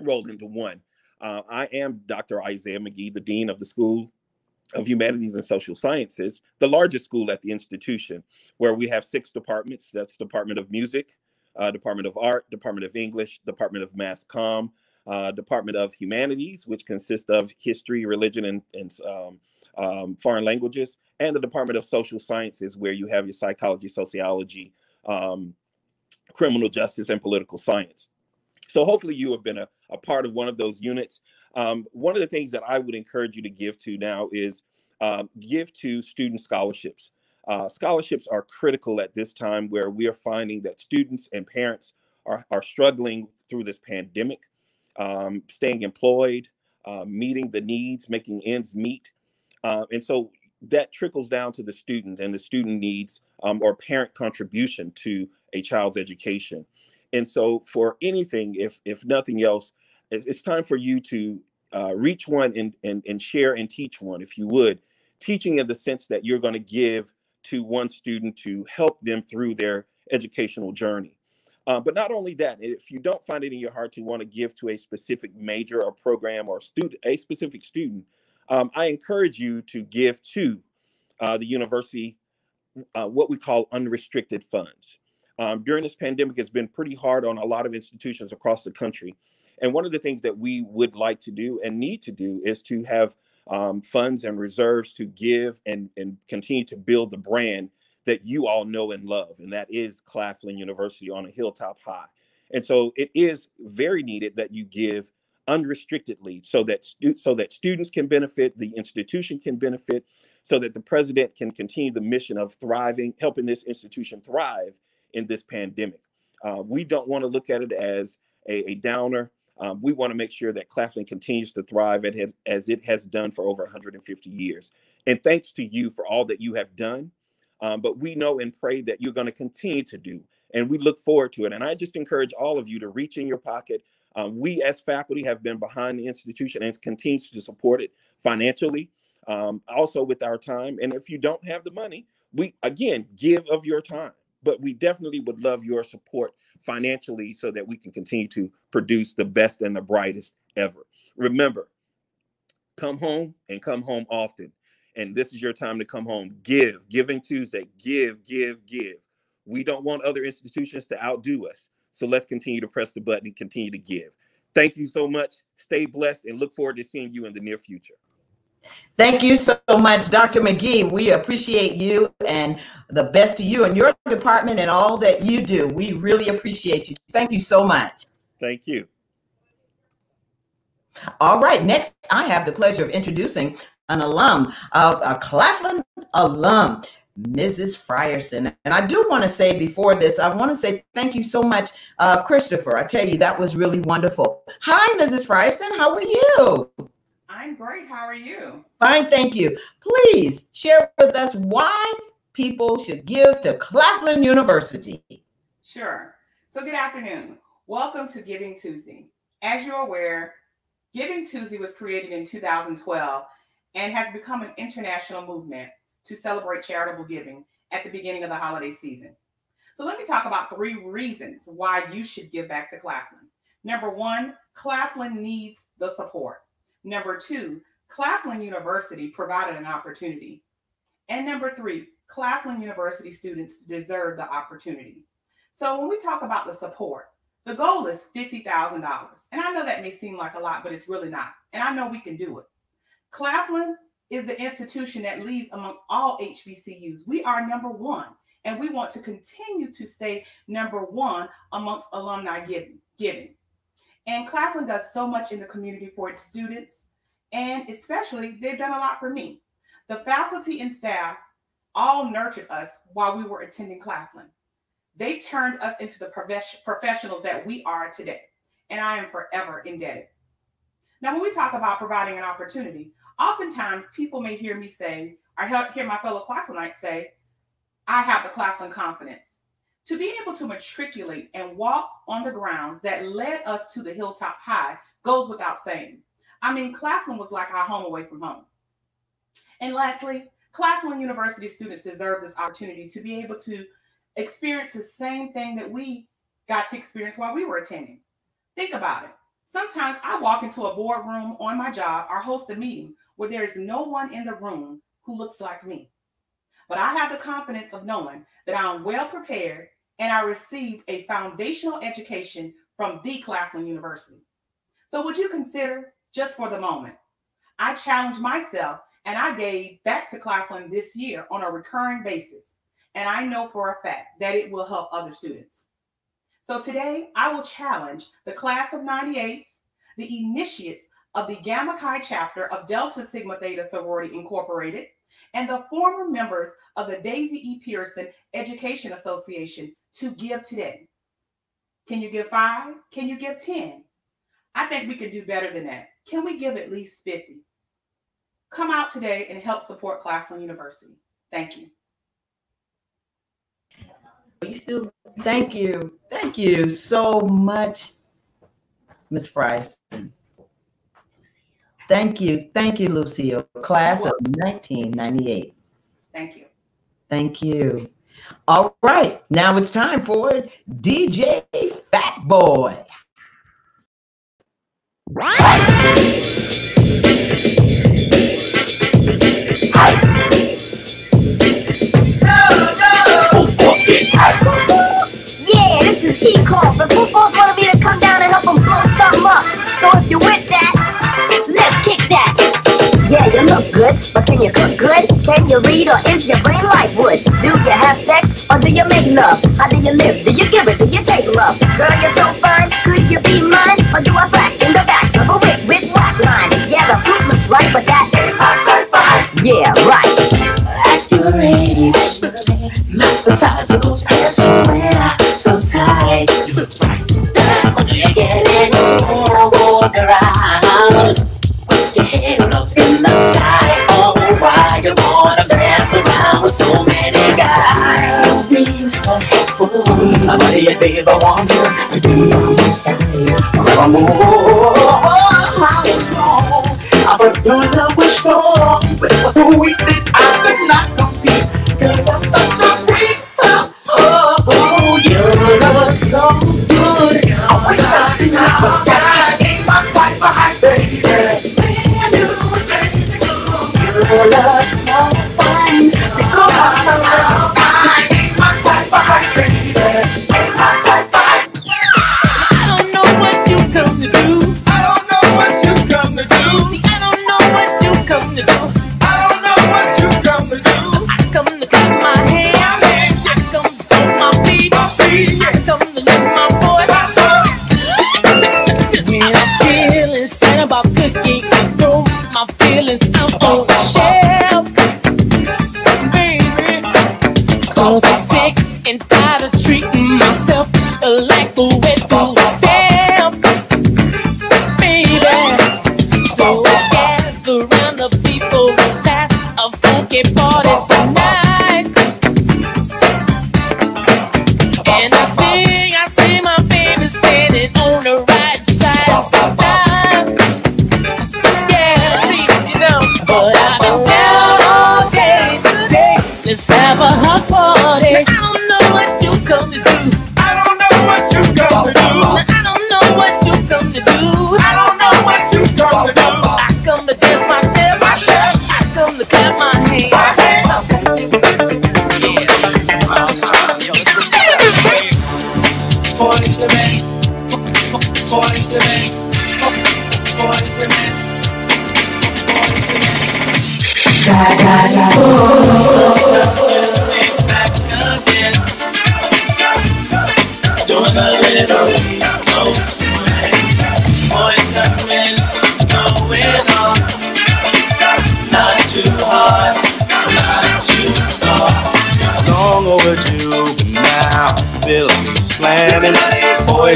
rolled into one. Uh, I am Dr. Isaiah McGee, the Dean of the School of Humanities and Social Sciences, the largest school at the institution, where we have six departments. That's Department of Music, uh, Department of Art, Department of English, Department of Mass Comm, uh, Department of Humanities, which consists of history, religion, and, and um, um, foreign languages, and the Department of Social Sciences, where you have your psychology, sociology, um, criminal justice, and political science. So hopefully you have been a, a part of one of those units. Um, one of the things that I would encourage you to give to now is um, give to student scholarships. Uh, scholarships are critical at this time where we are finding that students and parents are, are struggling through this pandemic, um, staying employed, uh, meeting the needs, making ends meet. Uh, and so that trickles down to the student and the student needs um, or parent contribution to a child's education. And so for anything, if if nothing else, it's, it's time for you to uh, reach one and, and and share and teach one, if you would. Teaching in the sense that you're going to give to one student to help them through their educational journey. Uh, but not only that, if you don't find it in your heart to want to give to a specific major or program or student, a specific student, um, I encourage you to give to uh, the university uh, what we call unrestricted funds. Um, during this pandemic, it's been pretty hard on a lot of institutions across the country. And one of the things that we would like to do and need to do is to have um, funds and reserves to give and, and continue to build the brand that you all know and love, and that is Claflin University on a hilltop high. And so it is very needed that you give unrestrictedly so that stu- so that students can benefit, the institution can benefit, so that the president can continue the mission of thriving, helping this institution thrive in this pandemic. Uh, we don't want to look at it as a, a downer. Um, we want to make sure that Claflin continues to thrive as, has- as it has done for over 150 years. And thanks to you for all that you have done. Um, but we know and pray that you're going to continue to do. And we look forward to it. And I just encourage all of you to reach in your pocket. Um, we, as faculty, have been behind the institution and continues to support it financially, um, also with our time. And if you don't have the money, we, again, give of your time. But we definitely would love your support financially so that we can continue to produce the best and the brightest ever. Remember, come home and come home often. And this is your time to come home. Give, Giving Tuesday, give, give, give. We don't want other institutions to outdo us. So let's continue to press the button and continue to give. Thank you so much. Stay blessed and look forward to seeing you in the near future. Thank you so much, Dr. McGee. We appreciate you and the best to you and your department and all that you do. We really appreciate you. Thank you so much. Thank you. All right, next I have the pleasure of introducing an alum, uh, a Claflin alum, Mrs. Frierson. And I do want to say before this, I want to say thank you so much, uh, Christopher. I tell you, that was really wonderful. Hi, Mrs. Frierson. How are you? I'm great. How are you? Fine, thank you. Please share with us why people should give to Claflin University. Sure. So, good afternoon. Welcome to Giving Tuesday. As you're aware, Giving Tuesday was created in 2012 and has become an international movement to celebrate charitable giving at the beginning of the holiday season. So, let me talk about three reasons why you should give back to Claflin. Number one, Claflin needs the support. Number two, Claflin University provided an opportunity. And number three, Claflin University students deserve the opportunity. So when we talk about the support, the goal is $50,000. And I know that may seem like a lot, but it's really not. And I know we can do it. Claflin is the institution that leads amongst all HBCUs. We are number one, and we want to continue to stay number one amongst alumni giving. giving. And Claflin does so much in the community for its students, and especially they've done a lot for me. The faculty and staff all nurtured us while we were attending Claflin. They turned us into the profes- professionals that we are today, and I am forever indebted. Now, when we talk about providing an opportunity, oftentimes people may hear me say, or hear hear my fellow Claflinites say, I have the Claflin confidence. To be able to matriculate and walk on the grounds that led us to the hilltop high goes without saying. I mean, Claflin was like our home away from home. And lastly, Claflin University students deserve this opportunity to be able to experience the same thing that we got to experience while we were attending. Think about it. Sometimes I walk into a boardroom on my job or host a meeting where there is no one in the room who looks like me. But I have the confidence of knowing that I'm well prepared and I received a foundational education from the Claflin University. So, would you consider, just for the moment, I challenged myself and I gave back to Claflin this year on a recurring basis. And I know for a fact that it will help other students. So today I will challenge the class of 98, the initiates of the Gamma Chi chapter of Delta Sigma Theta Sorority Incorporated, and the former members of the Daisy E. Pearson Education Association to give today. Can you give five? Can you give 10? I think we can do better than that. Can we give at least 50? Come out today and help support Claflin University. Thank you. You still thank you. Thank you so much, Ms. Frierson. Thank you. Thank you, Lucio. Class of 1998. Thank you. Thank you. All right. Now it's time for DJ Phat Boi. Yeah, this is T Call. The footballs wanted me to come down and help them blow something up. So if you're with that, good, but can you cook good? Can you read or is your brain like wood? Do you have sex or do you make love? How do you live? Do you give it? Do you take love? Girl, you're so fine. Could you be mine? Or do I slack in the back of a whip with whack line? Yeah, the fruit looks right, but that ain't my type of Yeah, right. At your age, look the size of those pants you so tight. What you get anywhere? say so many guys. Leaves for I really babe I want you to do the same I'm more I thought your love was strong But it was so weak that I could not compete. Girl, was such a freak. Oh, oh, oh, you look so good. I wish I could not God my love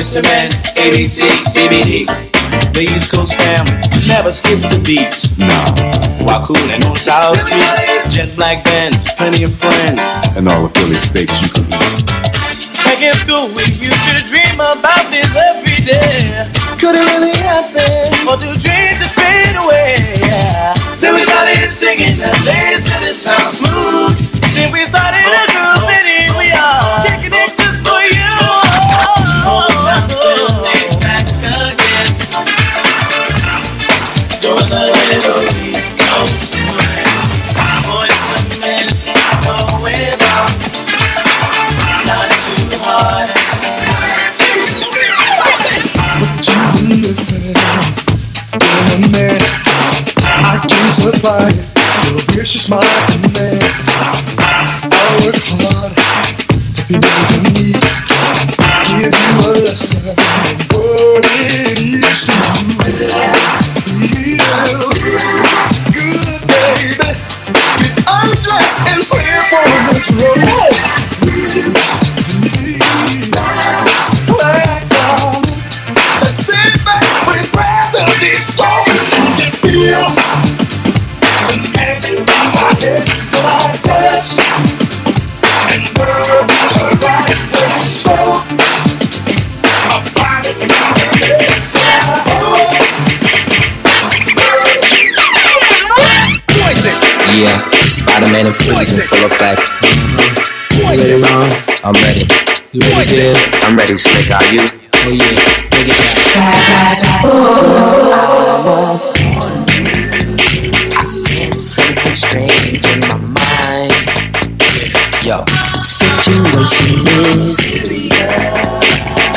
Mr. Men, ABC, BBD. The East Coast family never skip the beat. Nah. While cooling on South Street, jet black Ben, plenty of friends, and all the Philly steaks you can eat. Back in school, we used to dream about this every day. Could it really happen? Or do dreams just fade away? Yeah. Then we started singing, and dance and it sounds smooth. smart. man infusion full effect. You ready, I'm ready. You ready, Jill? I'm ready, Slick. Are you? Oh yeah, take it out. I was on I sense something strange in my mind. Yo, situation is.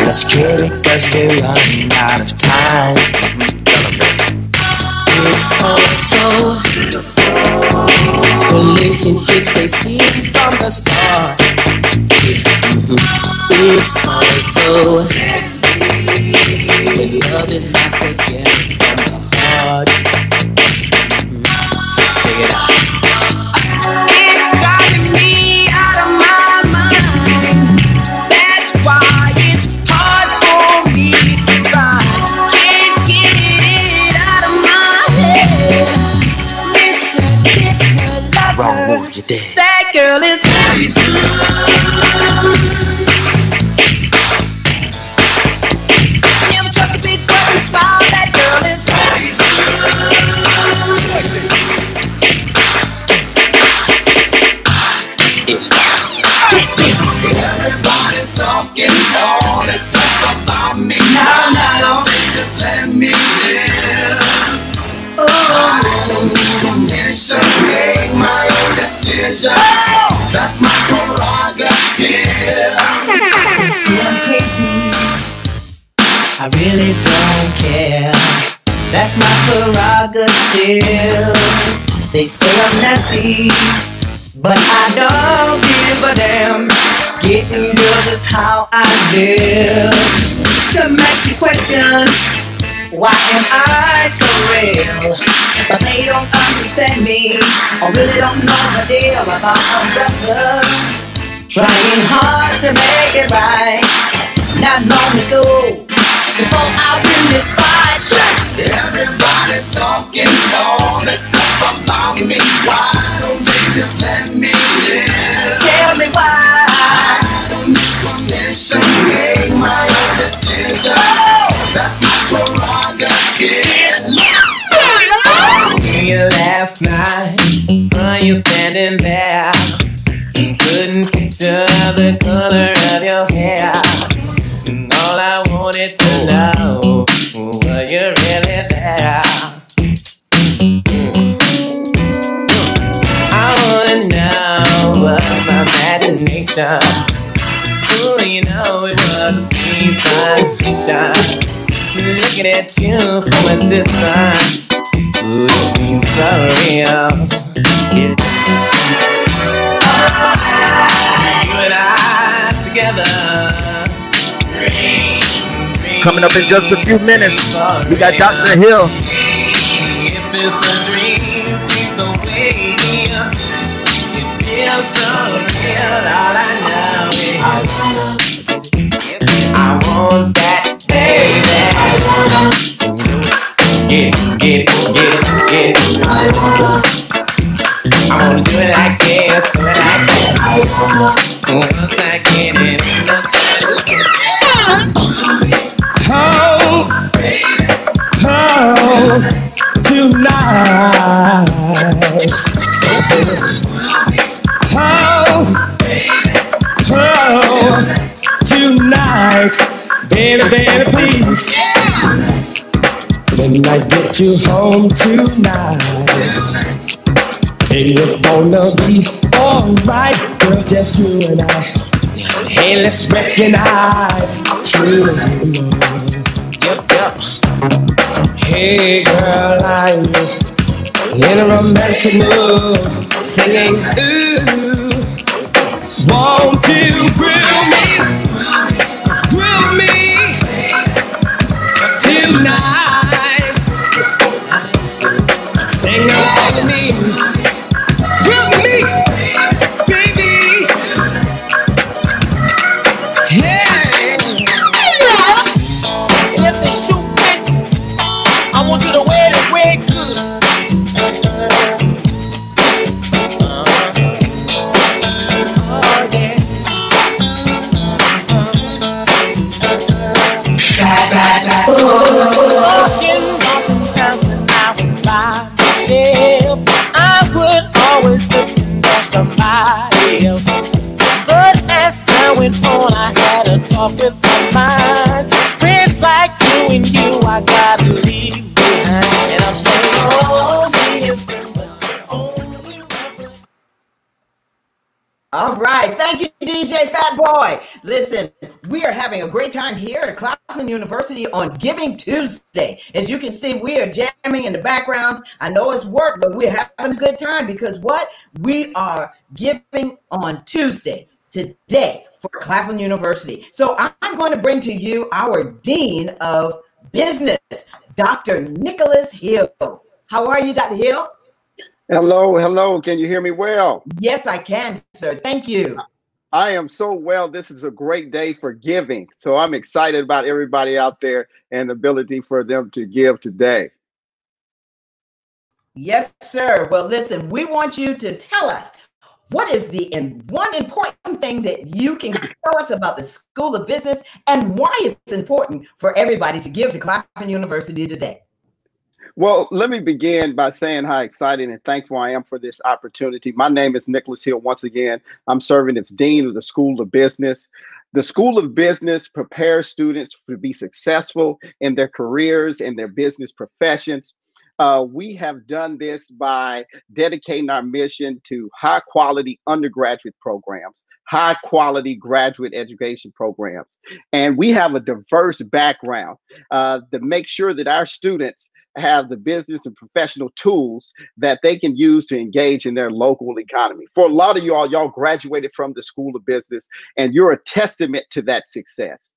Let's cure it cause we're running out of time. Oh. They say I'm nasty, but I don't give a damn. Getting girls is how I live. Some nasty questions. Why am I so real? But they don't understand me, or really don't know the deal about my brother. Trying hard to make it right. Not long ago, before I win this fight, Everybody's talking all this stuff about me. Why don't they just let me live? tell me why. I don't need permission, make my own decisions. Oh! That's my prerogative. you last night, saw you standing there. And couldn't picture the color of your hair. And all I wanted to Ooh, you know it was a sweet sensation. Looking at you from a distance. Ooh, it seems so real. Yeah. You and I together. Coming up in just a few minutes, we got Dr. Hill. If it's a dream, please don't wake me up. It feels so real, all I know is I want that baby. I wanna get get get get. I wanna, I wanna do it like this, do it like that. I wanna, once I get it, ain't no time to get Oh, oh, tonight. Oh, oh, tonight. Baby, baby, please. When I get you home tonight, baby, it's gonna be alright. Girl, just you and I. Hey, let's recognize true love. Yep, yep. Hey, girl, you in a romantic mood? Singing, ooh, won't you grill me? Grill me tonight. Sing somebody else. But as time went on, I had a talk with my mind. Friends like you and you, I gotta leave All right. Thank you, DJ Phat Boi. Listen, we are having a great time here at Claflin University on Giving Tuesday. As you can see, we are jamming in the backgrounds. I know it's work, but we're having a good time because what? We are giving on Tuesday, today, for Claflin University. So I'm going to bring to you our Dean of Business, Dr. Nicholas Hill. How are you, Dr. Hill? Hello, hello. Can you hear me well? Yes, I can, sir. Thank you. I am so well. This is a great day for giving. So I'm excited about everybody out there and the ability for them to give today. Yes, sir. Well, listen, we want you to tell us what is the one important thing that you can tell us about the School of Business and why it's important for everybody to give to Claflin University today. Well, let me begin by saying how excited and thankful I am for this opportunity. My name is Nicholas Hill. Once again, I'm serving as Dean of the School of Business. The School of Business prepares students to be successful in their careers and their business professions. Uh, we have done this by dedicating our mission to high quality undergraduate programs, high quality graduate education programs. And we have a diverse background uh, to make sure that our students have the business and professional tools that they can use to engage in their local economy. For a lot of y'all, y'all graduated from the School of Business, and you're a testament to that success.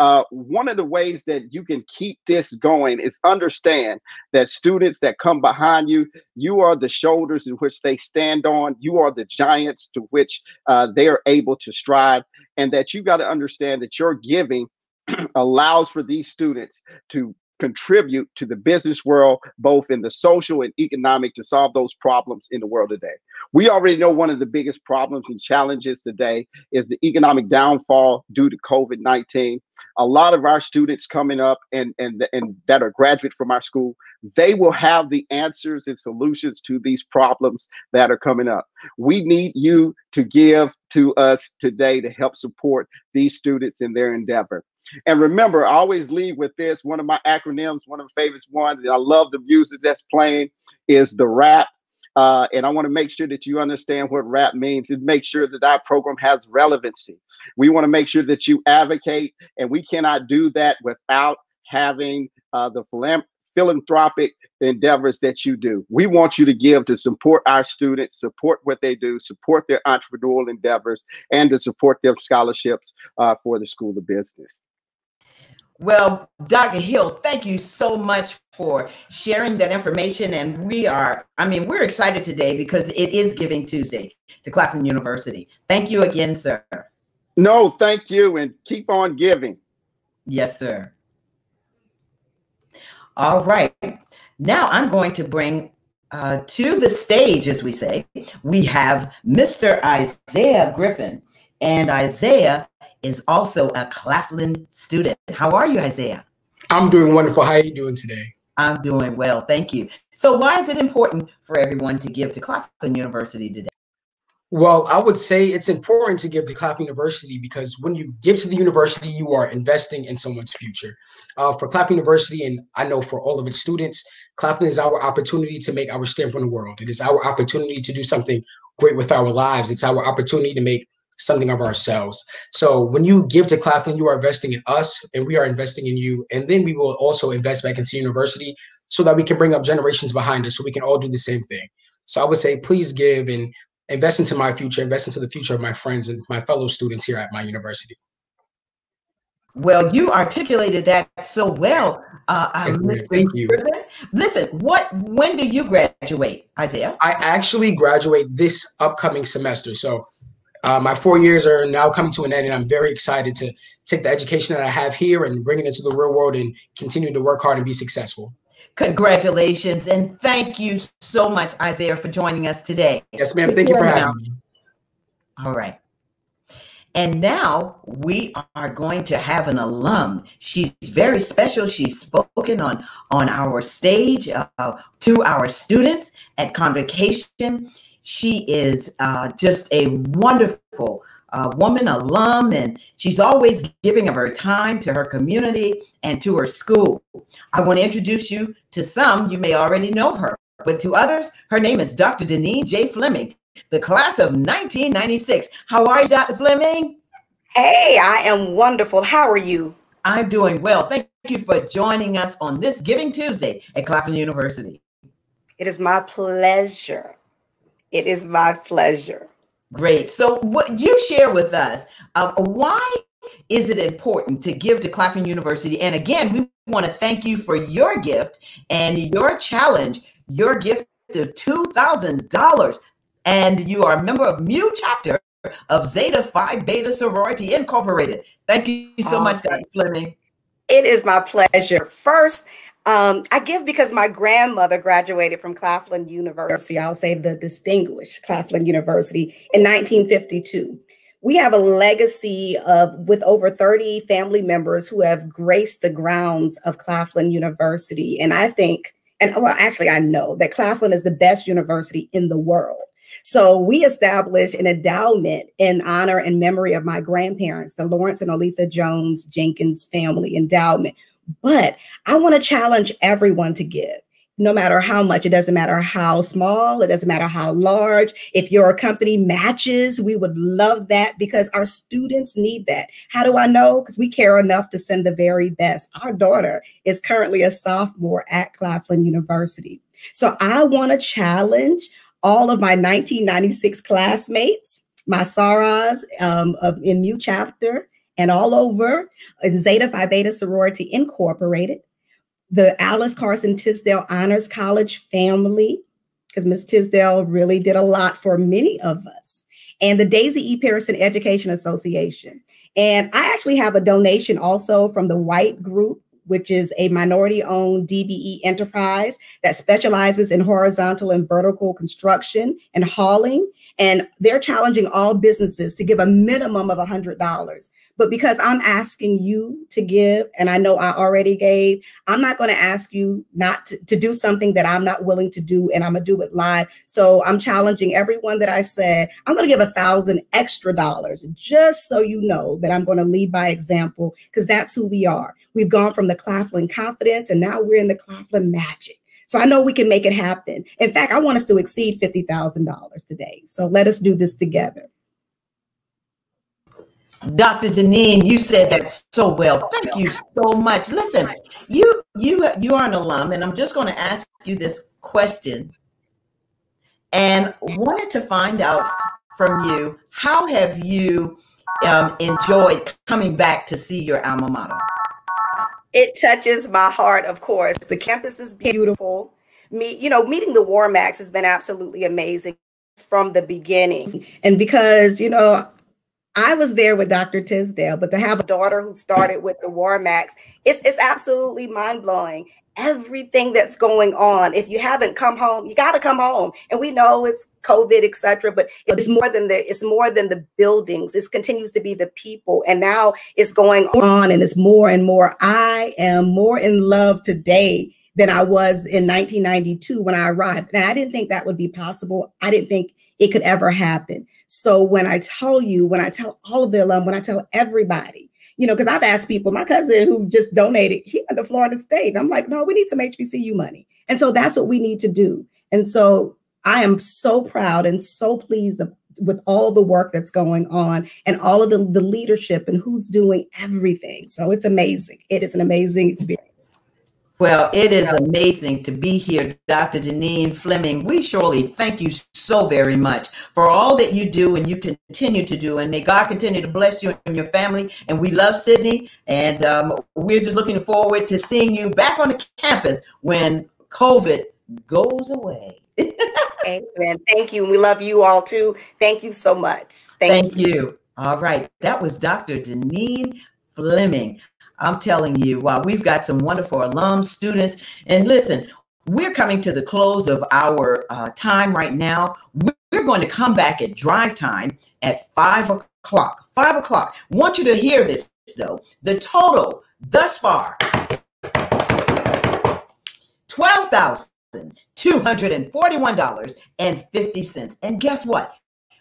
Uh, one of the ways that you can keep this going is understand that students that come behind you, you are the shoulders in which they stand on. You are the giants to which uh, they are able to strive, and that you got to understand that your giving allows for these students to contribute to the business world, both in the social and economic, to solve those problems in the world today. We already know one of the biggest problems and challenges today is the economic downfall due to COVID 19. A lot of our students coming up and, and, and that are graduate from our school, they will have the answers and solutions to these problems that are coming up. We need you to give to us today to help support these students in their endeavor. And remember, I always leave with this one of my acronyms, one of my favorite ones, and I love the music that's playing is the rap. Uh, and I want to make sure that you understand what rap means and make sure that our program has relevancy. We want to make sure that you advocate, and we cannot do that without having uh, the philan- philanthropic endeavors that you do. We want you to give to support our students, support what they do, support their entrepreneurial endeavors, and to support their scholarships uh, for the School of Business. Well, Dr. Hill, thank you so much for sharing that information. And we are, I mean, we're excited today because it is Giving Tuesday to Claflin University. Thank you again, sir. No, thank you, and keep on giving. Yes, sir. All right. Now I'm going to bring uh, to the stage, as we say, we have Mr. Isaiah Griffin. And Isaiah is also a Claflin student. How are you, Isaiah? I'm doing wonderful. How are you doing today? I'm doing well, thank you. So, why is it important for everyone to give to Claflin University today? Well, I would say it's important to give to Claflin University because when you give to the university, you are investing in someone's future. Uh, for Claflin University, and I know for all of its students, Claflin is our opportunity to make our stamp on the world. It is our opportunity to do something great with our lives. It's our opportunity to make something of ourselves. So when you give to Claflin, you are investing in us and we are investing in you. And then we will also invest back into university so that we can bring up generations behind us so we can all do the same thing. So I would say, please give and invest into my future, invest into the future of my friends and my fellow students here at my university. Well, you articulated that so well. Uh, Yes. Mr. Thank you. Listen, what? When do you graduate, Isaiah? I actually graduate this upcoming semester. So uh, my four years are now coming to an end, and I'm very excited to take the education that I have here and bring it into the real world and continue to work hard and be successful. Congratulations and thank you so much, Isaiah, for joining us today. Yes, ma'am. Thank you for having me. All right. And now we are going to have an alum. She's very special. She's spoken on on our stage uh, to our students at convocation. She is uh, just a wonderful uh, woman, alum, and she's always giving of her time to her community and to her school. I want to introduce you to some. You may already know her, but to others, her name is Dr. Denise J. Fleming, the class of 1996. How are you, Dr. Fleming? Hey, I am wonderful. How are you? I'm doing well. Thank you for joining us on this Giving Tuesday at Claflin University. It is my pleasure. It is my pleasure. Great. So, what you share with us, um, why is it important to give to Claflin University? And again, we want to thank you for your gift and your challenge, your gift of $2,000. And you are a member of Mu chapter of Zeta Phi Beta Sorority Incorporated. Thank you so much, Dr. Fleming. It is my pleasure. First, um, I give because my grandmother graduated from Claflin University. I'll say the distinguished Claflin University in 1952. We have a legacy of with over 30 family members who have graced the grounds of Claflin University. And I think, and well, actually, I know that Claflin is the best university in the world. So we established an endowment in honor and memory of my grandparents, the Lawrence and Oletha Jones Jenkins Family Endowment. But I want to challenge everyone to give. no matter how much, it doesn't matter how small, it doesn't matter how large. If your company matches, we would love that because our students need that. How do I know? Because we care enough to send the very best. Our daughter is currently a sophomore at Claflin University. So I want to challenge all of my 1996 classmates, my Sorors um, of, in Mu chapter and all over in Zeta Phi Beta Sorority Incorporated the Alice Carson Tisdale Honors College family, because Miss Tisdale really did a lot for many of us, and the Daisy E. Pearson Education Association. And I actually have a donation also from the White Group, which is a minority owned DBE enterprise that specializes in horizontal and vertical construction and hauling. And they're challenging all businesses to give a minimum of $100 but because I'm asking you to give, and I know I already gave, I'm not going to ask you not to, to, do something that I'm not willing to do, and I'm going to do it live. So I'm challenging everyone that I said, I'm going to give a thousand extra dollars just so you know that I'm going to lead by example, because that's who we are. We've gone from the Claflin confidence, and now we're in the Claflin magic. So I know we can make it happen. In fact, I want us to exceed $50,000 today. So let us do this together. Dr. Deneen, you said that so well. Thank you so much. Listen, you you you are an alum, and I'm just going to ask you this question, and wanted to find out from you how have you um, enjoyed coming back to see your alma mater? It touches my heart, of course. The campus is beautiful. Me, you know, meeting the Warmacks has been absolutely amazing from the beginning. And because, you know, I was there with Dr. Tisdale, but to have a daughter who started with the Warmacks, it's, it's absolutely mind blowing. Everything that's going on. If you haven't come home, you got to come home. And we know it's COVID, etc. But it's more than the it's more than the buildings. It continues to be the people. And now it's going on, and it's more and more. I am more in love today than I was in 1992 when I arrived. And I didn't think that would be possible. I didn't think it could ever happen. So when I tell you, when I tell all of the alum, when I tell everybody, you know, because I've asked people, my cousin who just donated, he went to Florida State. I'm like, no, we need some HBCU money. And so that's what we need to do. And so I am so proud and so pleased of, with all the work that's going on and all of the, the leadership and who's doing everything. So it's amazing. It is an amazing experience. Well, it is amazing to be here, Dr. Deneen Fleming. We surely thank you so very much for all that you do and you continue to do. And may God continue to bless you and your family. And we love Sydney. And um, we're just looking forward to seeing you back on the campus when COVID goes away. Amen. Thank you. And we love you all too. Thank you so much. Thank, Thank you. you. All right. That was Dr. Deneen Fleming. I'm telling you, wow, we've got some wonderful alum students. And listen, we're coming to the close of our uh, time right now. We're going to come back at drive time at five o'clock. Five o'clock. want you to hear this though. The total thus far $12,241.50. And guess what?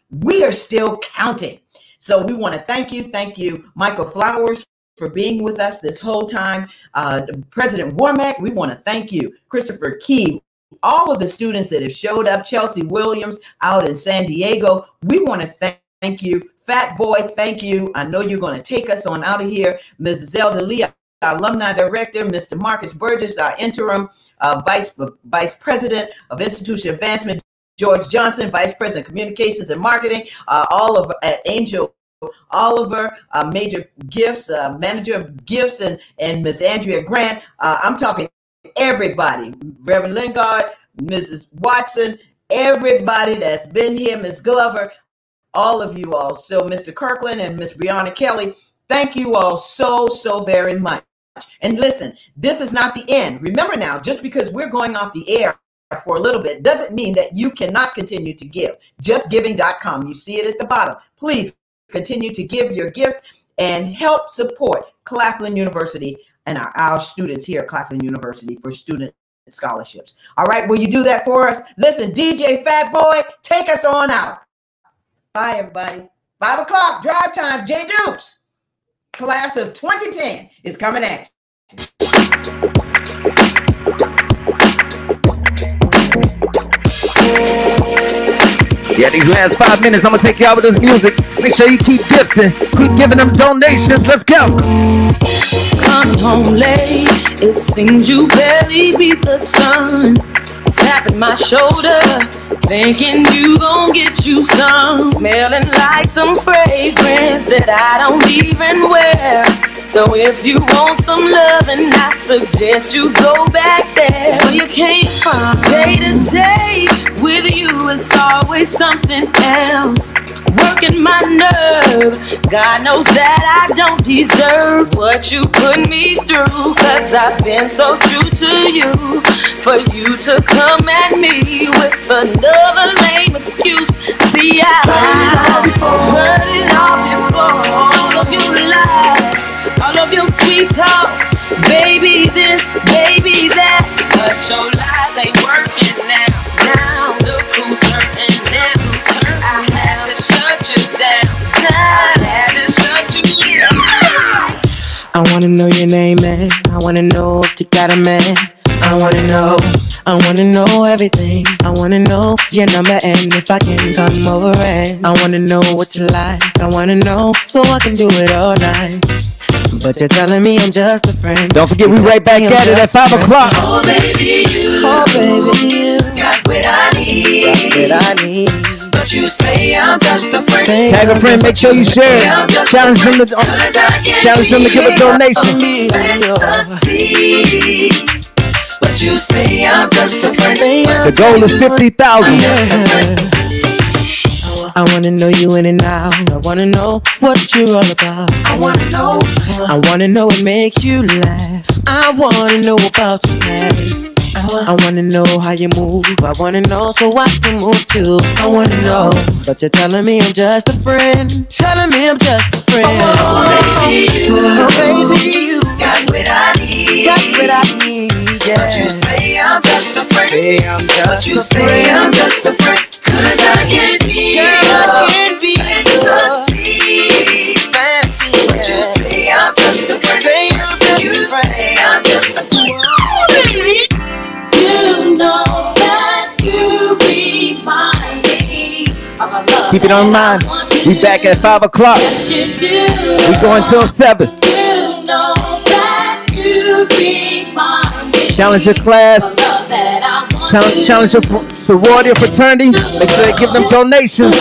We are still counting. So we want to thank you. Thank you, Michael Flowers, for being with us this whole time. Uh, President Warmack, we want to thank you. Christopher Key, all of the students that have showed up, Chelsea Williams out in San Diego, we want to thank, thank you. Phat Boi, thank you. I know you're going to take us on out of here. Mrs. Zelda Lee, our alumni director, Mr. Marcus Burgess, our interim uh, vice, uh, vice president of institution advancement, George Johnson, vice president communications and marketing, uh, all of at Angel Oliver, uh, Major Gifts, uh, Manager of Gifts, and, and Miss Andrea Grant. Uh, I'm talking everybody, Reverend Lingard, Mrs. Watson, everybody that's been here, Miss Glover, all of you all. So, Mr. Kirkland and Miss Brianna Kelly, thank you all so, so very much. And listen, this is not the end. Remember now, just because we're going off the air for a little bit doesn't mean that you cannot continue to give. JustGiving.com. You see it at the bottom. Please continue to give your gifts and help support Claflin University and our, our students here at Claflin University for student scholarships. All right, will you do that for us? Listen, DJ Phat Boi, take us on out. Bye, everybody. Five o'clock, drive time, Jay Dukes. Class of 2010 is coming at you. Yeah, these last five minutes, I'm gonna take y'all with this music. Make sure you keep gifting, keep giving them donations. Let's go. Coming home late, it seems you barely beat the sun. Tapping my shoulder, thinking you gon' get you some. Smelling like some fragrance that I don't even wear. So if you want some loving, I suggest you go back there. Where you came from, day to day. With you, it's always something else. Working my nerve. God knows that I don't deserve what you put me through. Cause I've been so true to you. For you to come at me with another lame excuse. See, I heard it all before. All of your lies, all of your sweet talk. Baby this, baby that. But your lies ain't working now. Now look who's hurting now. I had to shut you down. I had to shut you down. I wanna know your name, man. I wanna know if you got a man. I wanna know, I wanna know everything. I wanna know your number and if I can come over and I wanna know what you like. I wanna know so I can do it all night. But you're telling me I'm just a friend. Don't forget, we right back at it at 5 o'clock. Oh baby, you, oh baby, you got what I need. Got what I need. But you say I'm just a friend. Tag a friend, make sure you share. Challenge them to, challenge them to give a donation. But you say I'm just a friend. The goal is 50,000. I wanna know you in and out. I wanna know what you're all about. I wanna know. I wanna know what makes you laugh. I wanna know about your past. I wanna know how you move. I wanna know so I can move too. I wanna know, but you're telling me I'm just a friend. Telling me I'm just a friend. Oh baby, you, oh, baby, you got what I need. Got what I need. Yeah. But you say I'm just a friend. Say I'm just but you say friend. I'm just a friend. Cause I can't be Girl, I can't be fantasy. Fancy. But you say I'm just a friend. Say I'm just you a friend. say I'm just a friend. You know that you remind me of a love Keep it on mind. We back at 5 o'clock. Yes. We going till 7. Challenge your class. Challenge, challenge your sorority or fraternity. Make sure they give them donations.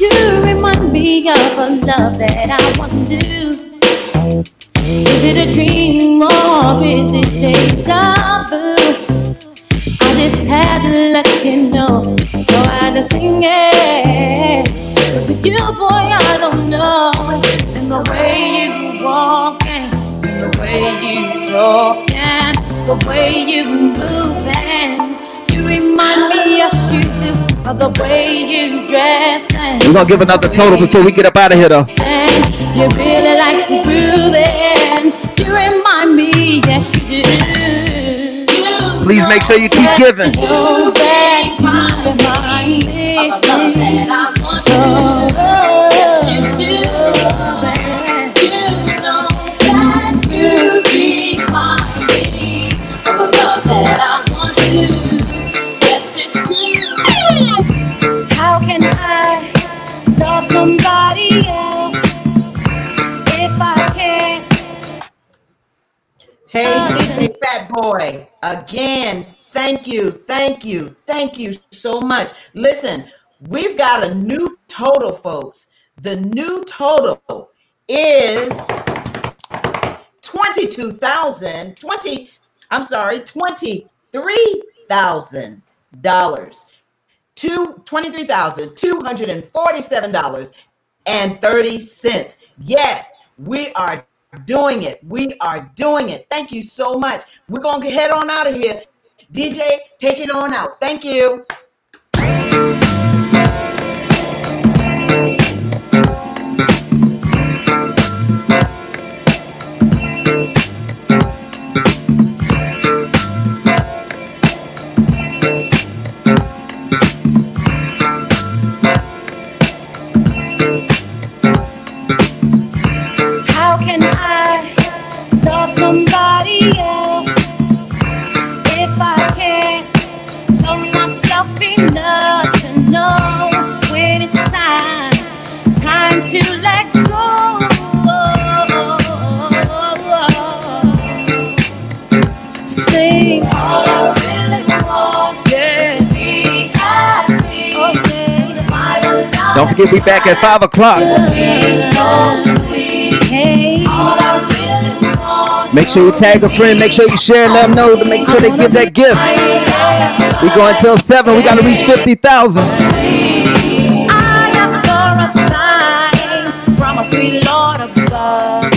You remind me of a love that I want to do. Is it a dream or is it deja vu? I just had to let you know, so I had to sing it. with you, boy, I don't know. And the way you walk way you talk and the way you move and you remind me, yes you do, of the way you dress and We're going to give another total before we get up out of here, though. and you really like to groove and you remind me, yes you do. You Please make sure you keep giving. you somebody else if I can't? Hey, DJ Phat Boi, again, thank you, thank you, thank you so much. Listen, we've got a new total, folks. The new total is 22,000, 20, I'm sorry, $23,000. Two, $23,247.30. Yes, we are doing it. We are doing it. Thank you so much. We're going to head on out of here. DJ, take it on out. Thank you. He'll be back at 5 o'clock. Make sure you tag a friend. Make sure you share let them know to make sure they give that gift. We go until 7. We got to reach 50,000. sweet Lord above.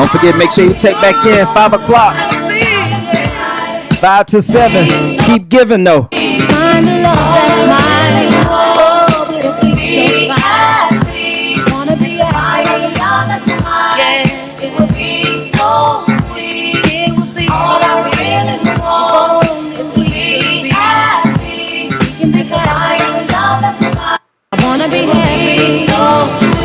Don't forget, make sure you check back in. 5 o'clock. 5 to 7. Keep giving, though. I wanna be happy. So